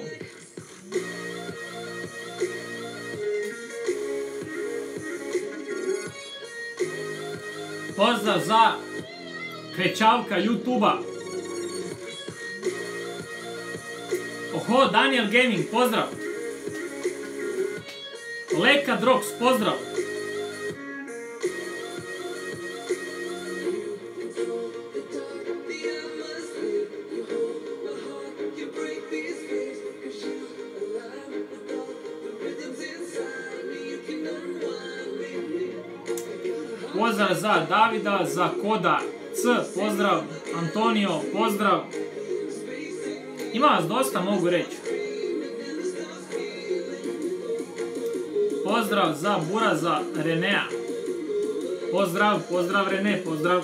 Pozdrav za Krečavka YouTube-a. Oho, Daniel Gaming, pozdrav. Leka Drox, pozdrav. Za Davida, za Koda C, pozdrav. Antonio, pozdrav. Ima vas dosta, mogu reći. Pozdrav za Buraza Renea. Pozdrav, pozdrav Rene, pozdrav.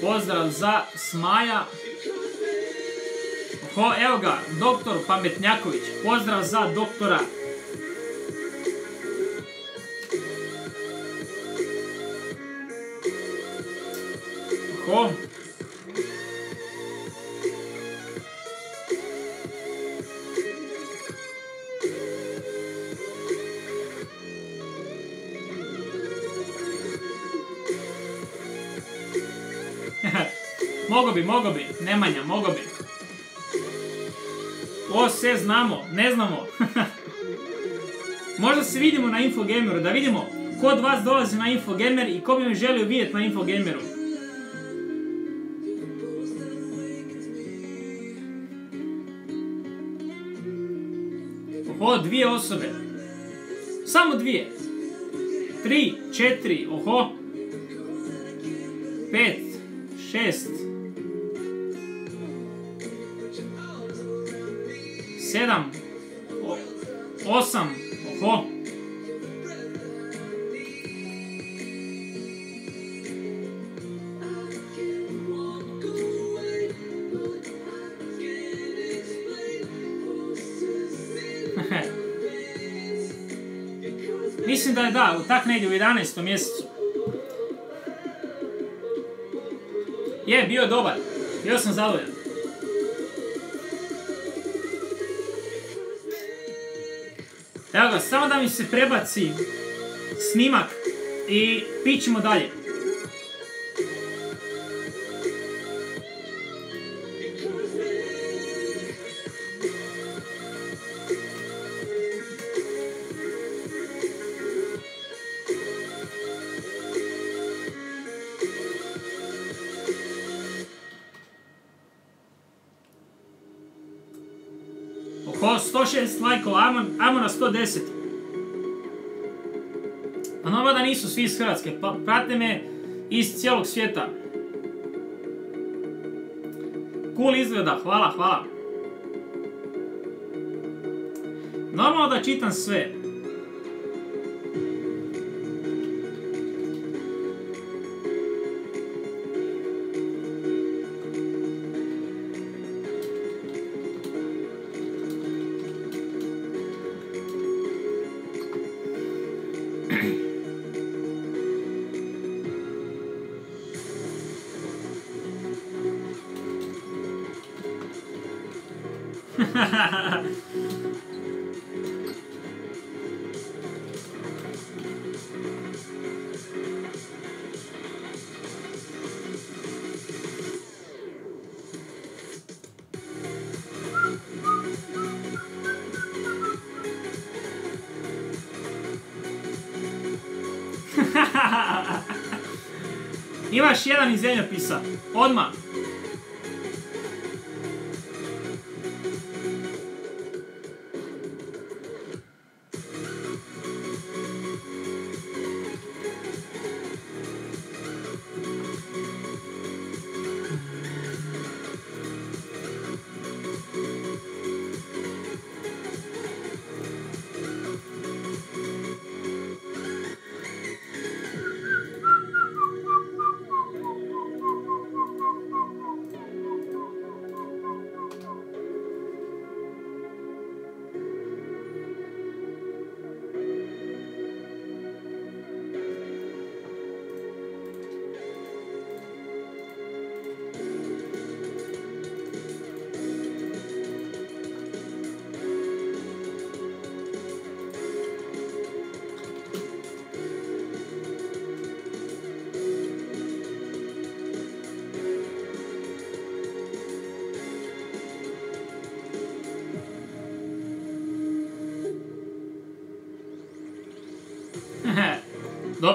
Pozdrav za Smaja. Ho, evo ga, doktor Pametnjaković. Pozdrav za doktora. Bi, mogo bi, Nemanja, mogo bi. O, sve znamo, ne znamo. [LAUGHS] Možda se vidimo na Infogameru, da vidimo ko od vas dolazi na Infogamer i ko bi me želio vidjeti na Infogameru. Oho, dvije osobe. Samo dvije. Tri, četiri, oho. Pet, šest. Negdje u 11. mjesecu. Je, bio je dobar. Bio sam zadovoljan. Evo ga, samo da mi se prebaci snimak i pićemo dalje. Ajmo na 110. A normalno da nisu svi iz Hrvatske, pa prate me iz cijelog svijeta. Cool izgleda, hvala, hvala. Normalno da čitam sve. Jedan iz zemljopisa. Odmah.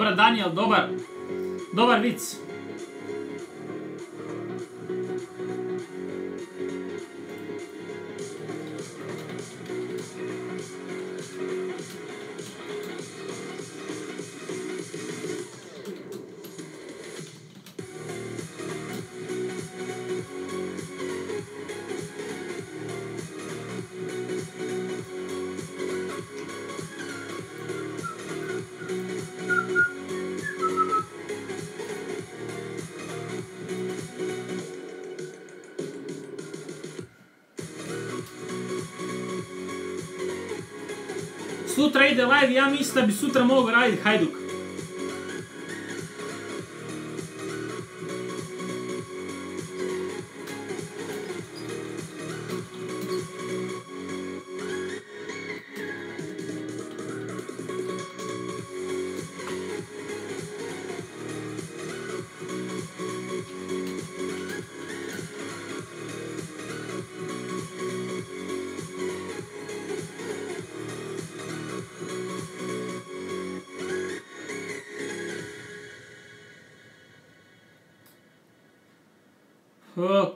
Dobar Daniel, dobar. Dobar vic. Ide live ja mislim da bi sutra mogao raditi Hajduk.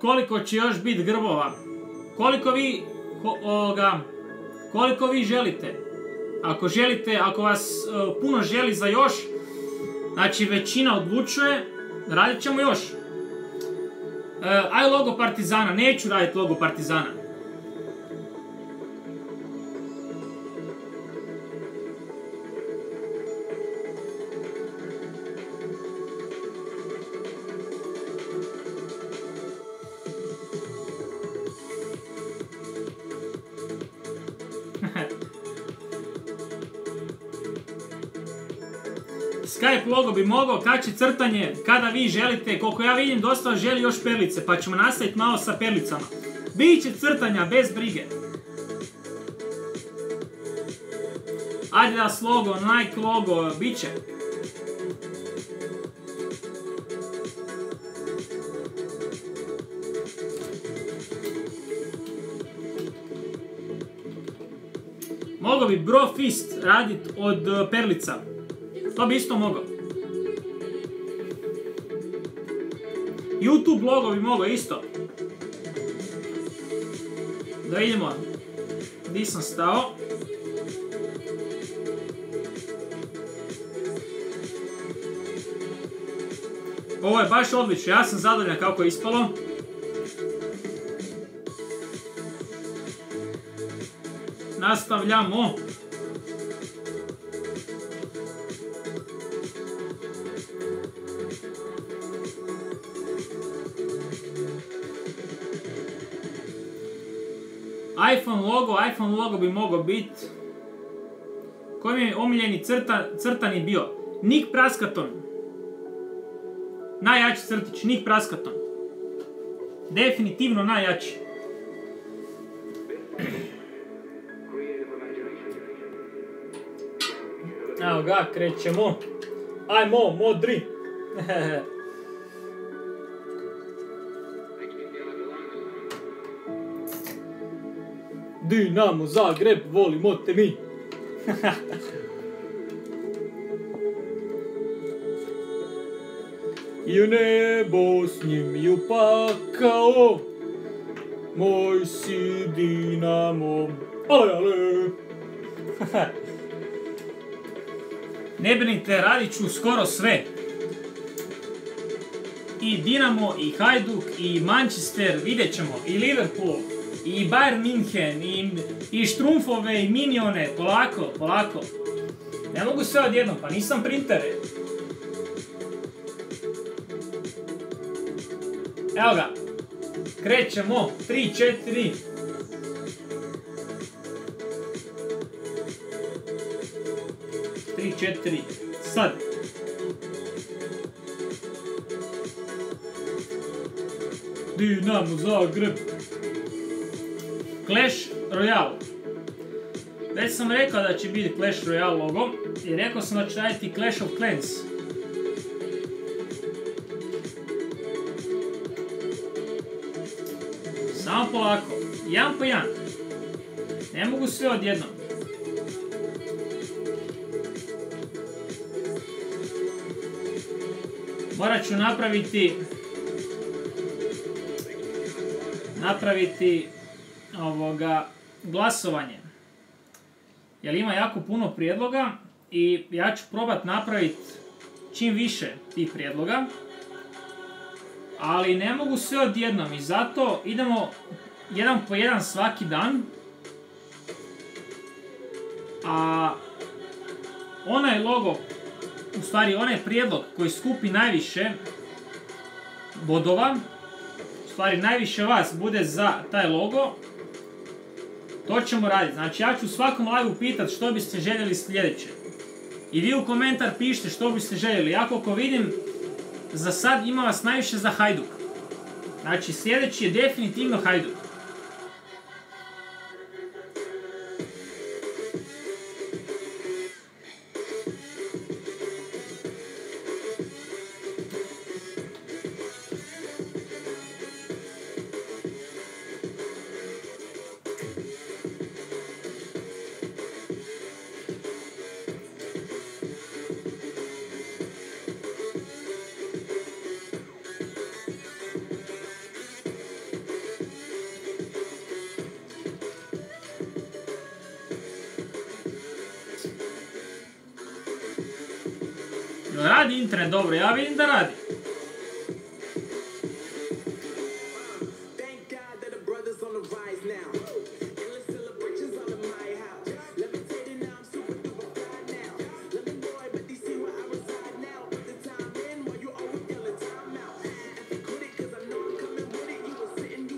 Koliko će još biti grbova? Koliko vi, ko- ovoga, koliko vi želite? Ako želite, ako vas e, puno želi za još, znači većina odlučuje, radit ćemo još. E, aj logo Partizana, neću raditi logo Partizana. Logo bi mogao kaći crtanje kada vi želite, koliko ja vidim dosta želi još perlice, pa ćemo nastaviti malo sa perlicama. Biće crtanja, bez brige. Adidas logo, Nike logo, bit će. Mogao bi Bro Fist radit od eh, perlica. To bi isto mogao. YouTube logo bi mogao isto. Da vidimo. Gdje sam stao? Ovo je baš odlično, ja sam zadovoljan kako je ispalo. Nastavljamo. Logo, iPhone logo bi mogao biti... Koji mi je omiljeni crta, crtani bio? Nick Praskaton. Najjači crtić, Nick Praskaton. Definitivno najjači. Evo ga, krećemo. Ajmo, modri. [LAUGHS] Dinamo Zagreb, volimo te mi. [LAUGHS] I u nebo s njim i u pakao, moj si Dinamo. Ale, ale. [LAUGHS] ne brinite, radit ću skoro sve. I Dinamo, i Hajduk, i Manchester, vidjet ćemo, i Liverpool, i Bayern München, i, i Štrumfove, i Minione, polako, polako. Ne mogu sve odjednom, pa nisam printere. Evo ga. Krećemo. 3, 4. Tri, četiri. Sad. Dinamo Zagreb. Clash Royale. Već sam rekao da će biti Clash Royale logo i rekao sam da će raditi Clash of Clans. Samo polako, jedan po jedan. Ne mogu sve odjednom. Morat ću napraviti napraviti ovoga glasovanje. Jer ima jako puno prijedloga i ja ću probat napraviti čim više tih prijedloga. Ali ne mogu sve odjednom i zato idemo jedan po jedan svaki dan. A onaj logo, u stvari onaj prijedlog koji skupi najviše bodova, u stvari najviše vas bude za taj logo, To ćemo raditi. Znači ja ću u svakom live pitat što biste željeli sljedeće. I vi u komentar pišite što biste željeli. Ja koliko vidim, za sad ima vas najviše za Hajduk. Znači sljedeći je definitivno Hajduk.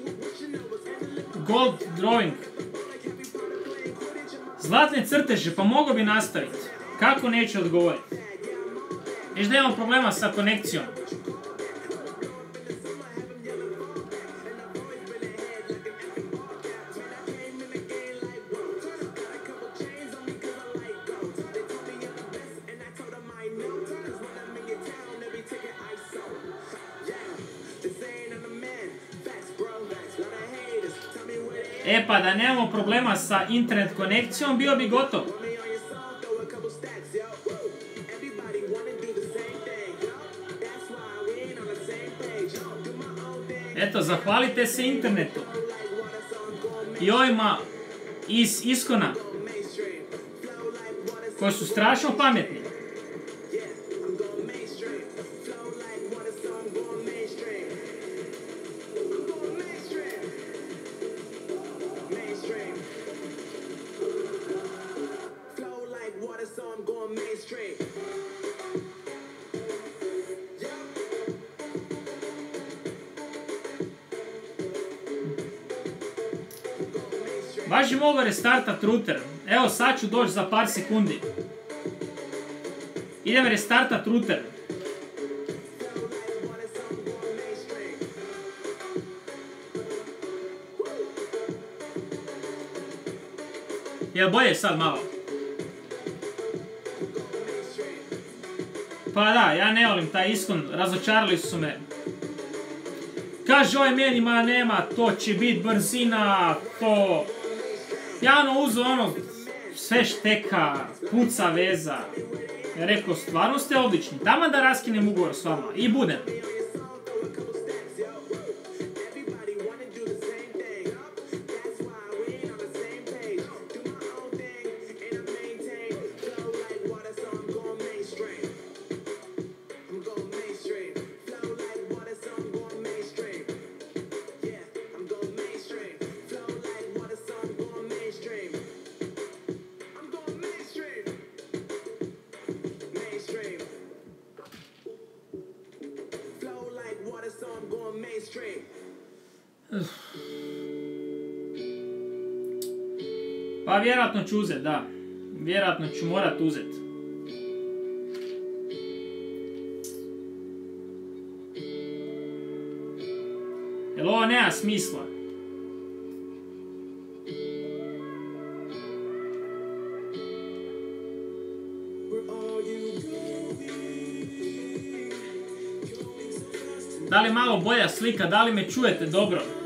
Were wishing I was handling Gold drawing. Zlatne crteže, pa mogo bi nastaviti. Kako neću odgovoriti? Viš da imamo problema sa konekcijom. E pa da nemamo problema sa internet konekcijom, bio bi gotov. Zahvalite se internetu. I ovima iz Iskona. Koji su strašno pametni. Restartat router. Evo sad ću doći za par sekundi. Idem restartat router. Jel bolje sad malo? Pa da, ja ne volim taj iskon, razočarali su me. Kaže ovaj meni, ma nema, to će bit brzina, to... Ja ono uzu ono, sve šteka, puca veza. Ja rekao, stvarno ste odlični, tamo da raskinem ugovor s vama i budem. Vjerojatno ću uzet, da. Vjerojatno ću morat uzet. Jel ovo nema smisla? Da li malo bolja slika, da li me čujete dobro?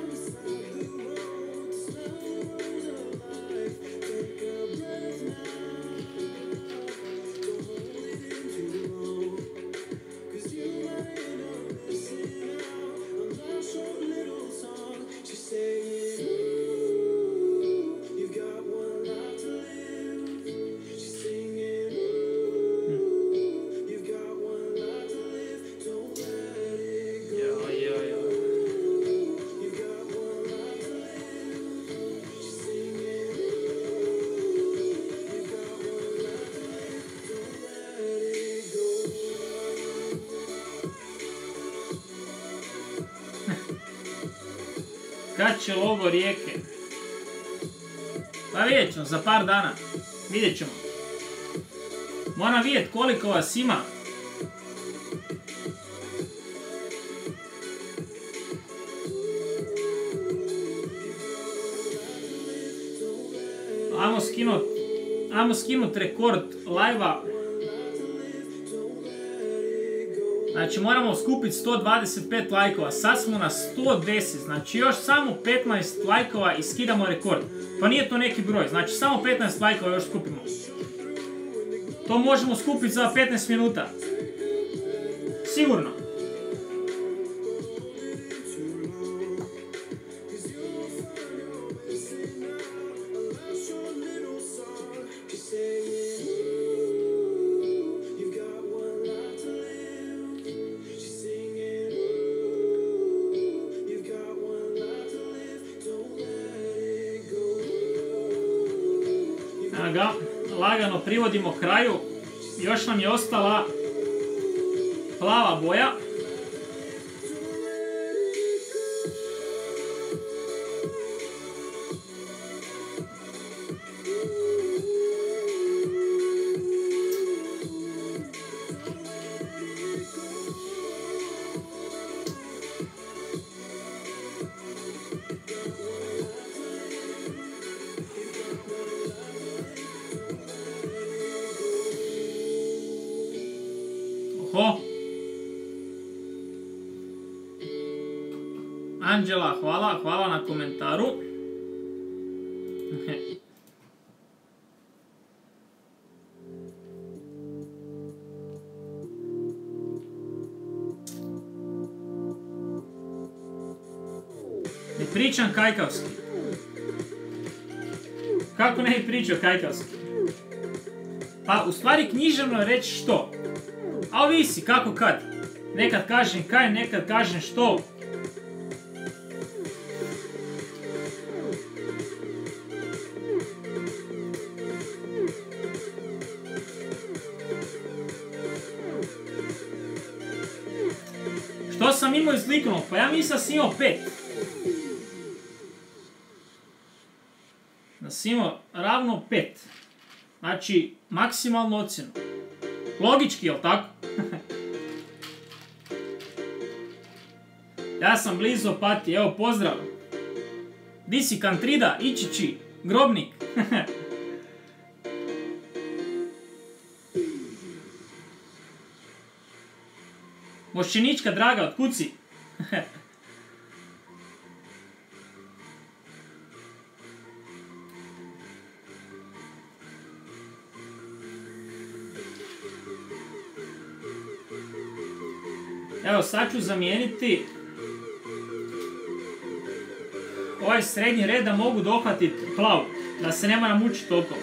Će logo rijeke? Pa vidjet ćemo, za par dana. Vidjet ćemo. Moram vidjet koliko vas ima. Ajmo skinut, ajmo skinut rekord live-a. Znači moramo skupiti 125 lajkova, sad smo na 110, znači još samo 15 lajkova i skidamo rekord. Pa nije to neki broj, znači samo 15 lajkova još skupimo. To možemo skupiti za 15 minuta. Sigurno. Pričam kajkavski. Kako ne bi pričao kajkavski? Pa, u stvari književno reći što. A ovisi kako kad. Nekad kažem kaj, nekad kažem što. Što sam imao izliknuo? Pa ja mislim da sam imao pet. Imao ravno pet. Znači, maksimalnu ocjenu. Logički, jel tako? [LAUGHS] ja sam blizu opati, evo pozdrav. Di si Kantrida, Ičići, Grobnik. [LAUGHS] Mošćenička draga, otkud si? Sad ću zamijeniti ovaj srednji red da mogu dohvatiti plavu, da se ne moram mučiti okolo.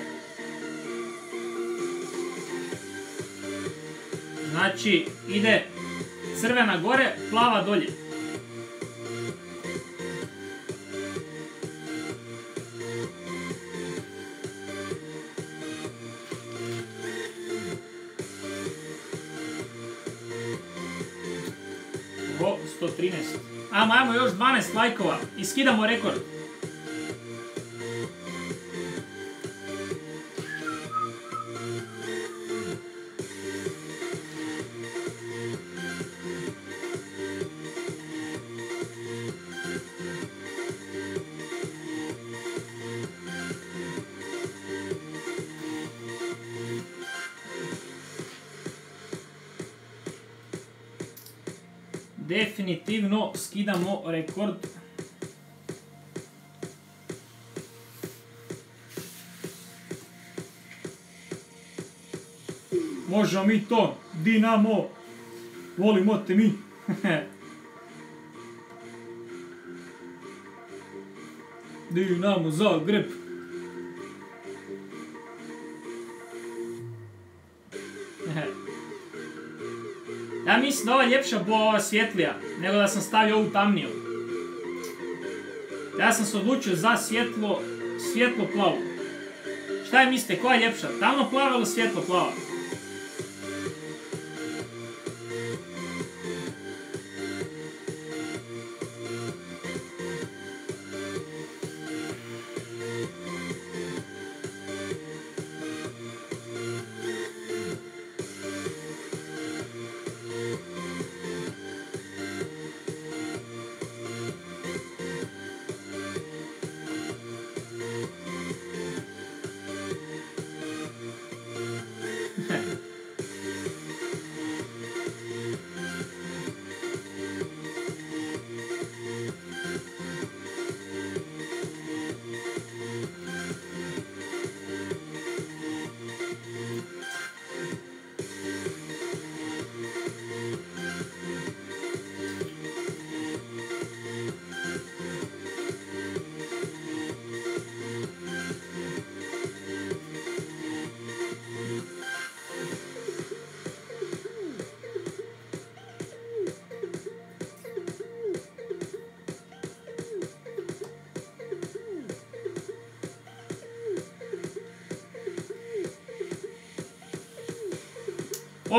Znači ide crvena gore, plava dolje. Oho, 113. Ajmo, ajmo, još 12 lajkova i skidamo rekord. Definitivno skidamo rekord. Možemo mi to, Dinamo, volimo te mi. [LAUGHS] Dinamo Zagreb. Mislim da ova ljepša boja ova svjetlija, nego da sam stavio ovu tamniju. Ja sam se odlučio za svjetlo, svjetlo plavu. Šta je mislite, koja je ljepša? Tamno plava ili svjetlo plava?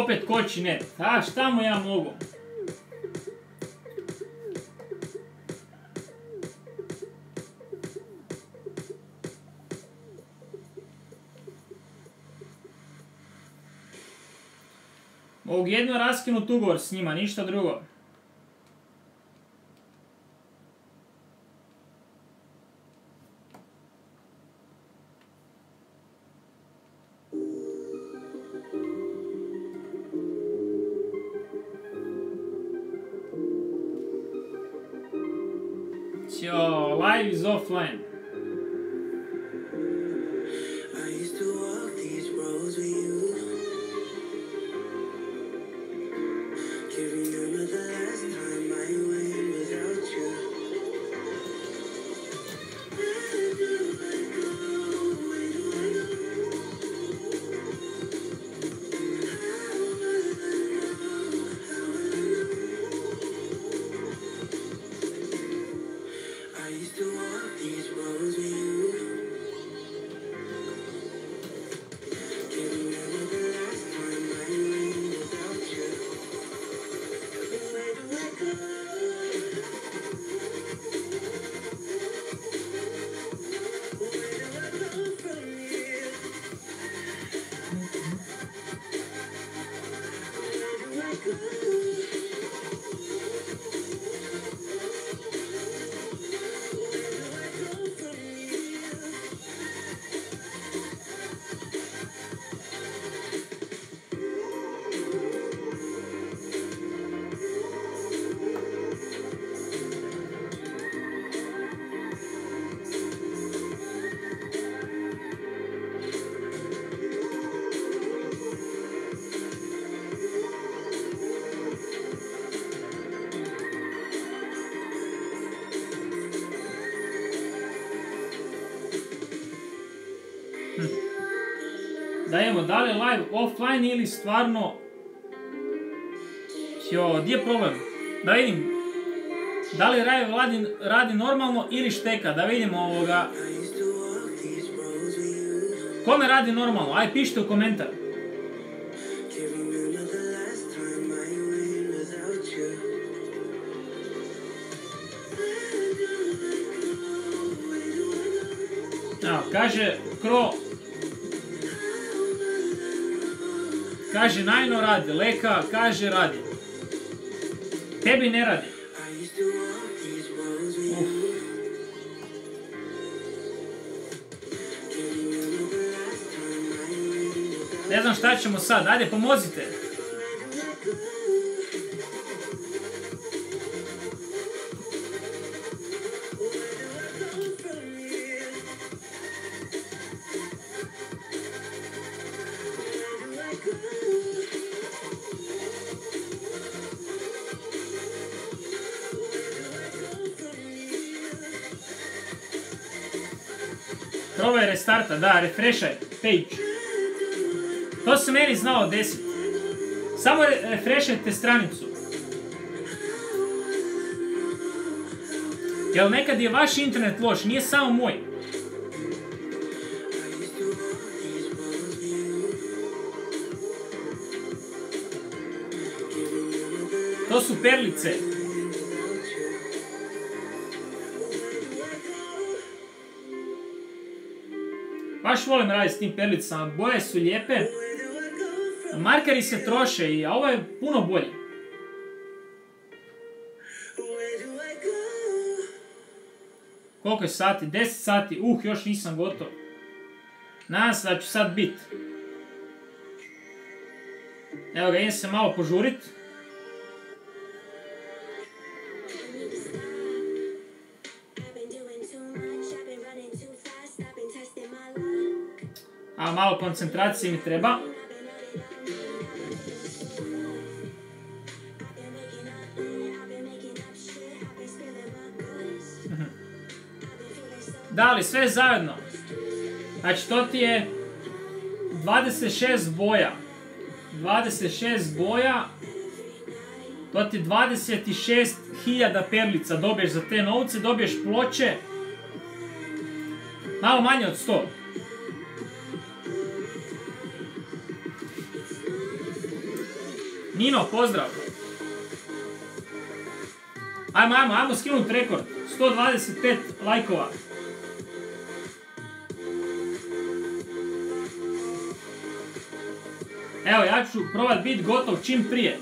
Opet koči net. A šta mu ja mogu? Mogu jedno raskinuti ugovor s njima, ništa drugo. Offline. Live offline ili stvarno... Jo, gdje je problem? Da vidim. Da li live radi, radi normalno ili šteka? Da vidimo ovoga. Kome radi normalno? Aj, pišite u komentar. Evo, kaže Kro... Kaže Najno radi, Leka kaže radi. Tebi ne radi. Ne znam šta ćemo sad, ajde pomozite. Restarta, da, refreshaj page. To se meni znalo desiti. Samo re- refreshajte stranicu. Jel nekad je vaš internet loš, nije samo moj. To su perlice. Baš volim raditi s tim perlicama, boje su lijepe. Markeri se troše, i- ovo je puno bolje. Koliko je sati? 10 sati. Uh, još nisam gotov. Nadam se da ću sad bit. Evo ga, idem se malo požurit. I've been feeling so Da li sve zajedno? Znači to ti je 26 boja. 26 boja. To ti je 26.000 perlica dobiješ za te novce, dobiješ ploče. Malo manje od 100. Nino, pozdrav. Ajmo, ajmo, ajmo skinuti rekord. 125 lajkova. Evo, ja ću probat biti gotov čim prije.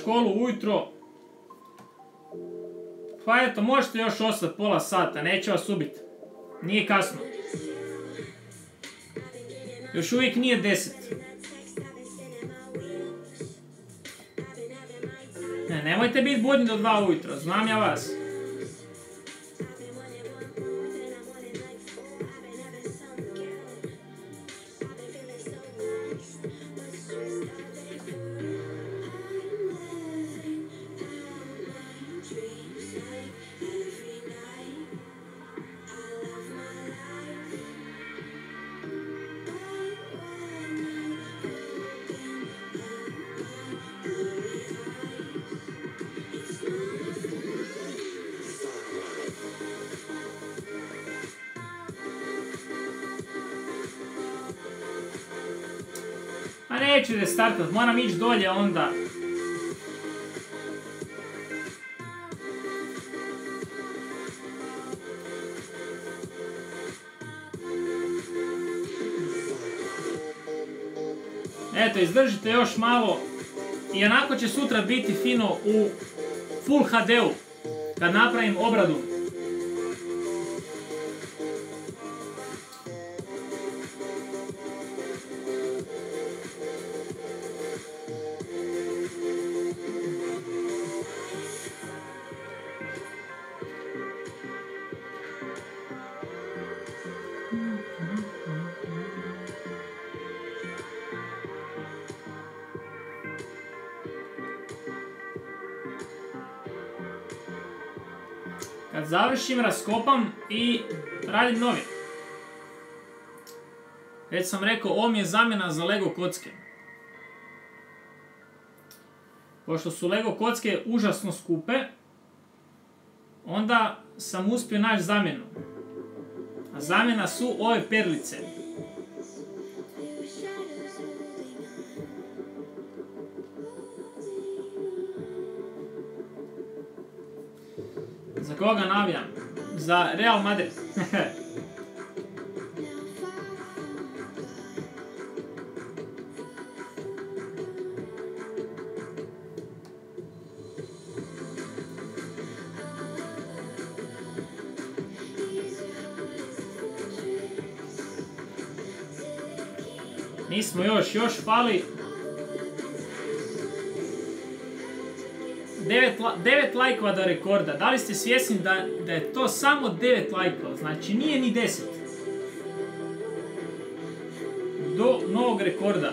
Školu ujutro, pa eto, možete još ostati pola sata, neće vas ubiti. Nije kasno. Još uvijek nije deset. Ne, nemojte biti budni do dva ujutro, znam ja vas. Neću restartat, moram ići dolje onda. Eto, izdržite još malo. I onako će sutra biti fino u Full HD-u. Kad napravim obradu. Kad završim, raskopam i radim novi. Već sam rekao, ovo mi je zamjena za Lego kocke. Pošto su Lego kocke užasno skupe, onda sam uspio naći zamjenu. A zamjena su ove perlice. Koga navijam? Za Real Madrid. [LAUGHS] Nismo još, još fali 9, la- 9 lajkova do rekorda. Da ste svjesni da, da je to samo 9 lajkova? Znači nije ni 10. Do novog rekorda.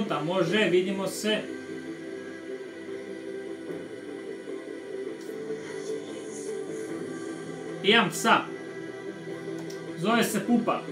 Minuta može, vidimo se. Imam psa. Zove se Pupa.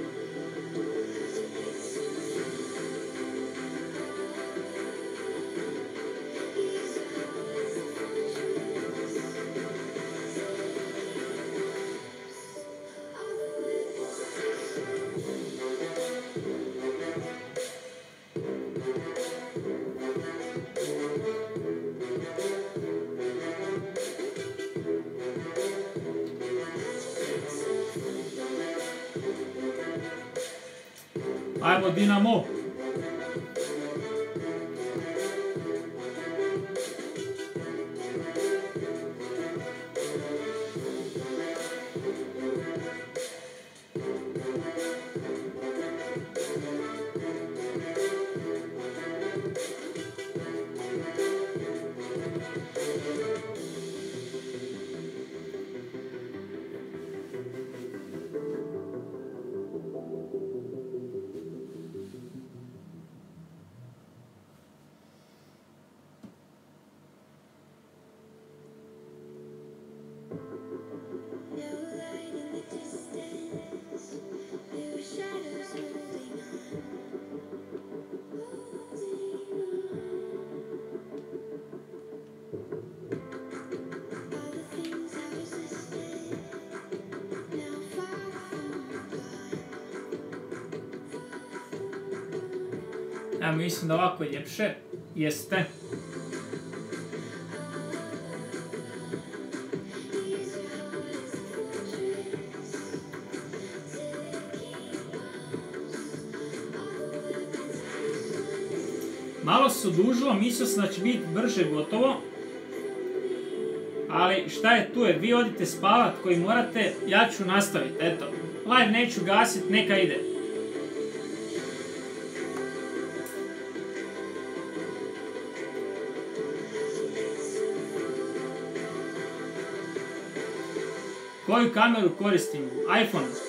Mislim da ovako je ljepše. Jeste. Malo se odužilo, mislio sam da će biti brže gotovo. Ali šta je tu je, vi odite spavat koji morate, ja ću nastaviti, eto. Live neću gasit, neka ide. Koju kameru koristim? iPhone.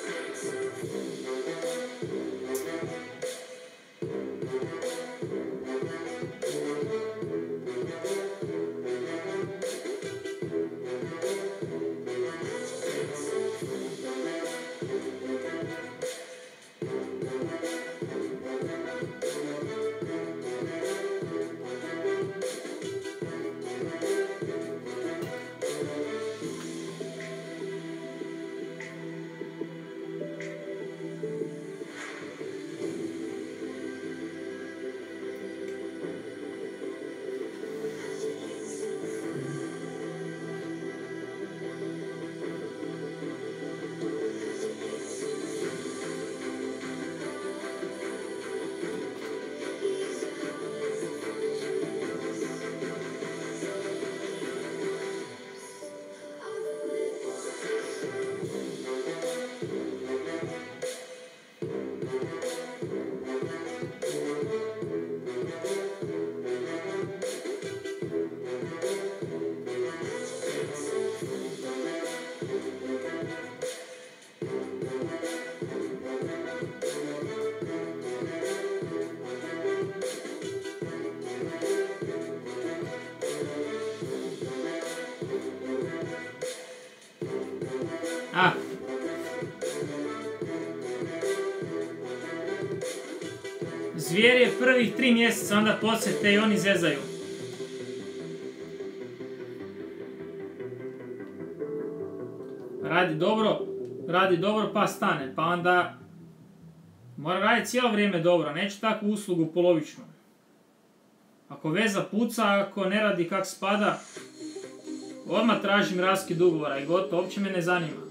Tri mjeseca, onda poslije te i oni zezaju. Radi dobro, radi dobro pa stane, pa onda mora raditi cijelo vrijeme dobro, neće takvu uslugu polovičnu. Ako veza puca, ako ne radi kak spada, odmah tražim raskid ugovora i gotovo, uopće me ne zanima.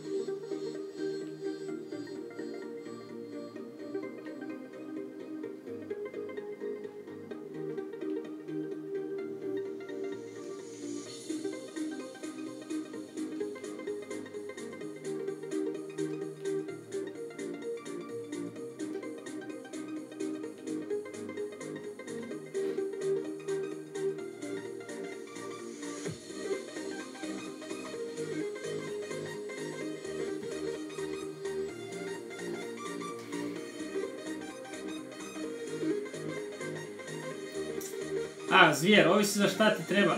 Zvijer, ovisi za šta ti treba.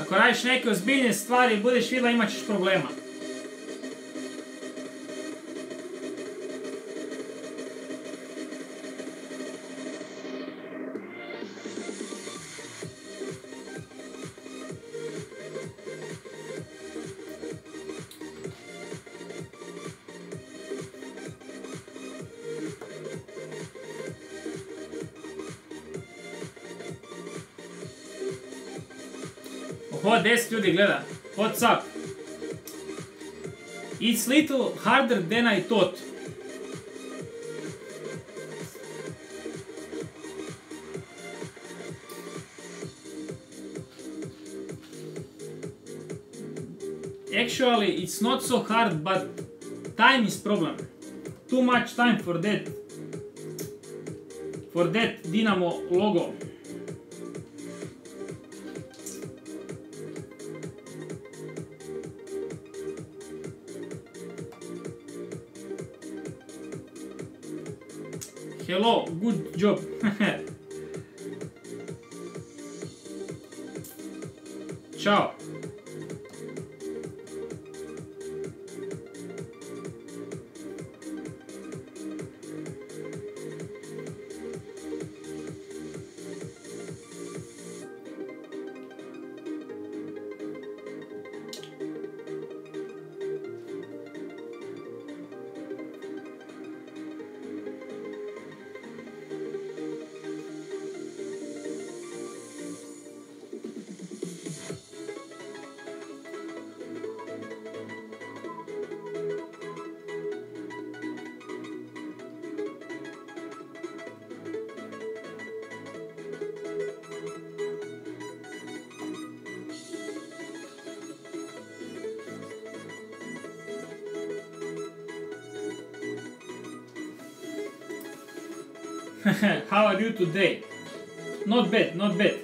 Ako radiš neke ozbiljne stvari i budeš vidjela imat ćeš problema. 10 ljudi gleda. What's up? It's little harder than I thought. Actually, it's not so hard, but time is problem. Too much time for that. For that Dynamo logo. How are you today? Not bad, not bad.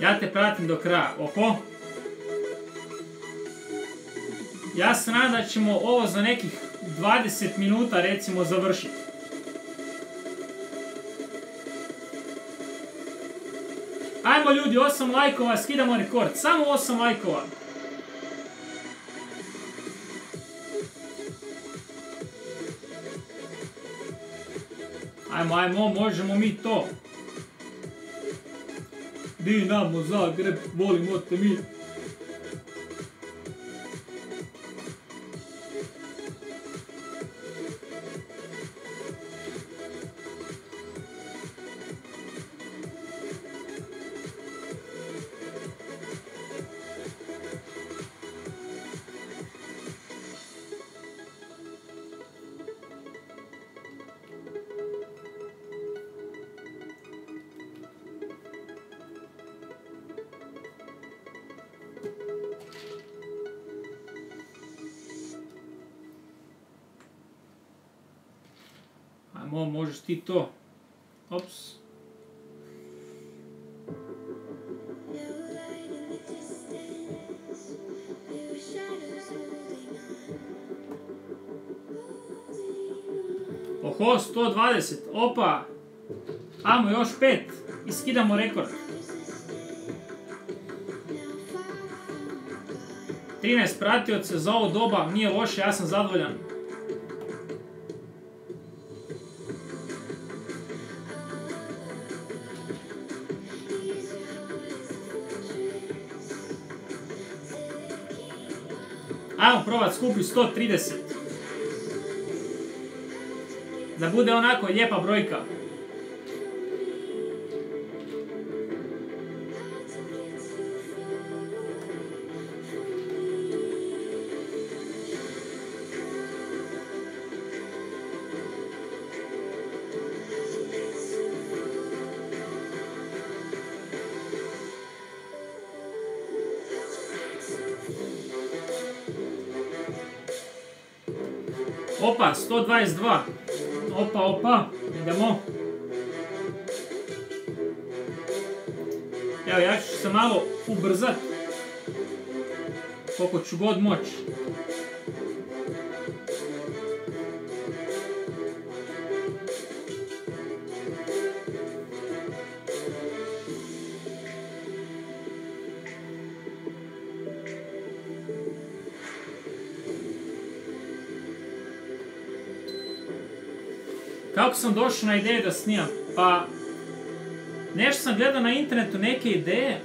Ja te pratim do kraja. Oho. Ja se nadam da ćemo ovo za nekih 20 minuta recimo završiti. Ajmo ljudi, 8 lajkova, skidamo rekord. Samo 8 lajkova. Ajmo, ajmo, možemo mi to. Dinamo Zagreb, volimo te mi. Ti to. Ops. Oho, 120. Opa. Ajmo, još pet. I skidamo rekord. 13 pratioca za ovo doba, nije loše, ja sam zadovoljan. Probat skupi 130. Da bude onako lijepa brojka. 122. Opa, opa, idemo. Evo, ja ću se malo ubrzat. Koliko ću god moći. Kako sam došao na ideju da snimam? Pa, nešto sam gledao na internetu neke ideje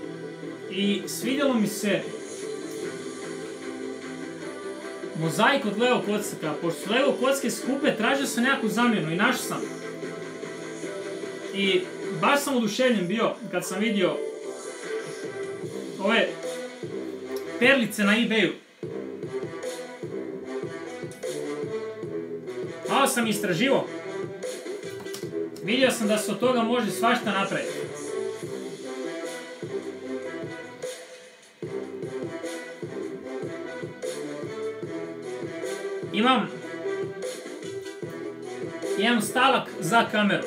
i svidjelo mi se mozaik od Leo Kockaka. Pošto su Leo Kocke skupe, tražio sam nekakvu zamjenu i našao sam. I baš sam oduševljen bio kad sam vidio ove perlice na ebayu. Malo sam istraživo. Vidio sam da se od toga može svašta napraviti. Imam imam stalak za kameru.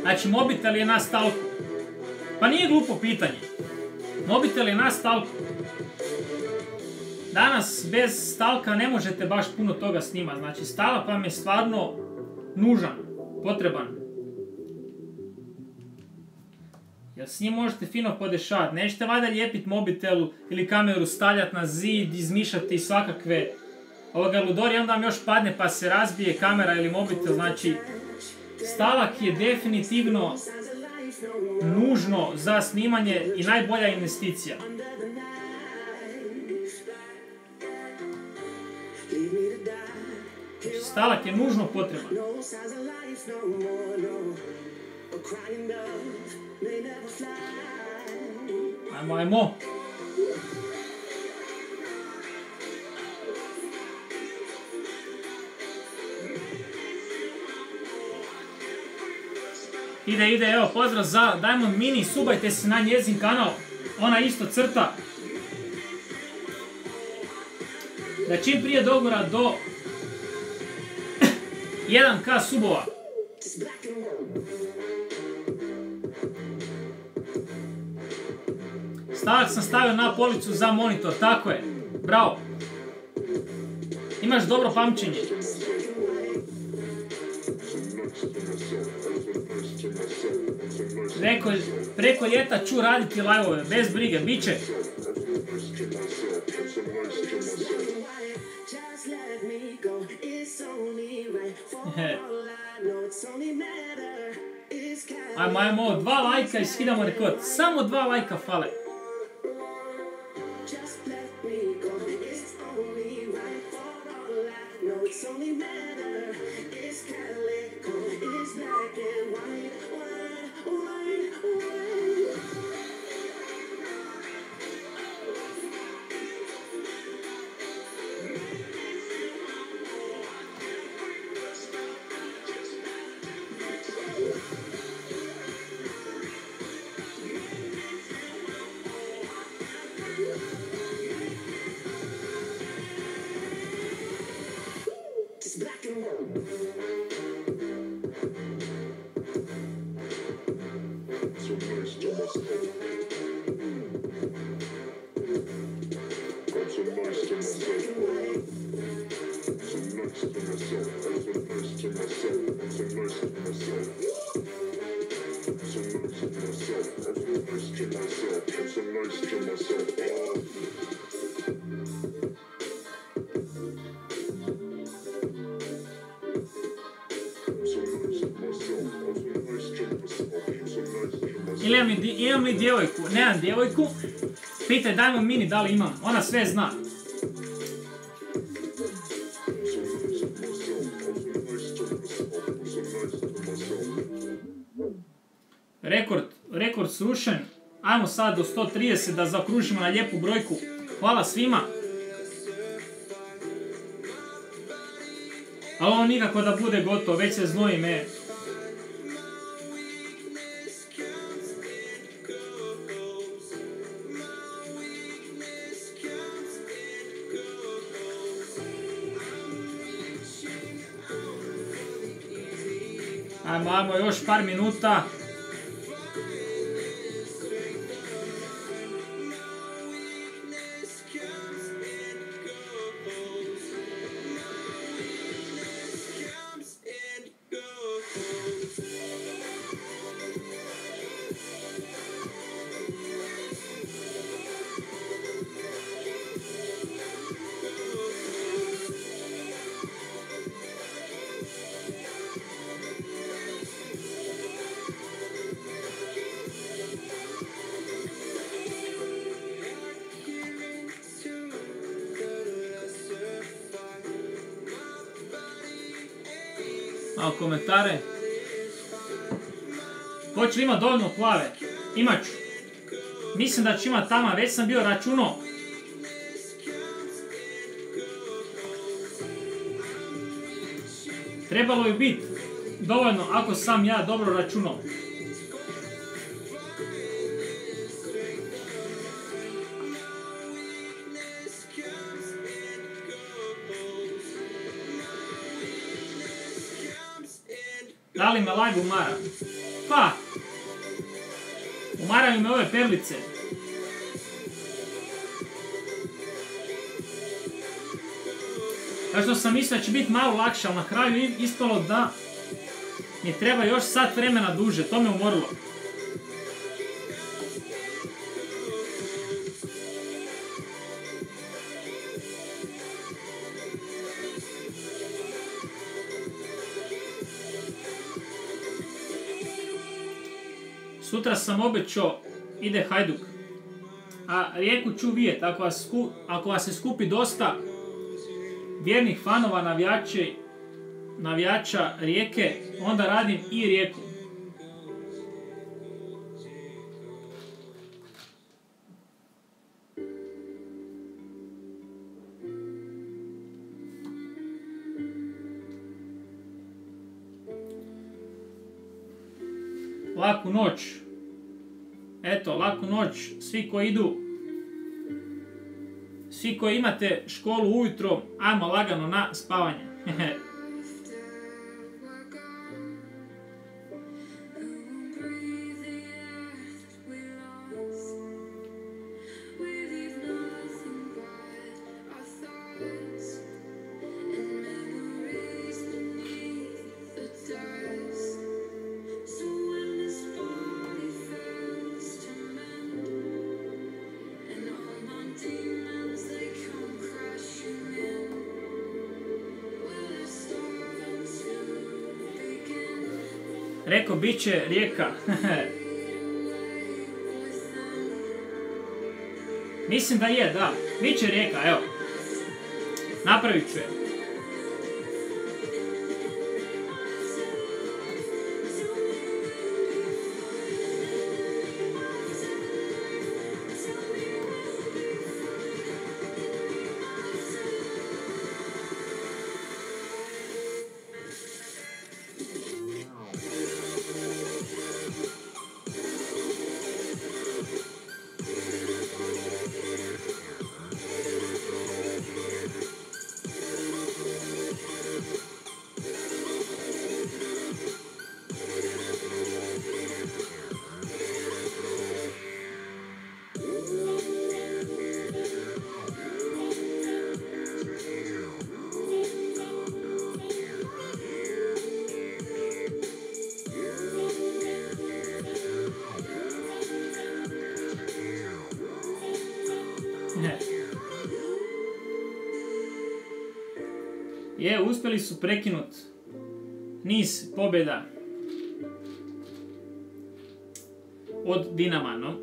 Znači, mobitel je na stalku. Pa nije glupo pitanje. Mobitel je na stalku. Danas bez stalka ne možete baš puno toga snimati. Znači, stalak vam je stvarno nužan, potreban. Jer s njim možete fino podešavati. Nećete valjda lijepiti mobitelu ili kameru stavljati na zid, izmišljati svakakve ovoga ludori, onda vam još padne pa se razbije kamera ili mobitel. Znači, stalak je definitivno nužno za snimanje i najbolja investicija. Stalak je nužno potreban. Ajmo, ajmo. Ide, ide, evo, pozdrav za Diamond Mini, subajte se na njezin kanal, ona isto crta. Da čim prije dogora do 1k subova. Stavak sam stavio na policu za monitor, tako je. Bravo. Imaš dobro pamćenje. Preko, preko ljeta ću raditi live bez brige, bit će. It's kind Ajmo, ajmo, dva lajka i skidamo rekord. Samo dva lajka fale. Nemam djevojku. Pitaj Diamond Mini da li imam. Ona sve zna. Rekord, rekord srušen. Ajmo sad do 130 da zakružimo na lijepu brojku. Hvala svima. Ali ovo nikako da bude gotovo, već se znoji me. Još par minuta. gitare. Hoću li imat dovoljno plave? Imat. Mislim da će ima tama, već sam bio računao. Trebalo je biti dovoljno ako sam ja dobro računao. Li me lag umara? Pa, umaraju me ove perlice. Kao što sam mislio da će biti malo lakše, ali na kraju ispalo da mi treba još sat vremena duže, to me umorilo. Sutra sam obećao, ide Hajduk. A rijeku ću vijet, ako vas, ako se skupi dosta vjernih fanova navijače, navijača rijeke, onda radim i rijeku. Laku noć. Noć. Svi koji idu, svi koji imate školu ujutro, ajmo lagano na spavanje. [LAUGHS] Rekao, bit će rijeka. [LAUGHS] Mislim da je, da. Bit će rijeka, evo. Napravit ću je. Uspjeli su prekinut niz pobjeda od Dinama, no.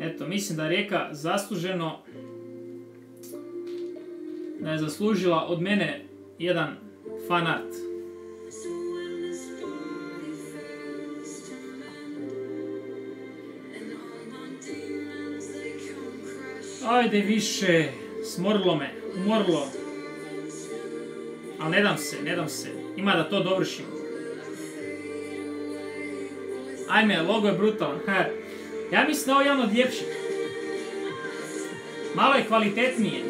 Eto, mislim da je Rijeka zasluženo da je zaslužila od mene jedan fanart. Ajde više, smorilo me, umorilo. Ali ne dam se, ne dam se. Ima da to dovršim. Ajme, logo je brutalan. Ja mislim da je ovo jedan od ljepših. Malo je kvalitetnije.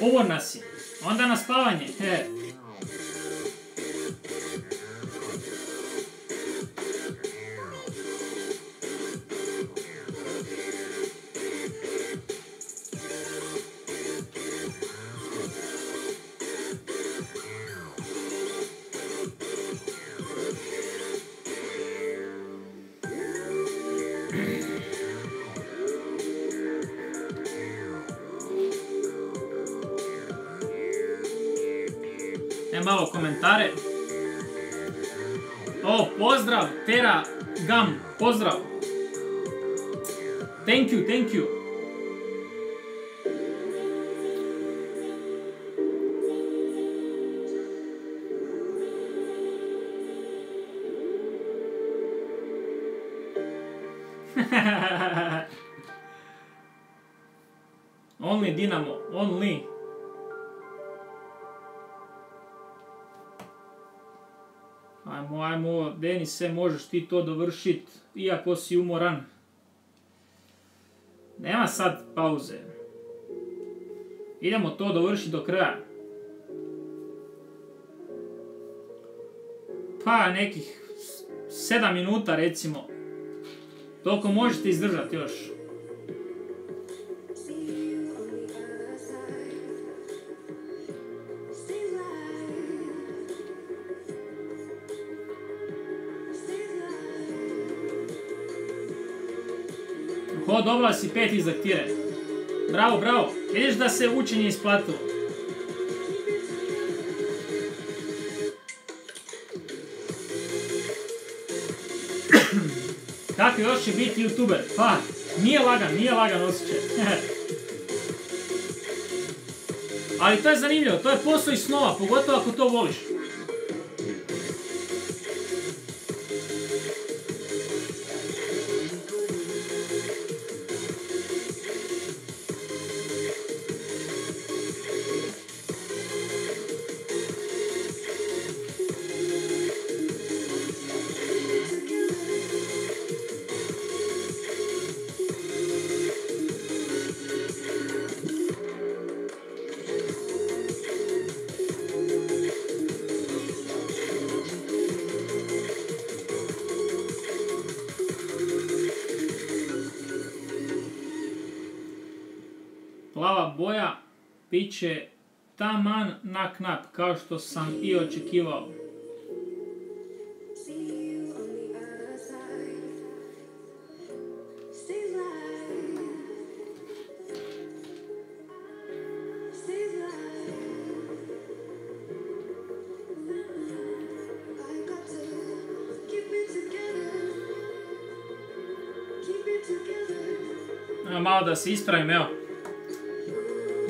Umorna si. Onda na spavanje. He. komentare. O, pozdrav, Tera Gam, pozdrav. Thank you, thank you. [LAUGHS] Only Dinamo. Denise, možeš ti to dovršit, iako si umoran. Nema sad pauze. Idemo to dovršiti do kraja. Pa nekih 7 minuta recimo. Toliko možete izdržati još. Dobila si pet iz lektire. Bravo, bravo. Vidiš da se učenje isplatilo. Kako još će biti youtuber? Pa, nije lagan, nije lagan osjećaj. [LAUGHS] Ali to je zanimljivo, to je posao i snova, pogotovo ako to voliš. Piće taman na knap, kao što sam i očekivao. Malo da se ispravim, evo.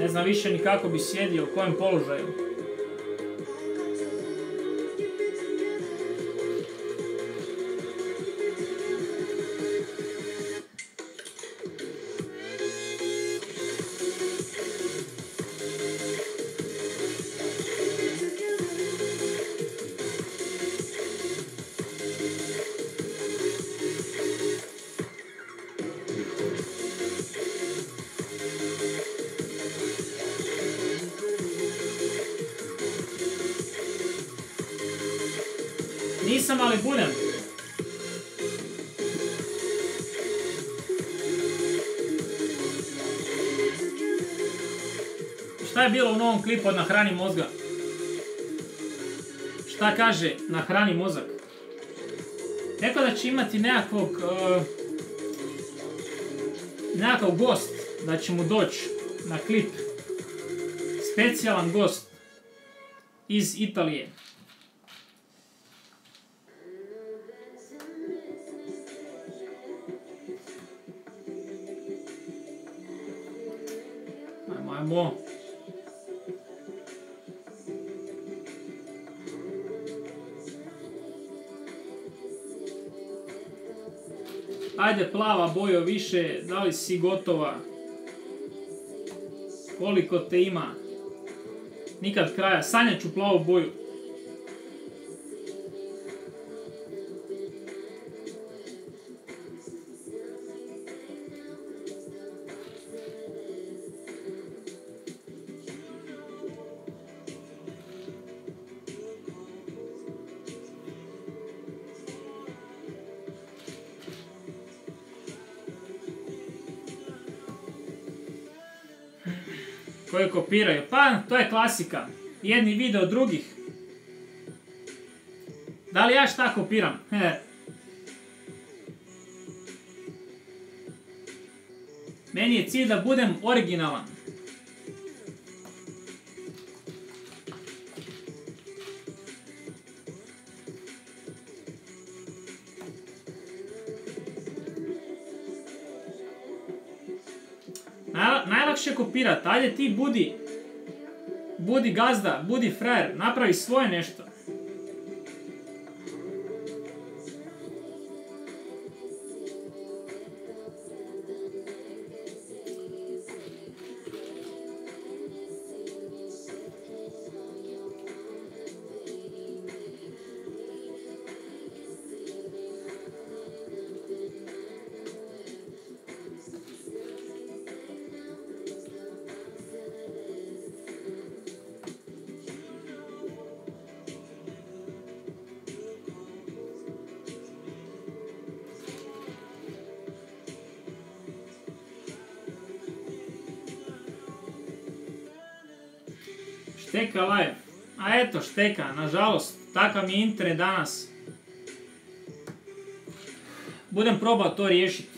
Ne znam više ni kako bi sjedio, u kojem položaju. Je bilo u novom klipu od Na hrani mozga? Šta kaže Na hrani mozak? Rekao da će imati nekakvog... Uh, nekakav gost da će mu doći na klip. Specijalan gost iz Italije. Plava bojo više, da li si gotova? Koliko te ima? Nikad kraja, sanjat ću plavu boju. Kopiraju. Pa, to je klasika. Jedni video drugih. Da li ja šta kopiram? [LAUGHS] Meni je cilj da budem originalan. Kopirat, ajde ti budi, budi gazda, budi frajer, napravi svoje nešto. Šteka live. A eto, šteka, nažalost, takav mi je internet danas. Budem probao to riješiti.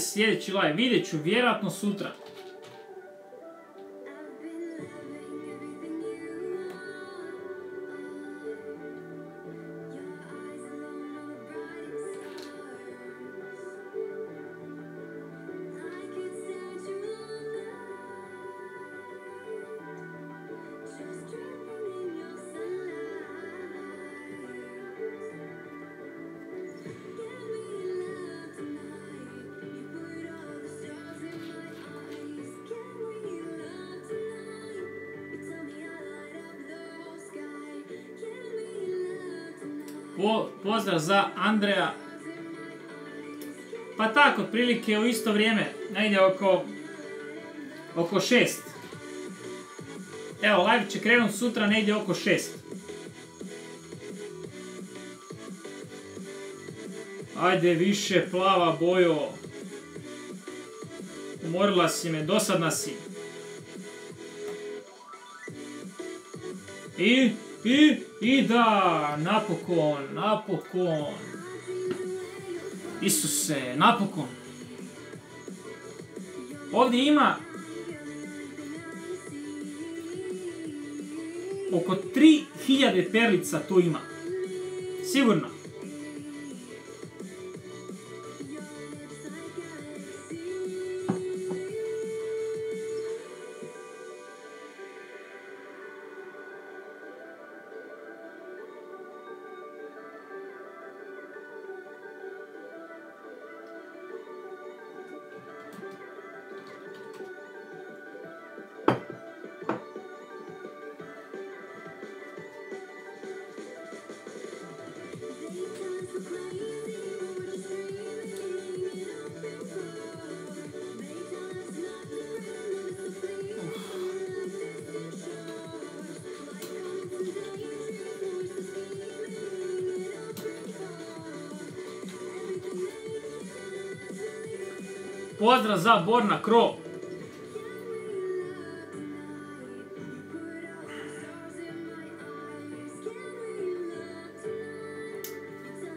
Sljedeći live? Vidjet ću, vjerojatno sutra. Pozdrav za Andreja. Pa tako, otprilike u isto vrijeme, negdje oko, oko šest. Evo, live će krenut sutra negdje oko šest. Ajde više, plava bojo. Umorila si me, dosadna si. I, i, i da, napokon, napokon. Isuse, napokon. Ovdje ima oko 3000 perlica tu ima. Sigurno. Za Borna Kro.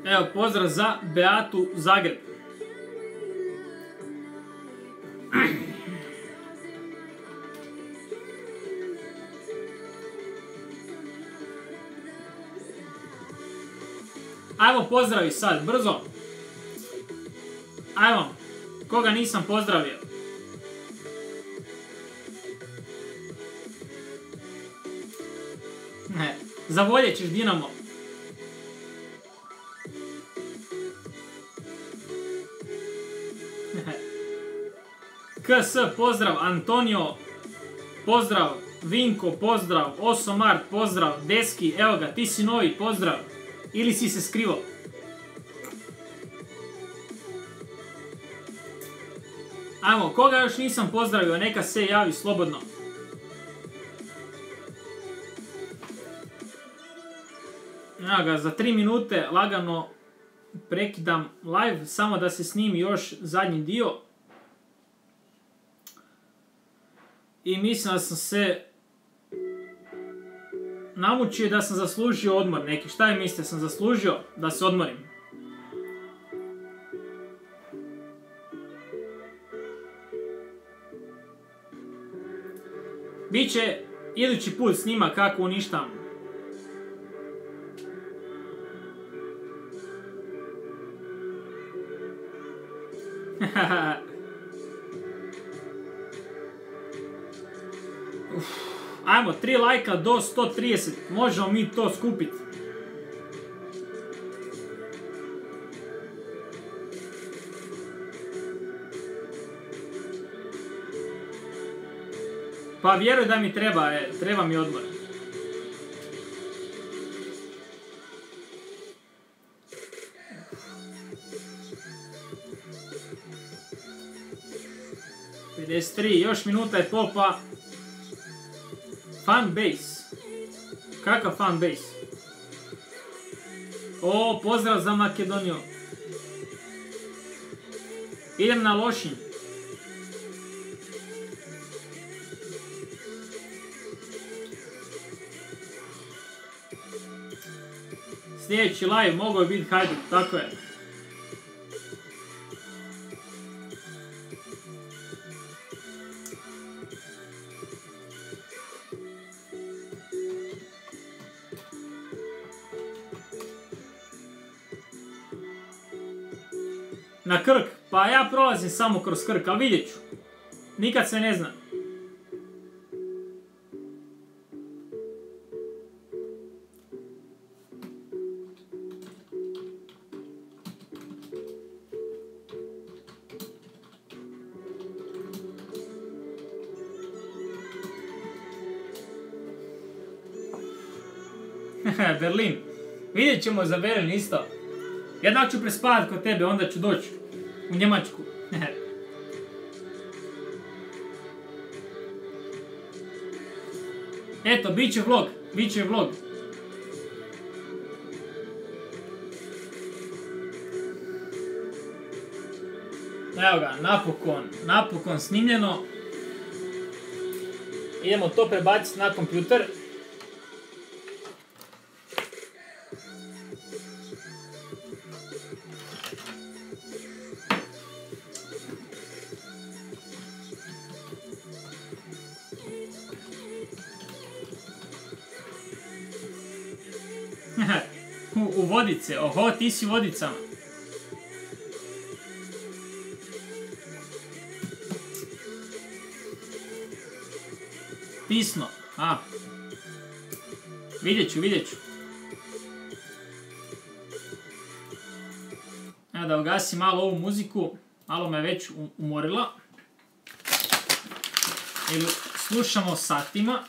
Evo, pozdrav za Beatu Zagreb. Ajmo pozdravi sad, brzo. Koga nisam pozdravio? Ne, zavoljet ćeš Dinamo. KS, pozdrav, Antonio, pozdrav, Vinko, pozdrav, Osomart, pozdrav, Deski, evo ga, ti si novi, pozdrav. Ili si se skrivao? Ajmo, koga još nisam pozdravio, neka se javi slobodno. Evo ga, za 3 minute lagano prekidam live, samo da se snimi još zadnji dio. I mislim da sam se namučio da sam zaslužio odmor neki. Šta je mislite, sam zaslužio da se odmorim? Biće idući put snima kako uništam. [LAUGHS] Ajmo, 3 lajka do 130. Možemo mi to skupiti. Pa vjeruj da mi treba, e, treba mi odmor. Tri, još minuta i pol pa... Fan base. Kakav fan base? O, pozdrav za Makedoniju. Idem na Lošinj. Sljedeći live mogao je biti Hajduk, tako je. Na Krk, pa ja prolazim samo kroz Krk, ali vidjet ću. Nikad se ne zna. Ćemo za Berlin isto. Jednak ću prespavat kod tebe, onda ću doći u Njemačku. [LAUGHS] Eto, bit će vlog, bit će vlog. Evo ga, napokon, napokon snimljeno. Idemo to prebaciti na kompjuter. U, vodice, oho, ti si vodicama. Pisno, a. Vidjet ću, vidjet ću. Evo da ugasim malo ovu muziku, malo me već umorila. Ili slušamo satima.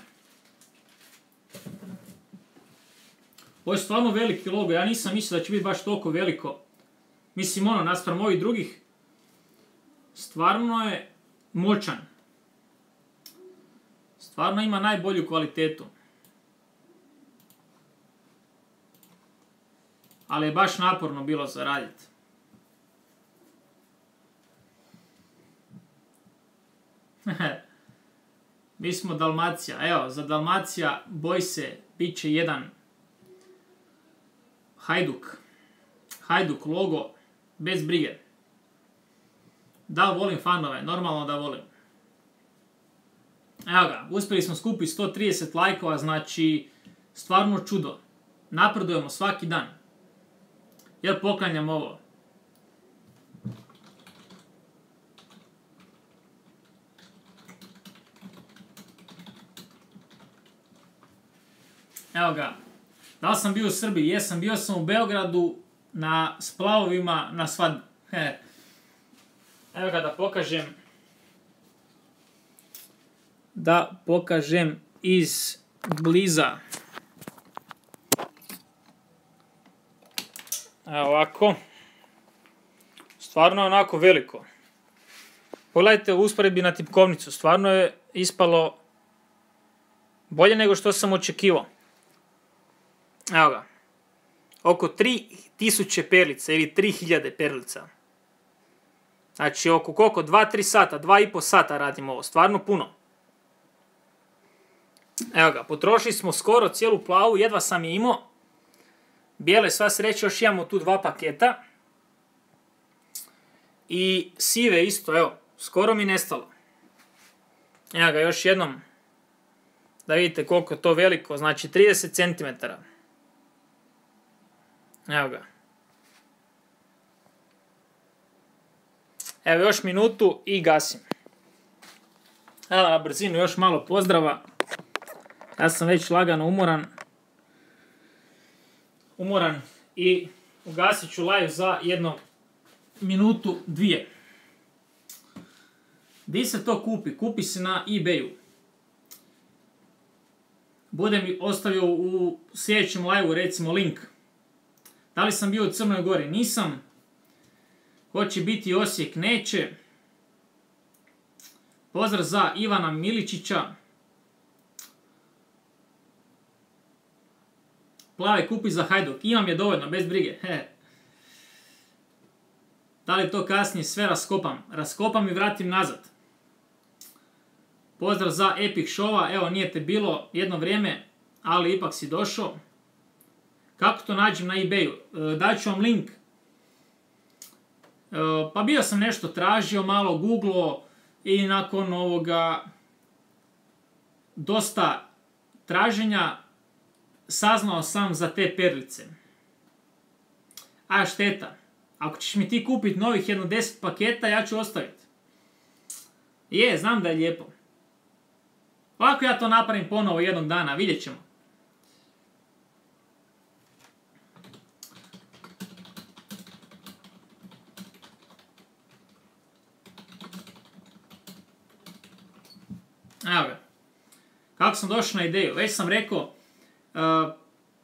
Ovo je stvarno veliki logo, ja nisam mislio da će biti baš toliko veliko. Mislim, ono, naspram ovih drugih, stvarno je moćan. Stvarno ima najbolju kvalitetu. Ali je baš naporno bilo za raditi. [LAUGHS] Mi smo Dalmacija. Evo, za Dalmacija, boj se, bit će jedan Hajduk. Hajduk logo, bez brige. Da volim fanove, normalno da volim. Evo ga, uspjeli smo skupiti 130 lajkova, znači stvarno čudo. Napredujemo svaki dan. Ja poklanjam ovo. Evo ga, da li sam bio u Srbiji? Jesam, bio sam u Beogradu na splavovima na svadbi. [LAUGHS] He. Evo ga da pokažem. Da pokažem iz bliza. Evo ovako. Stvarno je onako veliko. Pogledajte u usporedbi na tipkovnicu. Stvarno je ispalo bolje nego što sam očekivao. Evo ga. Oko 3000 perlica ili 3000 perlica. Znači oko koliko? 2-3 sata, 2,5 sata radimo ovo. Stvarno puno. Evo ga, potrošili smo skoro cijelu plavu, jedva sam je imao. Bijele sva sreće, još imamo tu dva paketa. I sive isto, evo, skoro mi nestalo. Evo ga, još jednom da vidite koliko je to veliko, znači 30 cm. Evo ga. Evo još minutu i gasim. Evo na brzinu još malo pozdrava. Ja sam već lagano umoran. Umoran i ugasit ću live za jedno minutu, dvije. Di se to kupi? Kupi se na ebayu. budem mi ostavio u sljedećem live recimo link. Da li sam bio u Crnoj Gori? Nisam. Hoće biti Osijek? Neće. Pozdrav za Ivana Miličića. Plave kupi za Hajduk. Imam je dovoljno, bez brige. [LAUGHS] Da li to kasnije sve raskopam? Raskopam i vratim nazad. Pozdrav za Epic Showa. Evo, nije te bilo jedno vrijeme, ali ipak si došao. Kako to nađem na ebayu? E, Daću vam link. E, Pa bio sam nešto tražio, malo googlao i nakon ovoga dosta traženja saznao sam za te perlice. A šteta. Ako ćeš mi ti kupiti novih jedno 10 paketa, ja ću ostaviti. Je, znam da je lijepo. Ovako ja to napravim ponovo jednog dana, vidjet ćemo. Evo ga. Kako sam došao na ideju? Već sam rekao, uh,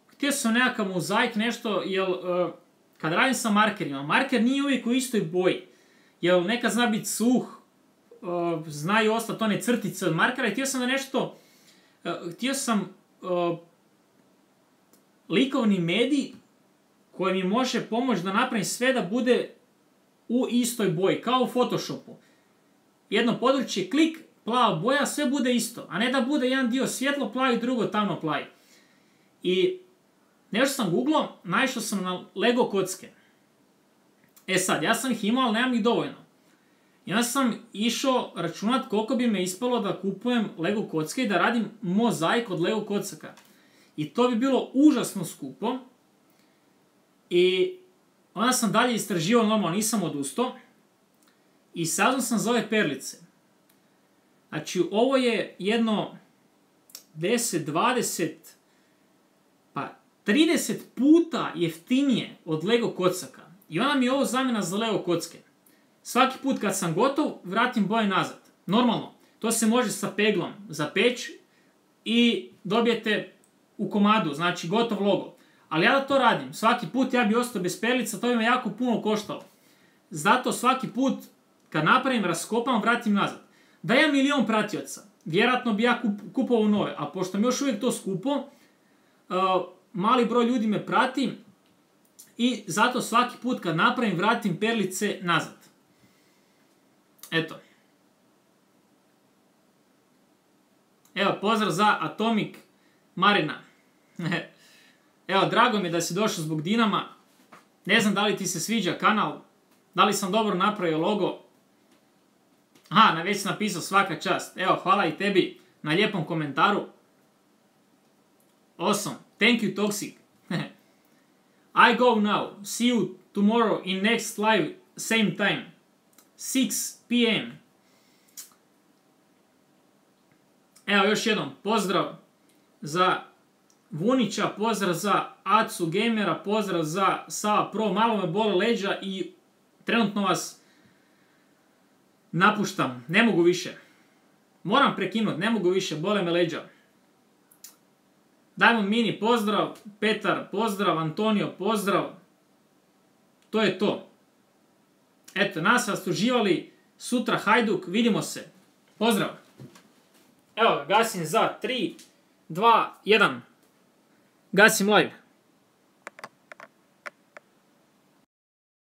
htio sam nekakav mozaik nešto, jer uh, kad radim sa markerima, marker nije uvijek u istoj boji. Jer nekad zna biti suh, uh, znaju ostati one crtice od markera i htio sam da nešto, htio sam likovni medij koji mi može pomoći da napravim sve da bude u istoj boji, kao u Photoshopu. Jedno područje, klik, plava boja, sve bude isto, a ne da bude jedan dio svjetlo plavi, drugo tamno plavi. I nešto sam googlao, naišao sam na Lego kocke. E sad, ja sam ih imao, ali nemam ih dovoljno. Onda sam išao računat koliko bi me ispalo da kupujem Lego kocke i da radim mozaik od Lego kocaka. I to bi bilo užasno skupo. I onda sam dalje istraživao, normalno nisam odustao. I saznao sam za ove perlice. Znači, ovo je jedno 10, 20, pa 30 puta jeftinije od Lego kocaka. I ona mi je ovo zamjena za Lego kocke. Svaki put kad sam gotov, vratim boje nazad. Normalno, to se može sa peglom zapeć i dobijete u komadu, znači gotov logo. Ali ja da to radim, svaki put ja bi ostao bez perlica, to bi me jako puno koštalo. Zato svaki put kad napravim, raskopam, vratim nazad. Da ja milion pratioca, vjerojatno bi ja kup, kupovao nove, a pošto mi još uvijek to skupo, uh, mali broj ljudi me prati i zato svaki put kad napravim, vratim perlice nazad. Eto. Evo, pozdrav za Atomic Marina. [LAUGHS] Evo, drago mi je da si došao zbog Dinama. Ne znam da li ti se sviđa kanal, da li sam dobro napravio logo. Aha, na već napisao svaka čast. Evo, hvala i tebi na lijepom komentaru. Awesome. Thank you, Toxic. [LAUGHS] I go now. See you tomorrow in next live, same time. 6 p.m. Evo još jednom, pozdrav za Vunića, pozdrav za Acu Gamera, pozdrav za Sava Pro, malo me bole leđa i trenutno vas napuštam, ne mogu više. Moram prekinut, ne mogu više, bole me leđa. Dajmo mini pozdrav, Petar pozdrav, Antonio pozdrav. To je to. Eto, nas vas uživali, sutra Hajduk, vidimo se. Pozdrav. Evo, gasim za 3, 2, 1. Gasim live.